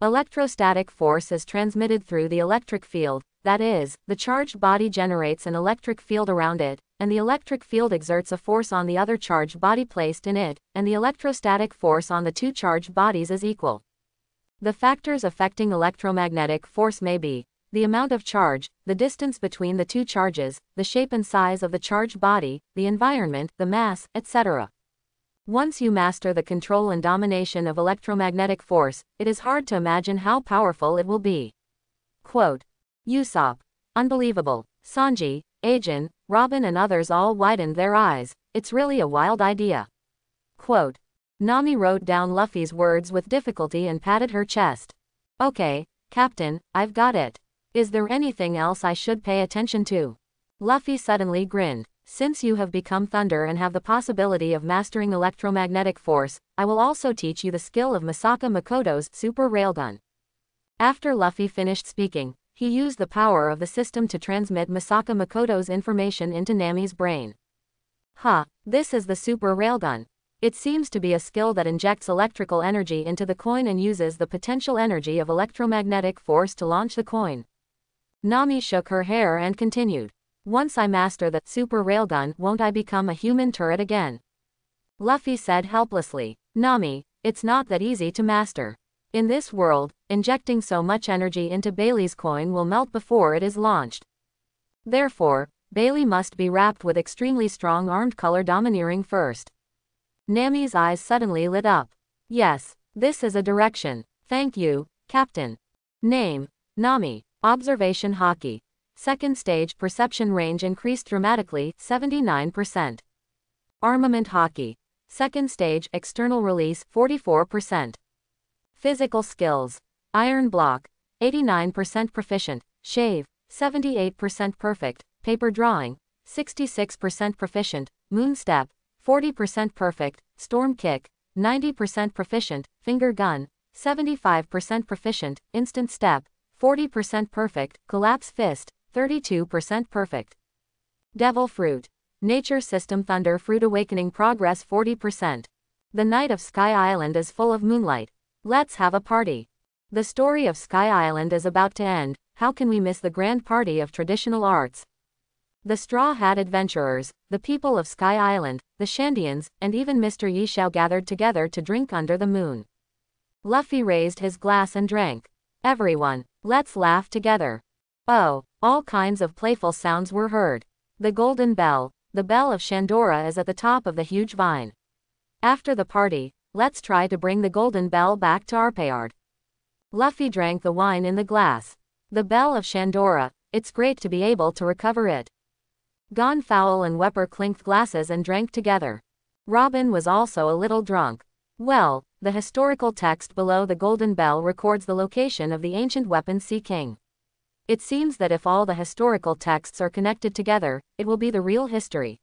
Electrostatic force is transmitted through the electric field, that is, the charged body generates an electric field around it, and the electric field exerts a force on the other charged body placed in it, and the electrostatic force on the two charged bodies is equal. The factors affecting electromagnetic force may be the amount of charge, the distance between the two charges, the shape and size of the charged body, the environment, the mass, etc. Once you master the control and domination of electromagnetic force, it is hard to imagine how powerful it will be. Quote. Usopp. Unbelievable. Sanji, Ajin, Robin and others all widened their eyes, it's really a wild idea. Quote. Nami wrote down Luffy's words with difficulty and patted her chest. Okay, Captain, I've got it. Is there anything else I should pay attention to? Luffy suddenly grinned. Since you have become Thunder and have the possibility of mastering electromagnetic force, I will also teach you the skill of Misaka Mikoto's Super Railgun. After Luffy finished speaking, he used the power of the system to transmit Misaka Mikoto's information into Nami's brain. Huh, this is the Super Railgun. It seems to be a skill that injects electrical energy into the coin and uses the potential energy of electromagnetic force to launch the coin. Nami shook her hair and continued. Once I master the super railgun, won't I become a human turret again? Luffy said helplessly. Nami, it's not that easy to master. In this world, injecting so much energy into Bailey's coin will melt before it is launched. Therefore, Bailey must be wrapped with extremely strong armed color domineering first. Nami's eyes suddenly lit up. Yes, this is a direction. Thank you, Captain. Name, Nami. Observation haki. Second stage perception range increased dramatically, 79%. Armament haki. Second stage external release, 44%. Physical skills. Iron block, 89% proficient. Shave, 78% perfect. Paper drawing, 66% proficient. Moon step, 40% perfect. Storm kick, 90% proficient. Finger gun, 75% proficient. Instant step, 40% perfect, collapse fist, 32% perfect. Devil fruit. Nature system thunder fruit awakening progress 40%. The night of Sky Island is full of moonlight. Let's have a party. The story of Sky Island is about to end, how can we miss the grand party of traditional arts? The Straw Hat Adventurers, the people of Sky Island, the Shandians, and even Mr. Yixiao gathered together to drink under the moon. Luffy raised his glass and drank. Everyone, let's laugh together. Oh, all kinds of playful sounds were heard. The golden bell, the bell of Shandora is at the top of the huge vine. After the party, let's try to bring the golden bell back to Arpayard. Luffy drank the wine in the glass. The bell of Shandora, it's great to be able to recover it. Gonfalon and Wyper clinked glasses and drank together. Robin was also a little drunk. Well, the historical text below the Golden Bell records the location of the ancient weapon Sea King. It seems that if all the historical texts are connected together, it will be the real history.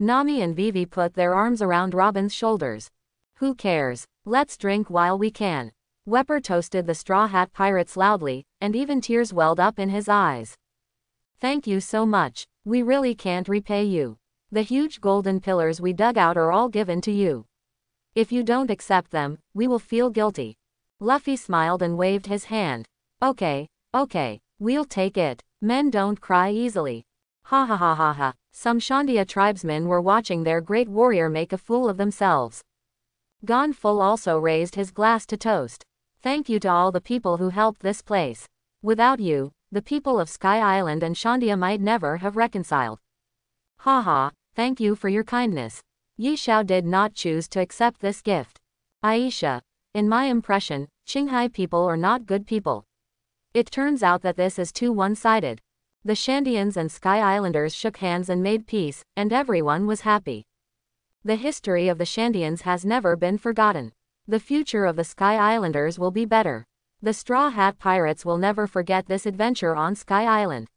Nami and Vivi put their arms around Robin's shoulders. Who cares? Let's drink while we can. Wyper toasted the Straw Hat Pirates loudly, and even tears welled up in his eyes. Thank you so much. We really can't repay you. The huge golden pillars we dug out are all given to you. If you don't accept them, we will feel guilty. Luffy smiled and waved his hand. Okay, okay. We'll take it. Men don't cry easily. Ha ha ha ha ha. Some Shandia tribesmen were watching their great warrior make a fool of themselves. Gan Fall also raised his glass to toast. Thank you to all the people who helped this place. Without you, the people of Sky Island and Shandia might never have reconciled. Ha ha, thank you for your kindness. Yi Xiao did not choose to accept this gift. Aisha, in my impression, Qinghai people are not good people. It turns out that this is too one-sided. The Shandians and Sky Islanders shook hands and made peace, and everyone was happy. The history of the Shandians has never been forgotten. The future of the Sky Islanders will be better. The Straw Hat Pirates will never forget this adventure on Sky Island.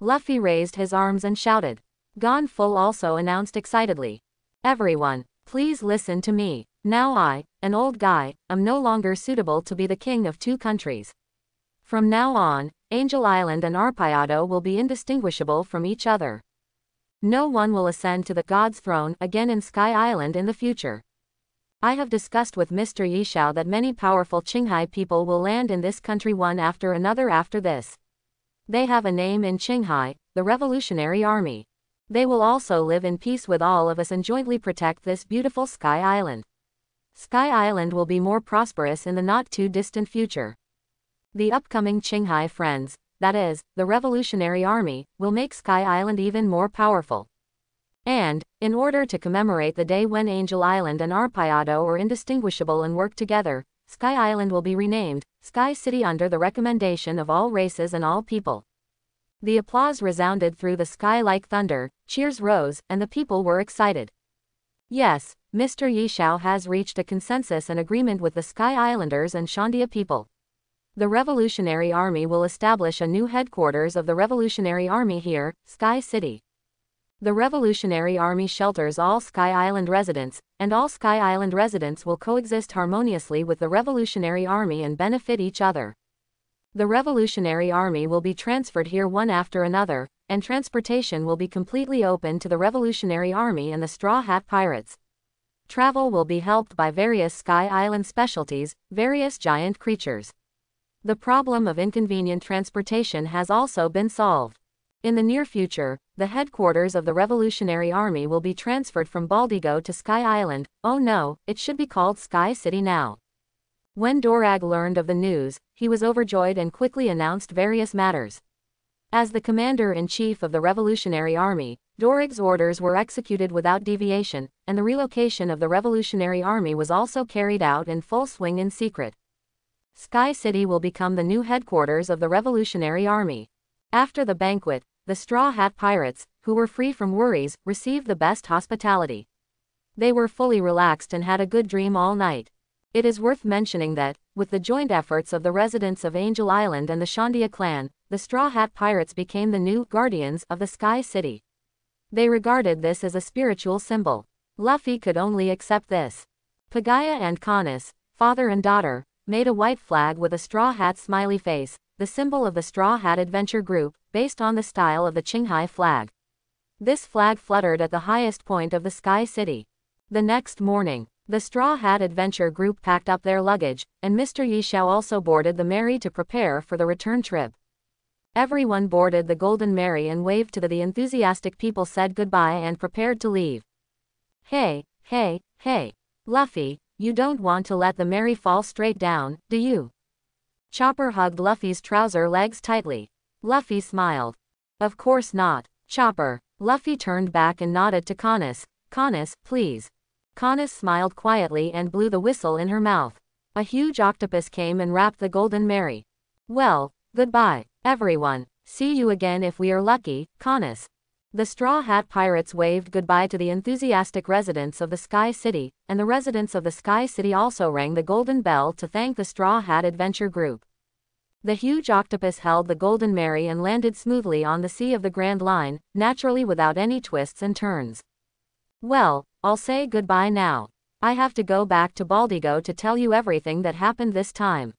Luffy raised his arms and shouted. Gan Fall also announced excitedly. Everyone, please listen to me. Now I, an old guy, am no longer suitable to be the king of two countries. From now on, Angel Island and Arpayado will be indistinguishable from each other. No one will ascend to the God's throne again in Sky Island in the future. I have discussed with Mr. Yi Xiao that many powerful Qinghai people will land in this country one after another after this. They have a name in Qinghai, the Revolutionary Army. They will also live in peace with all of us and jointly protect this beautiful Sky Island. Sky Island will be more prosperous in the not too distant future. The upcoming Qinghai Friends, that is, the Revolutionary Army, will make Sky Island even more powerful. And, in order to commemorate the day when Angel Island and Arpayado are indistinguishable and work together, Sky Island will be renamed Sky City under the recommendation of all races and all people. The applause resounded through the sky like thunder, cheers rose, and the people were excited. Yes, Mr. Yi Xiao has reached a consensus and agreement with the Sky Islanders and Shandia people. The Revolutionary Army will establish a new headquarters of the Revolutionary Army here, Sky City. The Revolutionary Army shelters all Sky Island residents, and all Sky Island residents will coexist harmoniously with the Revolutionary Army and benefit each other. The Revolutionary Army will be transferred here one after another, and transportation will be completely open to the Revolutionary Army and the Straw Hat Pirates. Travel will be helped by various Sky Island specialties, various giant creatures. The problem of inconvenient transportation has also been solved. In the near future, the headquarters of the Revolutionary Army will be transferred from Baldigo to Sky Island. Oh no, it should be called Sky City now. When Dorag learned of the news, he was overjoyed and quickly announced various matters. As the commander-in-chief of the Revolutionary Army, Dorag's orders were executed without deviation, and the relocation of the Revolutionary Army was also carried out in full swing in secret. Sky City will become the new headquarters of the Revolutionary Army. After the banquet, the Straw Hat Pirates, who were free from worries, received the best hospitality. They were fully relaxed and had a good dream all night. It is worth mentioning that, with the joint efforts of the residents of Angel Island and the Shandia clan, the Straw Hat Pirates became the new guardians of the Sky City. They regarded this as a spiritual symbol. Luffy could only accept this. Pagaya and Conis, father and daughter, made a white flag with a straw hat smiley face, the symbol of the Straw Hat Adventure Group, based on the style of the Qinghai flag. This flag fluttered at the highest point of the Sky City. The next morning, the Straw Hat Adventure Group packed up their luggage, and Mr. Yi Xiao also boarded the Mary to prepare for the return trip. Everyone boarded the Golden Mary and waved to the, the enthusiastic people said goodbye and prepared to leave. Hey, hey, hey. Luffy, you don't want to let the Mary fall straight down, do you? Chopper hugged Luffy's trouser legs tightly. Luffy smiled. Of course not. Chopper. Luffy turned back and nodded to Conis. Conis, please. Conis smiled quietly and blew the whistle in her mouth. A huge octopus came and wrapped the Golden Mary. Well, goodbye, everyone. See you again if we are lucky, Conis. The Straw Hat Pirates waved goodbye to the enthusiastic residents of the Sky City, and the residents of the Sky City also rang the golden bell to thank the Straw Hat Adventure Group. The huge octopus held the Golden Mary and landed smoothly on the sea of the Grand Line, naturally without any twists and turns. Well, I'll say goodbye now. I have to go back to Baldigo to tell you everything that happened this time.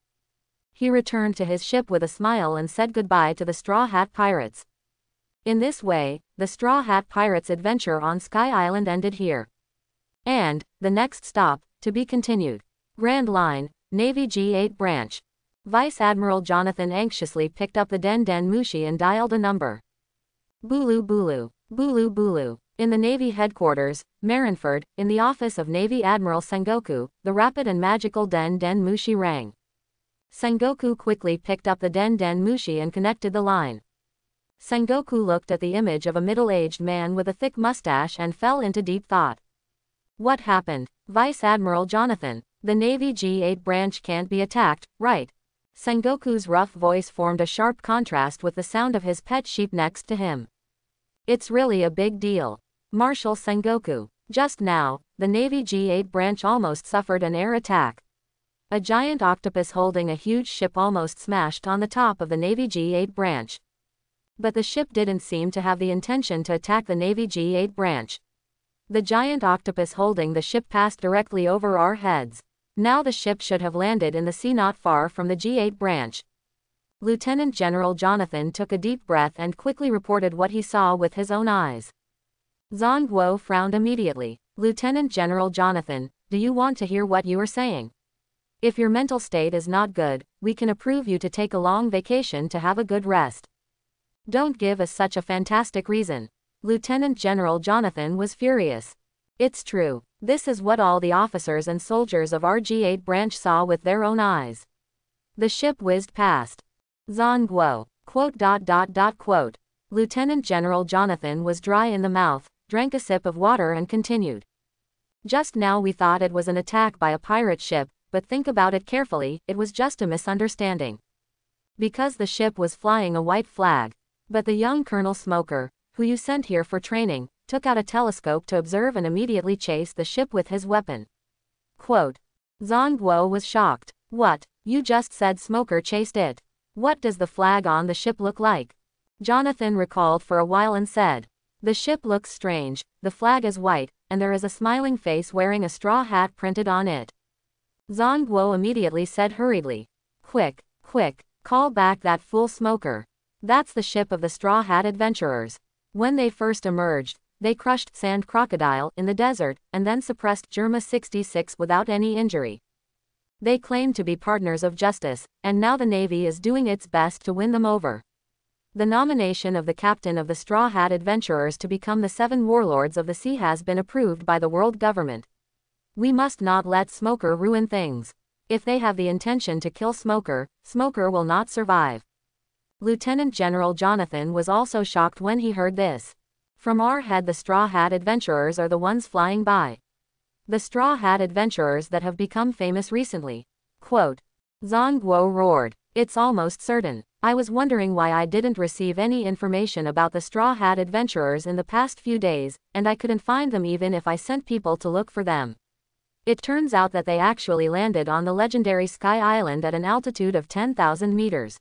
He returned to his ship with a smile and said goodbye to the Straw Hat Pirates. In this way, the Straw Hat Pirates' adventure on Sky Island ended here. And, the next stop, to be continued. Grand Line, Navy G8 Branch. Vice Admiral Jonathan anxiously picked up the Den Den Mushi and dialed a number. Bulu Bulu, Bulu Bulu. In the Navy headquarters, Marineford, in the office of Navy Admiral Sengoku, the rapid and magical Den Den Mushi rang. Sengoku quickly picked up the Den Den Mushi and connected the line. Sengoku looked at the image of a middle-aged man with a thick mustache and fell into deep thought. What happened? Vice Admiral Jonathan, the Navy G8 branch can't be attacked, right? Sengoku's rough voice formed a sharp contrast with the sound of his pet sheep next to him. It's really a big deal. Marshal Sengoku. Just now, the Navy G8 branch almost suffered an air attack. A giant octopus holding a huge ship almost smashed on the top of the Navy G8 branch. But the ship didn't seem to have the intention to attack the Navy G8 branch. The giant octopus holding the ship passed directly over our heads. Now the ship should have landed in the sea not far from the G8 branch. Lieutenant General Jonathan took a deep breath and quickly reported what he saw with his own eyes. Zhang Guo frowned immediately. Lieutenant General Jonathan, do you want to hear what you are saying? If your mental state is not good, we can approve you to take a long vacation to have a good rest. Don't give us such a fantastic reason. Lieutenant General Jonathan was furious. It's true. This is what all the officers and soldiers of RG8 branch saw with their own eyes. The ship whizzed past. Zhang Guo, quote dot dot dot quote. Lieutenant General Jonathan was dry in the mouth, drank a sip of water and continued. Just now we thought it was an attack by a pirate ship, but think about it carefully, it was just a misunderstanding. Because the ship was flying a white flag. But the young Colonel Smoker, who you sent here for training, took out a telescope to observe and immediately chased the ship with his weapon. Quote. Zhang Guo was shocked. What? You just said Smoker chased it. What does the flag on the ship look like? Jonathan recalled for a while and said. The ship looks strange, the flag is white, and there is a smiling face wearing a straw hat printed on it. Zhang Guo immediately said hurriedly. Quick, quick, call back that fool smoker. That's the ship of the Straw Hat adventurers. When they first emerged, they crushed Sand Crocodile in the desert, and then suppressed Germa 66 without any injury. They claim to be partners of justice, and now the Navy is doing its best to win them over. The nomination of the captain of the Straw Hat Adventurers to become the seven warlords of the sea has been approved by the world government. We must not let Smoker ruin things. If they have the intention to kill Smoker, Smoker will not survive. Lieutenant General Jonathan was also shocked when he heard this. From our head the Straw Hat Adventurers are the ones flying by. The Straw Hat Adventurers that have become famous recently. Quote. Zhang Guo roared. It's almost certain. I was wondering why I didn't receive any information about the Straw Hat Adventurers in the past few days, and I couldn't find them even if I sent people to look for them. It turns out that they actually landed on the legendary Sky Island at an altitude of 10,000 meters.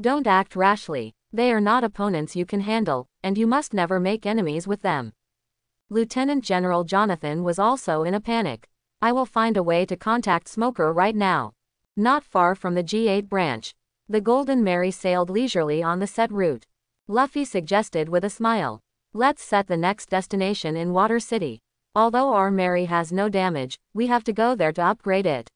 Don't act rashly. They are not opponents you can handle, and you must never make enemies with them. Lieutenant General Jonathan was also in a panic. I will find a way to contact Smoker right now. Not far from the G8 branch, the Golden Mary sailed leisurely on the set route. Luffy suggested with a smile. Let's set the next destination in Water City. Although our Mary has no damage, we have to go there to upgrade it.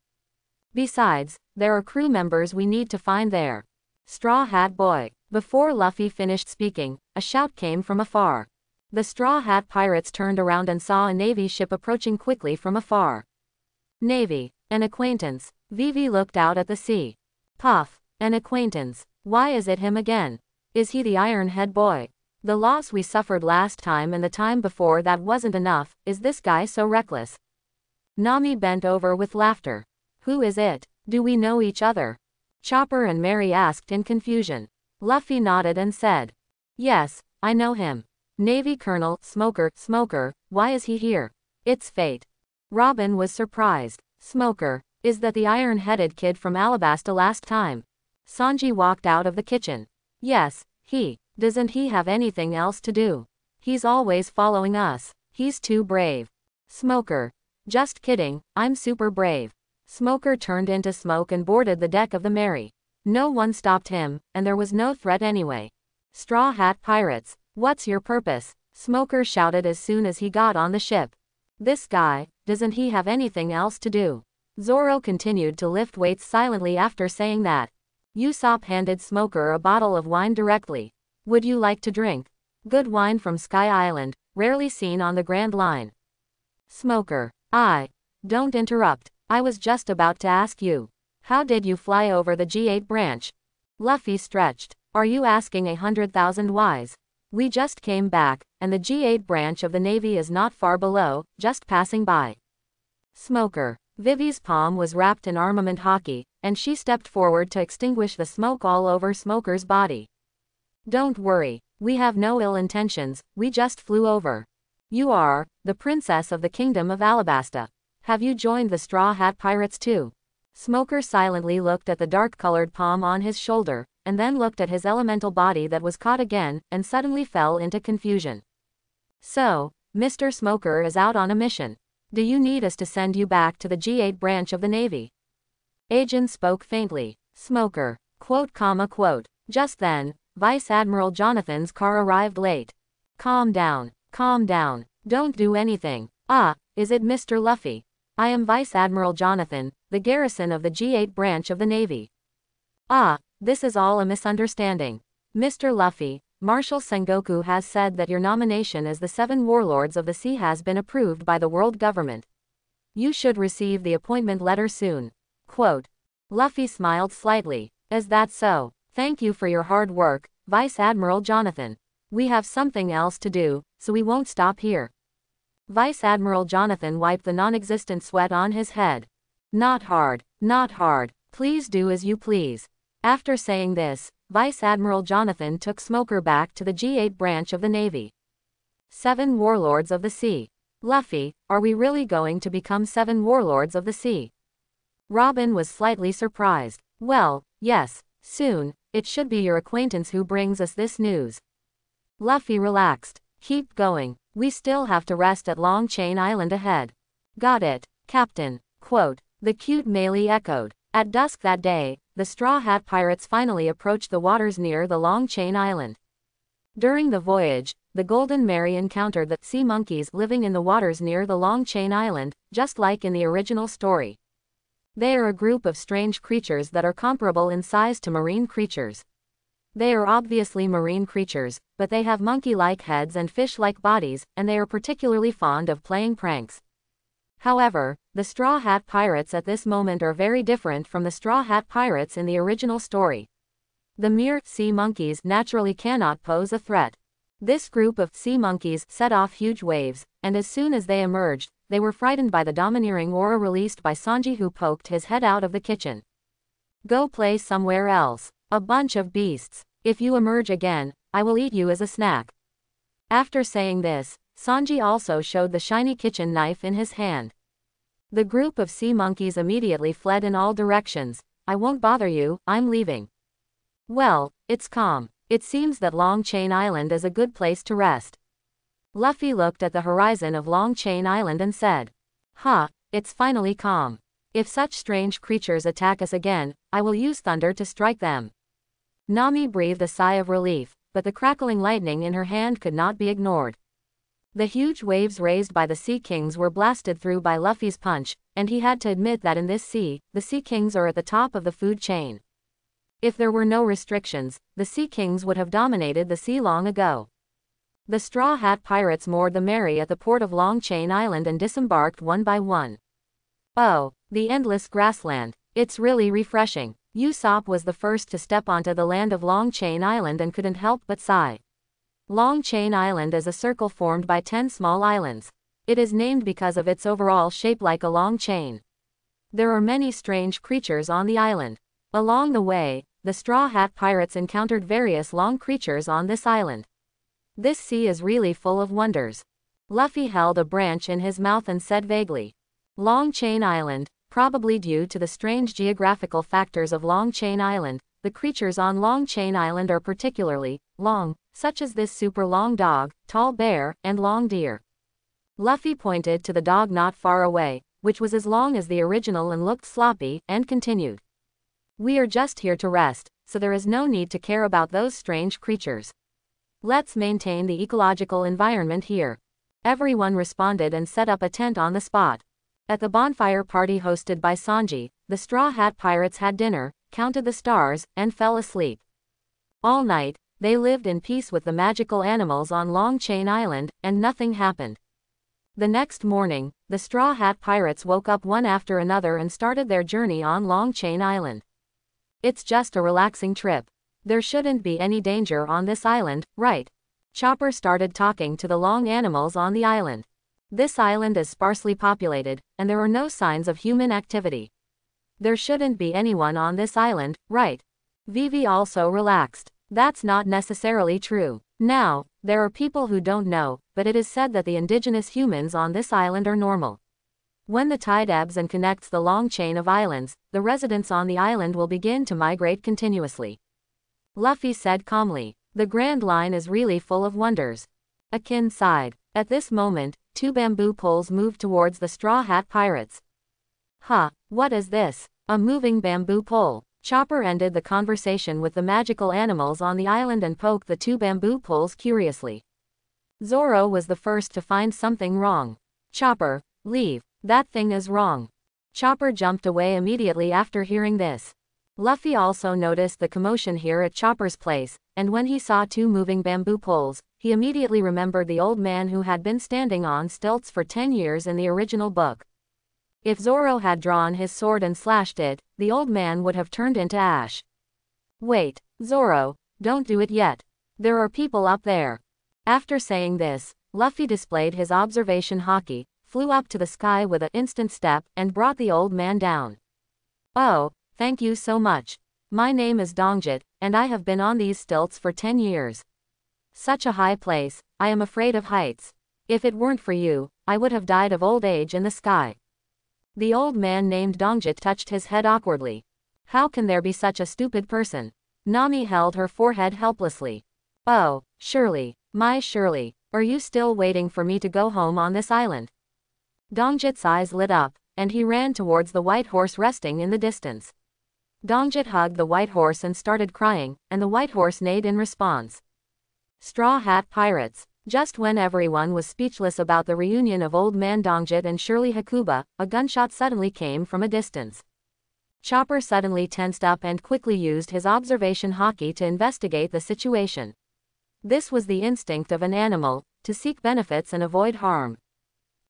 Besides, there are crew members we need to find there. Straw Hat Boy. Before Luffy finished speaking, a shout came from afar. The Straw Hat pirates turned around and saw a Navy ship approaching quickly from afar. Navy. An acquaintance. Vivi looked out at the sea. Puff. An acquaintance. Why is it him again? Is he the Iron Head boy? The loss we suffered last time and the time before that wasn't enough, is this guy so reckless? Nami bent over with laughter. Who is it? Do we know each other? Chopper and Mary asked in confusion. Luffy nodded and said, Yes, I know him. Navy Colonel, Smoker, Smoker, why is he here? It's fate. Robin was surprised. Smoker, is that the iron-headed kid from Alabasta last time? Sanji walked out of the kitchen. Yes, he. Doesn't he have anything else to do? He's always following us. He's too brave. Smoker. Just kidding, I'm super brave. Smoker turned into smoke and boarded the deck of the Mary. No one stopped him, and there was no threat anyway. Straw Hat Pirates, what's your purpose? Smoker shouted as soon as he got on the ship. This guy, doesn't he have anything else to do? Zoro continued to lift weights silently after saying that. Usopp handed Smoker a bottle of wine directly. Would you like to drink? Good wine from Sky Island, rarely seen on the Grand Line. Smoker. I. Don't interrupt. I was just about to ask you. How did you fly over the G8 branch? Luffy stretched. Are you asking a hundred thousand whys? We just came back, and the G8 branch of the Navy is not far below, just passing by. Smoker. Vivi's palm was wrapped in armament Haki, and she stepped forward to extinguish the smoke all over Smoker's body. Don't worry, we have no ill intentions, we just flew over. You are, the princess of the kingdom of Alabasta. Have you joined the Straw Hat Pirates too? Smoker silently looked at the dark-colored palm on his shoulder, and then looked at his elemental body that was caught again, and suddenly fell into confusion. So, Mr. Smoker is out on a mission. Do you need us to send you back to the G8 branch of the Navy? Ajin spoke faintly. Smoker. Quote comma quote. Just then, Vice Admiral Jonathan's car arrived late. Calm down, calm down, don't do anything. Ah, is it Mr. Luffy? I am Vice Admiral Jonathan, the garrison of the G8 branch of the Navy. Ah, this is all a misunderstanding. Mr. Luffy, Marshal Sengoku has said that your nomination as the Seven Warlords of the Sea has been approved by the world government. You should receive the appointment letter soon. Quote. Luffy smiled slightly. Is that so? Thank you for your hard work, Vice Admiral Jonathan. We have something else to do, so we won't stop here. Vice Admiral Jonathan wiped the non-existent sweat on his head. Not hard, not hard, please do as you please. After saying this, Vice Admiral Jonathan took Smoker back to the G8 branch of the Navy. Seven Warlords of the Sea. Luffy, are we really going to become seven Warlords of the Sea? Robin was slightly surprised. Well, yes, soon, it should be your acquaintance who brings us this news. Luffy relaxed. Keep going. We still have to rest at Long Chain Island ahead. Got it, Captain. Quote. The cute Melee echoed. At dusk that day, the Straw Hat Pirates finally approached the waters near the Long Chain Island. During the voyage, the Golden Mary encountered the sea monkeys living in the waters near the Long Chain Island, just like in the original story. They are a group of strange creatures that are comparable in size to marine creatures. They are obviously marine creatures, but they have monkey-like heads and fish-like bodies, and they are particularly fond of playing pranks. However, the Straw Hat Pirates at this moment are very different from the Straw Hat Pirates in the original story. The mere sea monkeys naturally cannot pose a threat. This group of sea monkeys set off huge waves, and as soon as they emerged, they were frightened by the domineering aura released by Sanji who poked his head out of the kitchen. Go play somewhere else. A bunch of beasts. If you emerge again, I will eat you as a snack. After saying this, Sanji also showed the shiny kitchen knife in his hand. The group of sea monkeys immediately fled in all directions. I won't bother you, I'm leaving. Well, it's calm. It seems that Long Chain Island is a good place to rest. Luffy looked at the horizon of Long Chain Island and said, Ha, huh, it's finally calm. If such strange creatures attack us again, I will use thunder to strike them. Nami breathed a sigh of relief, but the crackling lightning in her hand could not be ignored. The huge waves raised by the Sea Kings were blasted through by Luffy's punch, and he had to admit that in this sea, the Sea Kings are at the top of the food chain. If there were no restrictions, the Sea Kings would have dominated the sea long ago. The Straw Hat Pirates moored the Mary at the port of Long Chain Island and disembarked one by one. Oh, the endless grassland. It's really refreshing. Usopp was the first to step onto the land of Long Chain Island and couldn't help but sigh. Long Chain Island is a circle formed by ten small islands. It is named because of its overall shape like a long chain. There are many strange creatures on the island. Along the way, the Straw Hat Pirates encountered various long creatures on this island. This sea is really full of wonders. Luffy held a branch in his mouth and said vaguely. Long Chain Island, probably due to the strange geographical factors of Long Chain Island, the creatures on Long Chain Island are particularly long, such as this super long dog, tall bear, and long deer. Luffy pointed to the dog not far away, which was as long as the original and looked sloppy, and continued. We are just here to rest, so there is no need to care about those strange creatures. Let's maintain the ecological environment here. Everyone responded and set up a tent on the spot. At the bonfire party hosted by Sanji, the Straw Hat Pirates had dinner, counted the stars, and fell asleep. All night, they lived in peace with the magical animals on Long Chain Island, and nothing happened. The next morning, the Straw Hat Pirates woke up one after another and started their journey on Long Chain Island. It's just a relaxing trip. There shouldn't be any danger on this island, right? Chopper started talking to the long animals on the island. This island is sparsely populated, and there are no signs of human activity. There shouldn't be anyone on this island, right? Vivi also relaxed. That's not necessarily true. Now, there are people who don't know, but it is said that the indigenous humans on this island are normal. When the tide ebbs and connects the long chain of islands, the residents on the island will begin to migrate continuously. Luffy said calmly. The Grand Line is really full of wonders. Ajin sighed. At this moment, two bamboo poles moved towards the Straw Hat Pirates. Huh, what is this? A moving bamboo pole. Chopper ended the conversation with the magical animals on the island and poked the two bamboo poles curiously. Zoro was the first to find something wrong. Chopper, leave, that thing is wrong. Chopper jumped away immediately after hearing this. Luffy also noticed the commotion here at Chopper's place, and when he saw two moving bamboo poles, he immediately remembered the old man who had been standing on stilts for 10 years in the original book. If Zoro had drawn his sword and slashed it, the old man would have turned into ash. Wait, Zoro, don't do it yet. There are people up there. After saying this, Luffy displayed his observation Haki, flew up to the sky with an instant step, and brought the old man down. Oh, Thank you so much. My name is Dongjit, and I have been on these stilts for 10 years. Such a high place, I am afraid of heights. If it weren't for you, I would have died of old age in the sky. The old man named Dongjit touched his head awkwardly. How can there be such a stupid person? Nami held her forehead helplessly. Oh, surely, my surely, are you still waiting for me to go home on this island? Dongjit's eyes lit up, and he ran towards the white horse resting in the distance. Dongjit hugged the white horse and started crying, and the white horse neighed in response. Straw Hat Pirates. Just when everyone was speechless about the reunion of Old Man Dongjit and Shirley Hakuba, a gunshot suddenly came from a distance. Chopper suddenly tensed up and quickly used his observation Haki to investigate the situation. This was the instinct of an animal, to seek benefits and avoid harm.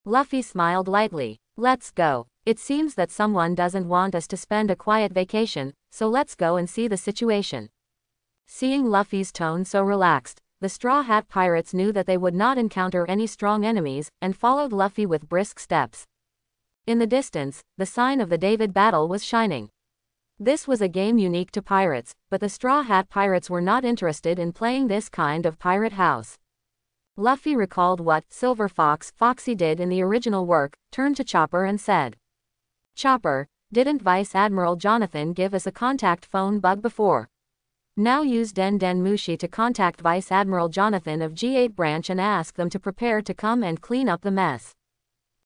Luffy smiled lightly. Let's go. It seems that someone doesn't want us to spend a quiet vacation, so let's go and see the situation. Seeing Luffy's tone so relaxed, the Straw Hat Pirates knew that they would not encounter any strong enemies, and followed Luffy with brisk steps. In the distance, the sign of the David battle was shining. This was a game unique to pirates, but the Straw Hat Pirates were not interested in playing this kind of pirate house. Luffy recalled what Silver Fox Foxy did in the original work, turned to Chopper and said, Chopper, didn't Vice Admiral Jonathan give us a contact phone bug before? Now use Den Den Mushi to contact Vice Admiral Jonathan of G8 branch and ask them to prepare to come and clean up the mess.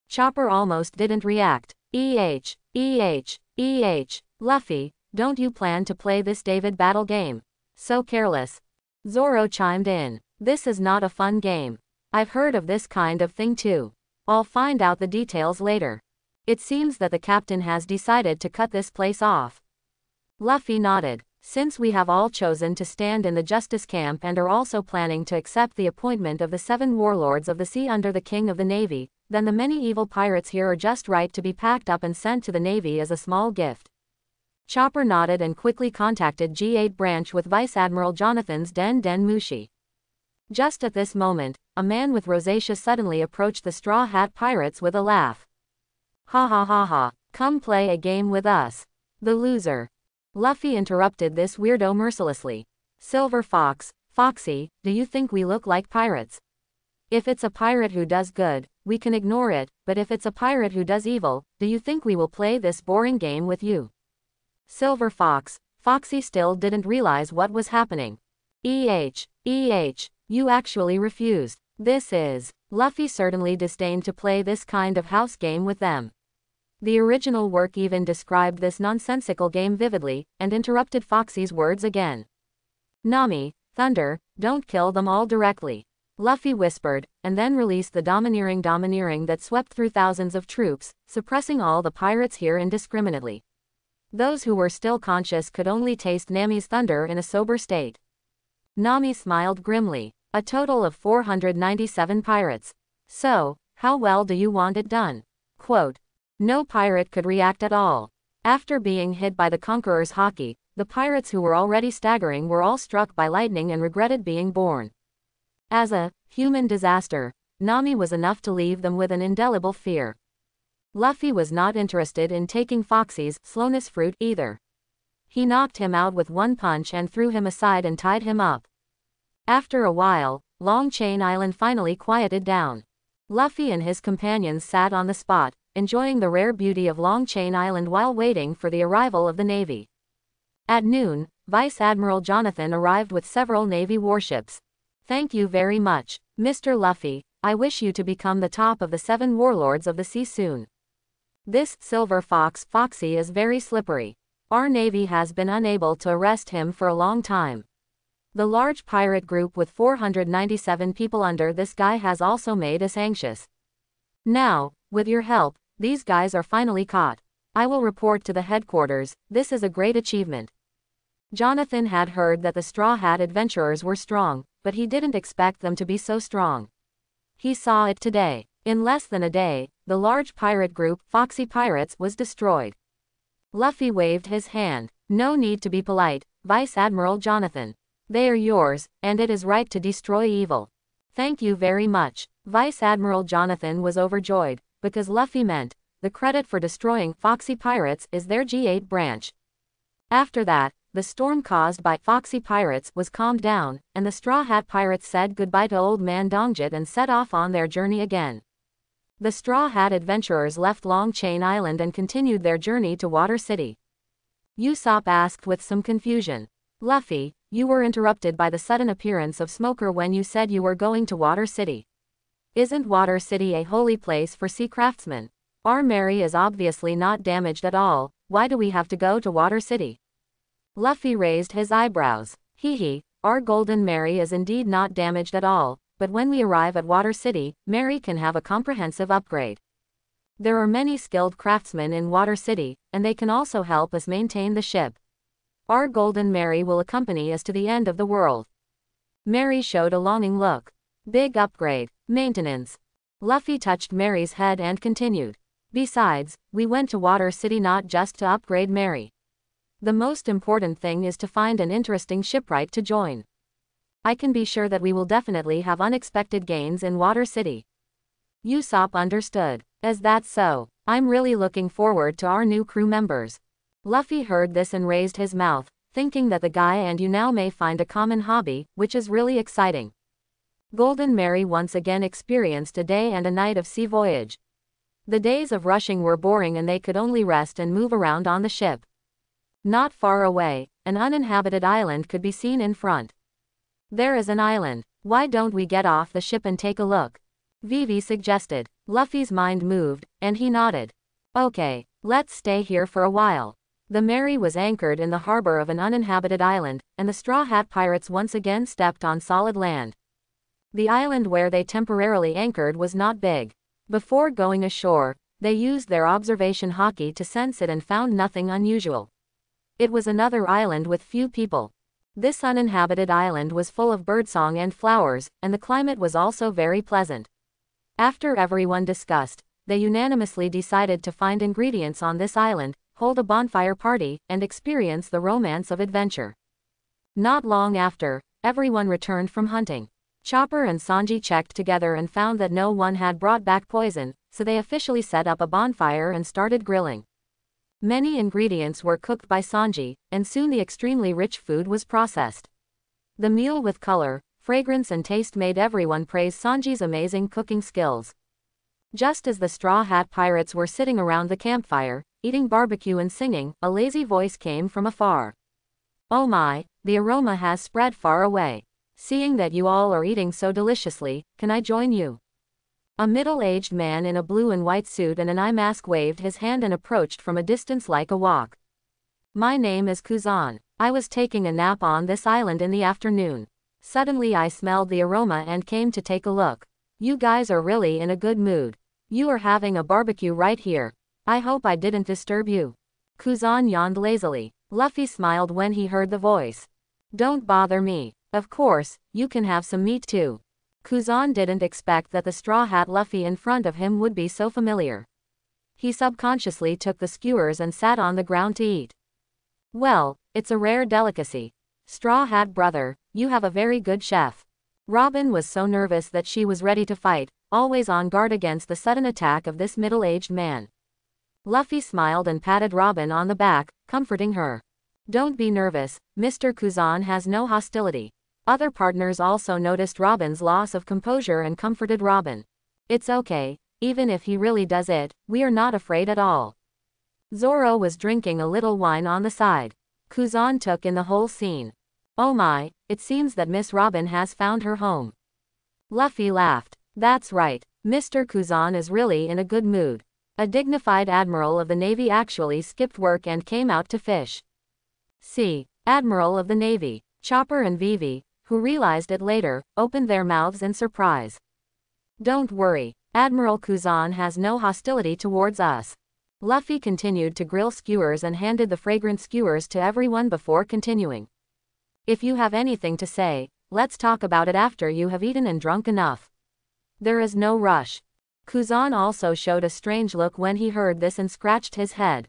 Chopper almost didn't react. EH, EH, EH, Luffy, don't you plan to play this David battle game? So careless. Zoro chimed in. This is not a fun game. I've heard of this kind of thing too. I'll find out the details later. It seems that the captain has decided to cut this place off. Luffy nodded. Since we have all chosen to stand in the justice camp and are also planning to accept the appointment of the seven warlords of the sea under the king of the navy, then the many evil pirates here are just right to be packed up and sent to the navy as a small gift. Chopper nodded and quickly contacted G8 branch with Vice Admiral Jonathan's Den Den Mushi. Just at this moment, a man with rosacea suddenly approached the Straw Hat Pirates with a laugh. Ha ha ha ha. Come play a game with us. The loser. Luffy interrupted this weirdo mercilessly. Silver Fox, Foxy, do you think we look like pirates? If it's a pirate who does good, we can ignore it, but if it's a pirate who does evil, do you think we will play this boring game with you? Silver Fox, Foxy still didn't realize what was happening. EH, EH, you actually refused. This is. Luffy certainly disdained to play this kind of house game with them. The original work even described this nonsensical game vividly, and interrupted Foxy's words again. Nami, Thunder, don't kill them all directly. Luffy whispered, and then released the domineering domineering that swept through thousands of troops, suppressing all the pirates here indiscriminately. Those who were still conscious could only taste Nami's thunder in a sober state. Nami smiled grimly. A total of 497 pirates. So, how well do you want it done? Quote. No pirate could react at all. After being hit by the Conqueror's Haki, the pirates who were already staggering were all struck by lightning and regretted being born. As a human disaster, Nami was enough to leave them with an indelible fear. Luffy was not interested in taking Foxy's slowness fruit either. He knocked him out with one punch and threw him aside and tied him up. After a while, Long Chain Island finally quieted down. Luffy and his companions sat on the spot, enjoying the rare beauty of Long Chain Island while waiting for the arrival of the Navy. At noon, Vice Admiral Jonathan arrived with several Navy warships. Thank you very much, Mr. Luffy, I wish you to become the top of the seven warlords of the sea soon. This Silver Fox Foxy is very slippery. Our navy has been unable to arrest him for a long time. The large pirate group with 497 people under this guy has also made us anxious. Now, with your help, these guys are finally caught. I will report to the headquarters, this is a great achievement. Jonathan had heard that the Straw Hat adventurers were strong, but he didn't expect them to be so strong. He saw it today. In less than a day, the large pirate group, Foxy Pirates, was destroyed. Luffy waved his hand. No need to be polite, Vice Admiral Jonathan. They are yours, and it is right to destroy evil. Thank you very much. Vice Admiral Jonathan was overjoyed, because Luffy meant, the credit for destroying Foxy Pirates is their G8 branch. After that, the storm caused by Foxy Pirates was calmed down, and the Straw Hat Pirates said goodbye to Old Man Dongjit and set off on their journey again. The Straw Hat adventurers left Long Chain Island and continued their journey to Water City. Usopp asked with some confusion. Luffy, you were interrupted by the sudden appearance of Smoker when you said you were going to Water City. Isn't Water City a holy place for sea craftsmen? Our Mary is obviously not damaged at all, why do we have to go to Water City? Luffy raised his eyebrows. Hee hee, our Golden Mary is indeed not damaged at all, but when we arrive at Water City, Mary can have a comprehensive upgrade. There are many skilled craftsmen in Water City, and they can also help us maintain the ship. Our Golden Mary will accompany us to the end of the world. Mary showed a longing look. Big upgrade. Maintenance. Luffy touched Mary's head and continued. Besides, we went to Water City not just to upgrade Mary. The most important thing is to find an interesting shipwright to join. I can be sure that we will definitely have unexpected gains in Water City. Usopp understood. Is that so? I'm really looking forward to our new crew members. Luffy heard this and raised his mouth, thinking that the guy and you now may find a common hobby, which is really exciting. Golden Mary once again experienced a day and a night of sea voyage. The days of rushing were boring and they could only rest and move around on the ship. Not far away, an uninhabited island could be seen in front. There is an island. Why don't we get off the ship and take a look? Vivi suggested. Luffy's mind moved, and he nodded. Okay, let's stay here for a while. The Mary was anchored in the harbor of an uninhabited island, and the Straw Hat Pirates once again stepped on solid land. The island where they temporarily anchored was not big. Before going ashore, they used their observation Haki to sense it and found nothing unusual. It was another island with few people. This uninhabited island was full of birdsong and flowers, and the climate was also very pleasant. After everyone discussed, they unanimously decided to find ingredients on this island, hold a bonfire party, and experience the romance of adventure. Not long after, everyone returned from hunting. Chopper and Sanji checked together and found that no one had brought back poison, so they officially set up a bonfire and started grilling. Many ingredients were cooked by Sanji, and soon the extremely rich food was processed. The meal with color, fragrance and taste made everyone praise Sanji's amazing cooking skills. Just as the Straw Hat Pirates were sitting around the campfire, eating barbecue and singing, a lazy voice came from afar. Oh my, the aroma has spread far away. Seeing that you all are eating so deliciously, can I join you? A middle-aged man in a blue and white suit and an eye mask waved his hand and approached from a distance like a walk. My name is Kuzan. I was taking a nap on this island in the afternoon. Suddenly I smelled the aroma and came to take a look. You guys are really in a good mood. You are having a barbecue right here. I hope I didn't disturb you. Kuzan yawned lazily. Luffy smiled when he heard the voice. Don't bother me. Of course, you can have some meat too. Kuzan didn't expect that the straw hat Luffy in front of him would be so familiar. He subconsciously took the skewers and sat on the ground to eat. Well, it's a rare delicacy. Straw Hat brother, you have a very good chef. Robin was so nervous that she was ready to fight, always on guard against the sudden attack of this middle-aged man. Luffy smiled and patted Robin on the back, comforting her. Don't be nervous, Mr. Kuzan has no hostility. Other partners also noticed Robin's loss of composure and comforted Robin. It's okay, even if he really does it, we are not afraid at all. Zoro was drinking a little wine on the side. Kuzan took in the whole scene. Oh my, it seems that Miss Robin has found her home. Luffy laughed. That's right, Mr. Kuzan is really in a good mood. A dignified admiral of the navy actually skipped work and came out to fish. See, Admiral of the Navy, Chopper and Vivi, who realized it later, opened their mouths in surprise. Don't worry, Admiral Kuzan has no hostility towards us. Luffy continued to grill skewers and handed the fragrant skewers to everyone before continuing. If you have anything to say, let's talk about it after you have eaten and drunk enough. There is no rush. Kuzan also showed a strange look when he heard this and scratched his head.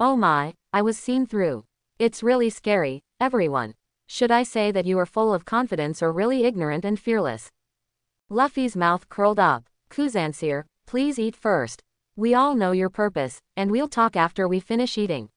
Oh my, I was seen through. It's really scary, everyone. Should I say that you are full of confidence or really ignorant and fearless? Luffy's mouth curled up. Kuzansir, please eat first. We all know your purpose, and we'll talk after we finish eating.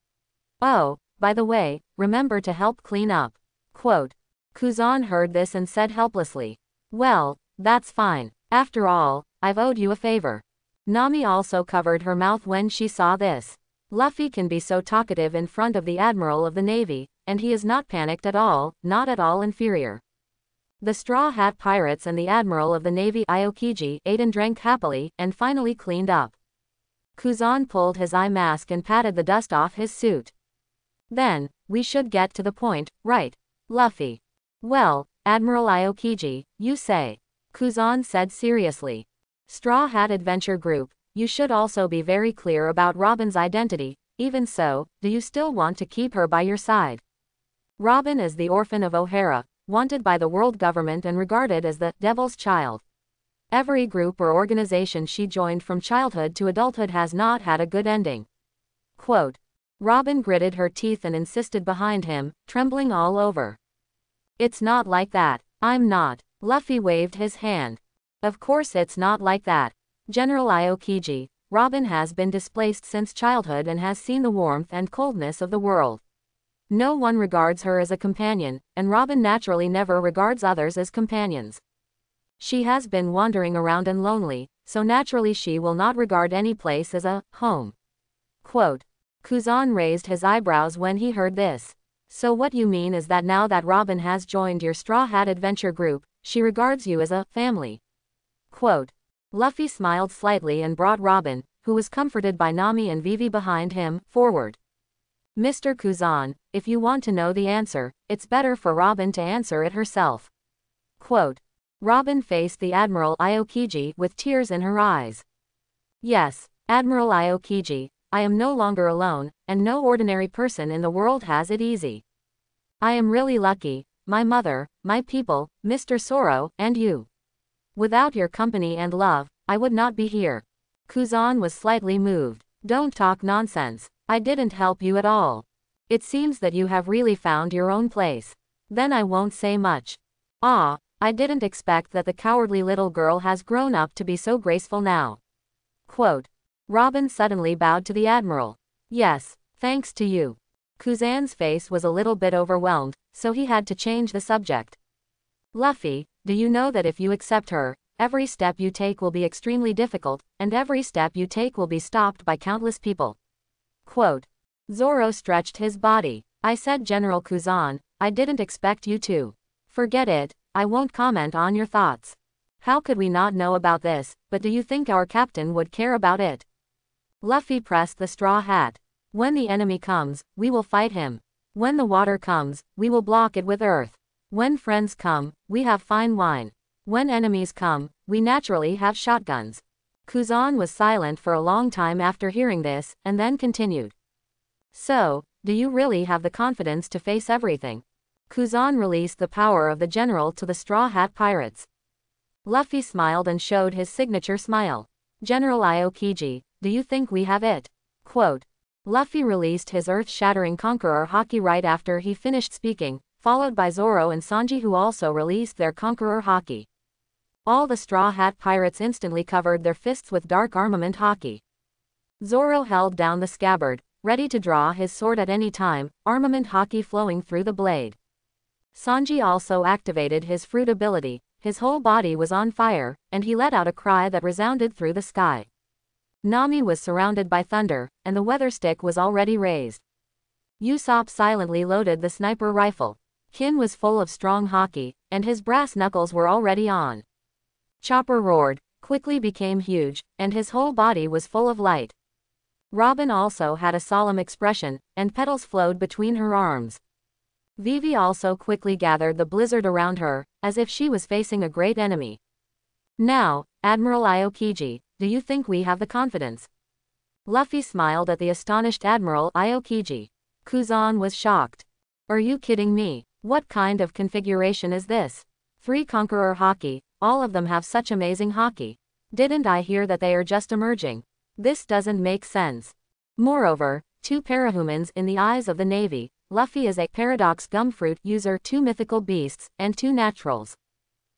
Oh, by the way, remember to help clean up. Quote. Kuzan heard this and said helplessly. Well, that's fine. After all, I've owed you a favor. Nami also covered her mouth when she saw this. Luffy can be so talkative in front of the Admiral of the Navy, and he is not panicked at all, not at all inferior. The Straw Hat Pirates and the Admiral of the Navy Aokiji ate and drank happily, and finally cleaned up. Kuzan pulled his eye mask and patted the dust off his suit. Then, we should get to the point, right? Luffy. Well, Admiral Aokiji, you say. Kuzan said seriously. Straw Hat Adventure Group, you should also be very clear about Robin's identity, even so, do you still want to keep her by your side? Robin is the orphan of Ohara, wanted by the world government and regarded as the devil's child. Every group or organization she joined from childhood to adulthood has not had a good ending. Quote. Robin gritted her teeth and insisted behind him, trembling all over. It's not like that. I'm not. Luffy waved his hand. Of course it's not like that. General Aokiji, Robin has been displaced since childhood and has seen the warmth and coldness of the world. No one regards her as a companion, and Robin naturally never regards others as companions. She has been wandering around and lonely, so naturally she will not regard any place as a home. Quote. Kuzan raised his eyebrows when he heard this. So what you mean is that now that Robin has joined your Straw Hat Adventure group, she regards you as a family. Quote. Luffy smiled slightly and brought Robin, who was comforted by Nami and Vivi behind him, forward. Mr. Kuzan, if you want to know the answer, it's better for Robin to answer it herself. Quote. Robin faced the Admiral Aokiji with tears in her eyes. Yes, Admiral Aokiji, I am no longer alone, and no ordinary person in the world has it easy. I am really lucky, my mother, my people, Mr. Soro, and you. Without your company and love, I would not be here. Kuzan was slightly moved. Don't talk nonsense. I didn't help you at all. It seems that you have really found your own place. Then I won't say much. Ah, I didn't expect that the cowardly little girl has grown up to be so graceful now. Quote. Robin suddenly bowed to the Admiral. Yes, thanks to you. Kuzan's face was a little bit overwhelmed, so he had to change the subject. Luffy, do you know that if you accept her, every step you take will be extremely difficult, and every step you take will be stopped by countless people? Quote. Zoro stretched his body. I said General Kuzan, I didn't expect you to. Forget it, I won't comment on your thoughts. How could we not know about this, but do you think our captain would care about it? Luffy pressed the straw hat. When the enemy comes, we will fight him. When the water comes, we will block it with earth. When friends come, we have fine wine. When enemies come, we naturally have shotguns. Kuzan was silent for a long time after hearing this, and then continued. So, do you really have the confidence to face everything? Kuzan released the power of the general to the Straw Hat Pirates. Luffy smiled and showed his signature smile. General Aokiji, do you think we have it? Quote. Luffy released his earth-shattering Conqueror Haki right after he finished speaking, followed by Zoro and Sanji who also released their Conqueror Haki. All the Straw Hat Pirates instantly covered their fists with dark armament Haki. Zoro held down the scabbard, ready to draw his sword at any time, armament Haki flowing through the blade. Sanji also activated his fruit ability, his whole body was on fire, and he let out a cry that resounded through the sky. Nami was surrounded by thunder, and the weather stick was already raised. Usopp silently loaded the sniper rifle, Kin was full of strong Haki, and his brass knuckles were already on. Chopper roared, quickly became huge, and his whole body was full of light. Robin also had a solemn expression, and petals flowed between her arms. Vivi also quickly gathered the blizzard around her, as if she was facing a great enemy. Now, Admiral Aokiji, do you think we have the confidence? Luffy smiled at the astonished Admiral Aokiji. Kuzan was shocked. Are you kidding me? What kind of configuration is this? Three Conqueror Haki, all of them have such amazing Haki. Didn't I hear that they are just emerging? This doesn't make sense. Moreover, two parahumans in the eyes of the Navy, Luffy is a paradox gumfruit user two mythical beasts, and two naturals.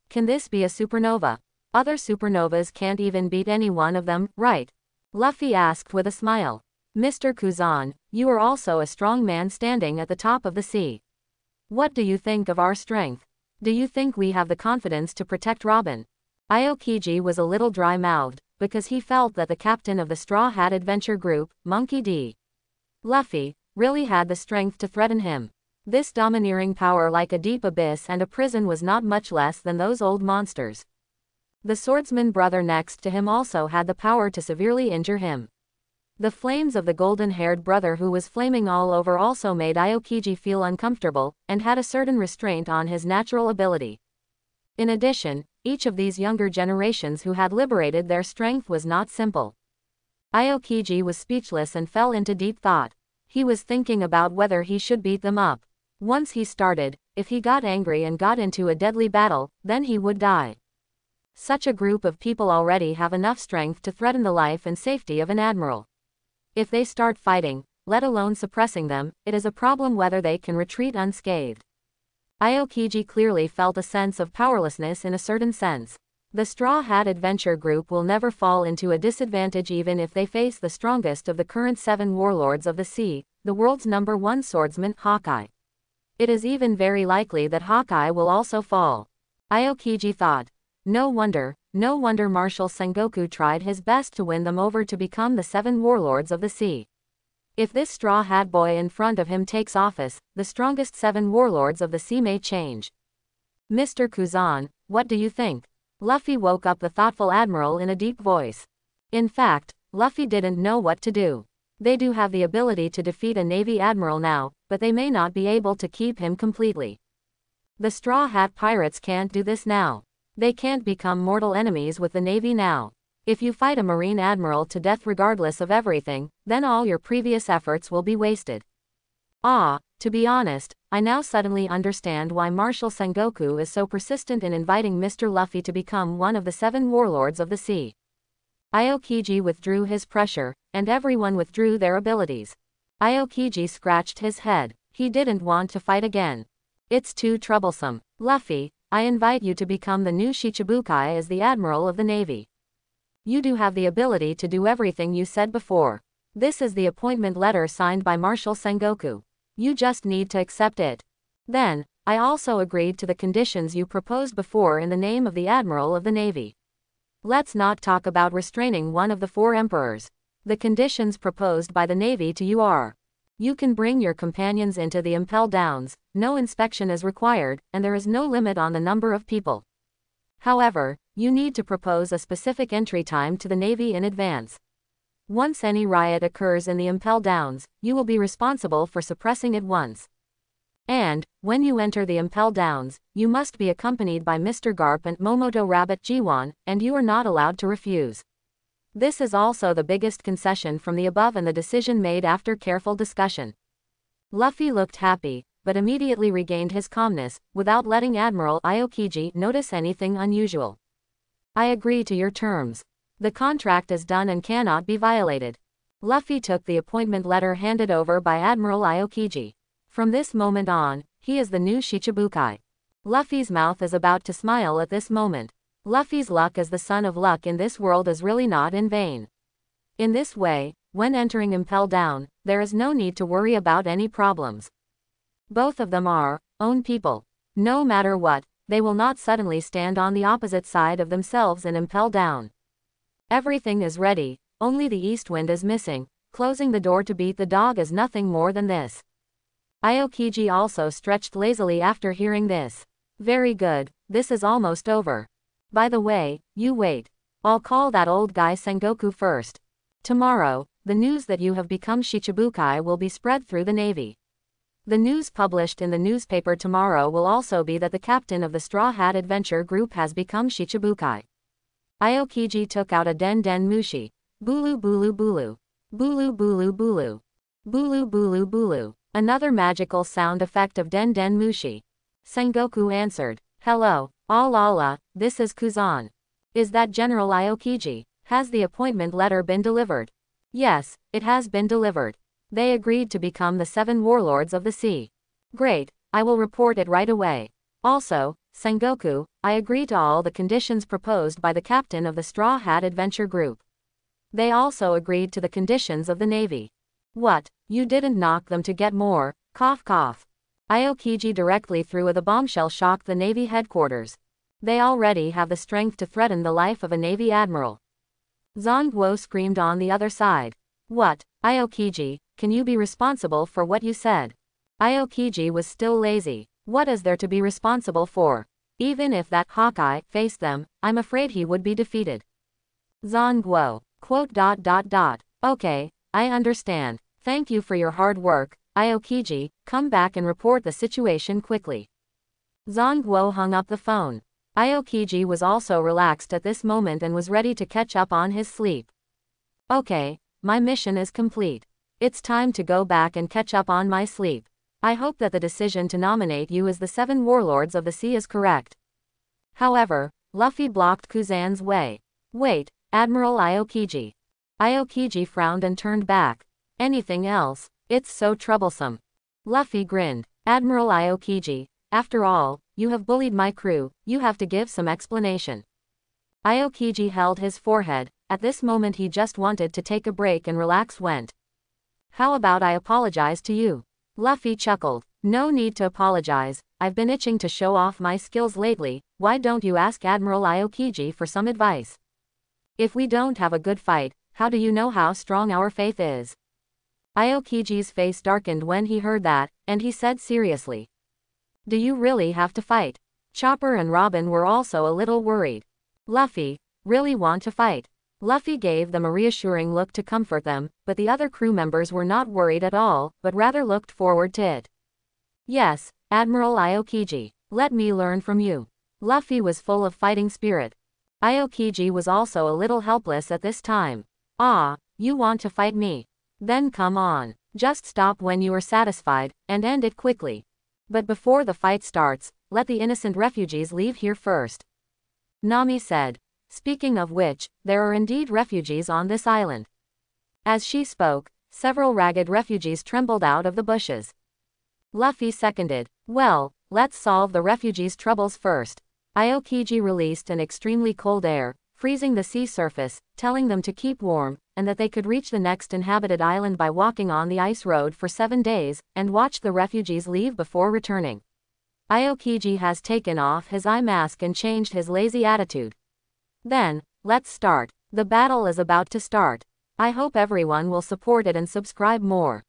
Can this be a supernova? Other supernovas can't even beat any one of them, right? Luffy asked with a smile. Mr. Kuzan, you are also a strong man standing at the top of the sea. What do you think of our strength? Do you think we have the confidence to protect Robin? Aokiji was a little dry-mouthed, because he felt that the captain of the Straw Hat Adventure Group, Monkey D. Luffy, really had the strength to threaten him. This domineering power like a deep abyss and a prison was not much less than those old monsters. The swordsman brother next to him also had the power to severely injure him. The flames of the golden-haired brother who was flaming all over also made Aokiji feel uncomfortable, and had a certain restraint on his natural ability. In addition, each of these younger generations who had liberated their strength was not simple. Aokiji was speechless and fell into deep thought. He was thinking about whether he should beat them up. Once he started, if he got angry and got into a deadly battle, then he would die. Such a group of people already have enough strength to threaten the life and safety of an admiral. If they start fighting, let alone suppressing them, it is a problem whether they can retreat unscathed. Aokiji clearly felt a sense of powerlessness in a certain sense. The Straw Hat Adventure Group will never fall into a disadvantage even if they face the strongest of the current seven warlords of the sea, the world's number one swordsman, Hawkeye. It is even very likely that Hawkeye will also fall. Aokiji thought. No wonder, no wonder Marshal Sengoku tried his best to win them over to become the seven warlords of the sea. If this straw hat boy in front of him takes office, the strongest seven warlords of the sea may change. Mr. Kuzan, what do you think? Luffy woke up the thoughtful admiral in a deep voice. In fact, Luffy didn't know what to do. They do have the ability to defeat a Navy admiral now, but they may not be able to keep him completely. The Straw Hat Pirates can't do this now. They can't become mortal enemies with the Navy now. If you fight a Marine Admiral to death regardless of everything, then all your previous efforts will be wasted. Ah, to be honest, I now suddenly understand why Marshal Sengoku is so persistent in inviting Mr. Luffy to become one of the seven warlords of the sea. Aokiji withdrew his pressure, and everyone withdrew their abilities. Aokiji scratched his head. He didn't want to fight again. It's too troublesome. Luffy, I invite you to become the new Shichibukai as the Admiral of the Navy. You do have the ability to do everything you said before. This is the appointment letter signed by Marshal Sengoku. You just need to accept it. Then, I also agreed to the conditions you proposed before in the name of the Admiral of the Navy. Let's not talk about restraining one of the four emperors. The conditions proposed by the Navy to you are you can bring your companions into the Impel Downs, no inspection is required, and there is no limit on the number of people. However, you need to propose a specific entry time to the Navy in advance. Once any riot occurs in the Impel Downs, you will be responsible for suppressing it once. And, when you enter the Impel Downs, you must be accompanied by Mr. Garp and Momoto Rabbit Jiwan, and you are not allowed to refuse. This is also the biggest concession from the above and the decision made after careful discussion. Luffy looked happy, but immediately regained his calmness, without letting Admiral Aokiji notice anything unusual. I agree to your terms. The contract is done and cannot be violated. Luffy took the appointment letter handed over by Admiral Aokiji. From this moment on, he is the new Shichibukai. Luffy's mouth is about to smile at this moment. Luffy's luck as the son of luck in this world is really not in vain. In this way, when entering Impel Down, there is no need to worry about any problems. Both of them are, own people. No matter what, they will not suddenly stand on the opposite side of themselves and impel down. Everything is ready, only the east wind is missing, closing the door to beat the dog is nothing more than this. Aokiji also stretched lazily after hearing this. Very good, this is almost over. By the way, you wait. I'll call that old guy Sengoku first. Tomorrow, the news that you have become Shichibukai will be spread through the Navy. The news published in the newspaper tomorrow will also be that the captain of the Straw Hat Adventure Group has become Shichibukai. Aokiji took out a Den Den Mushi. Bulu Bulu Bulu. Bulu Bulu Bulu. Bulu Bulu Bulu. Another magical sound effect of Den Den Mushi. Sengoku answered, Hello, all Allah, this is Kuzan. Is that General Aokiji? Has the appointment letter been delivered? Yes, it has been delivered. They agreed to become the seven warlords of the sea. Great, I will report it right away. Also, Sengoku, I agree to all the conditions proposed by the captain of the Straw Hat Adventure Group. They also agreed to the conditions of the Navy. What, you didn't knock them to get more, cough cough. Aokiji directly threw a bombshell shocked the Navy headquarters. They already have the strength to threaten the life of a Navy admiral. Zangwo screamed on the other side. What, Aokiji, can you be responsible for what you said? Aokiji was still lazy. What is there to be responsible for? Even if that Hawkeye faced them, I'm afraid he would be defeated. Zangwo, quote dot dot dot. Okay, I understand. Thank you for your hard work, Aokiji, come back and report the situation quickly. Zangwo hung up the phone. Aokiji was also relaxed at this moment and was ready to catch up on his sleep. Okay, my mission is complete. It's time to go back and catch up on my sleep. I hope that the decision to nominate you as the seven warlords of the sea is correct. However, Luffy blocked Kuzan's way. Wait, Admiral Aokiji. Aokiji frowned and turned back. Anything else? It's so troublesome. Luffy grinned. Admiral Aokiji, after all, you have bullied my crew, you have to give some explanation. Aokiji held his forehead, at this moment he just wanted to take a break and relax went. How about I apologize to you? Luffy chuckled. No need to apologize, I've been itching to show off my skills lately, why don't you ask Admiral Aokiji for some advice? If we don't have a good fight, how do you know how strong our faith is? Aokiji's face darkened when he heard that, and he said seriously. Do you really have to fight? Chopper and Robin were also a little worried. Luffy, really want to fight? Luffy gave them a reassuring look to comfort them, but the other crew members were not worried at all, but rather looked forward to it. Yes, Admiral Aokiji, let me learn from you. Luffy was full of fighting spirit, Aokiji was also a little helpless at this time. Ah, you want to fight me? Then come on. Just stop when you are satisfied, and end it quickly. But before the fight starts, let the innocent refugees leave here first. Nami said. Speaking of which, there are indeed refugees on this island. As she spoke, several ragged refugees trembled out of the bushes. Luffy seconded. Well, let's solve the refugees' troubles first. Aokiji released an extremely cold air, freezing the sea surface, telling them to keep warm, and that they could reach the next inhabited island by walking on the ice road for seven days, and watch the refugees leave before returning. Aokiji has taken off his eye mask and changed his lazy attitude. Then, let's start. The battle is about to start. I hope everyone will support it and subscribe more.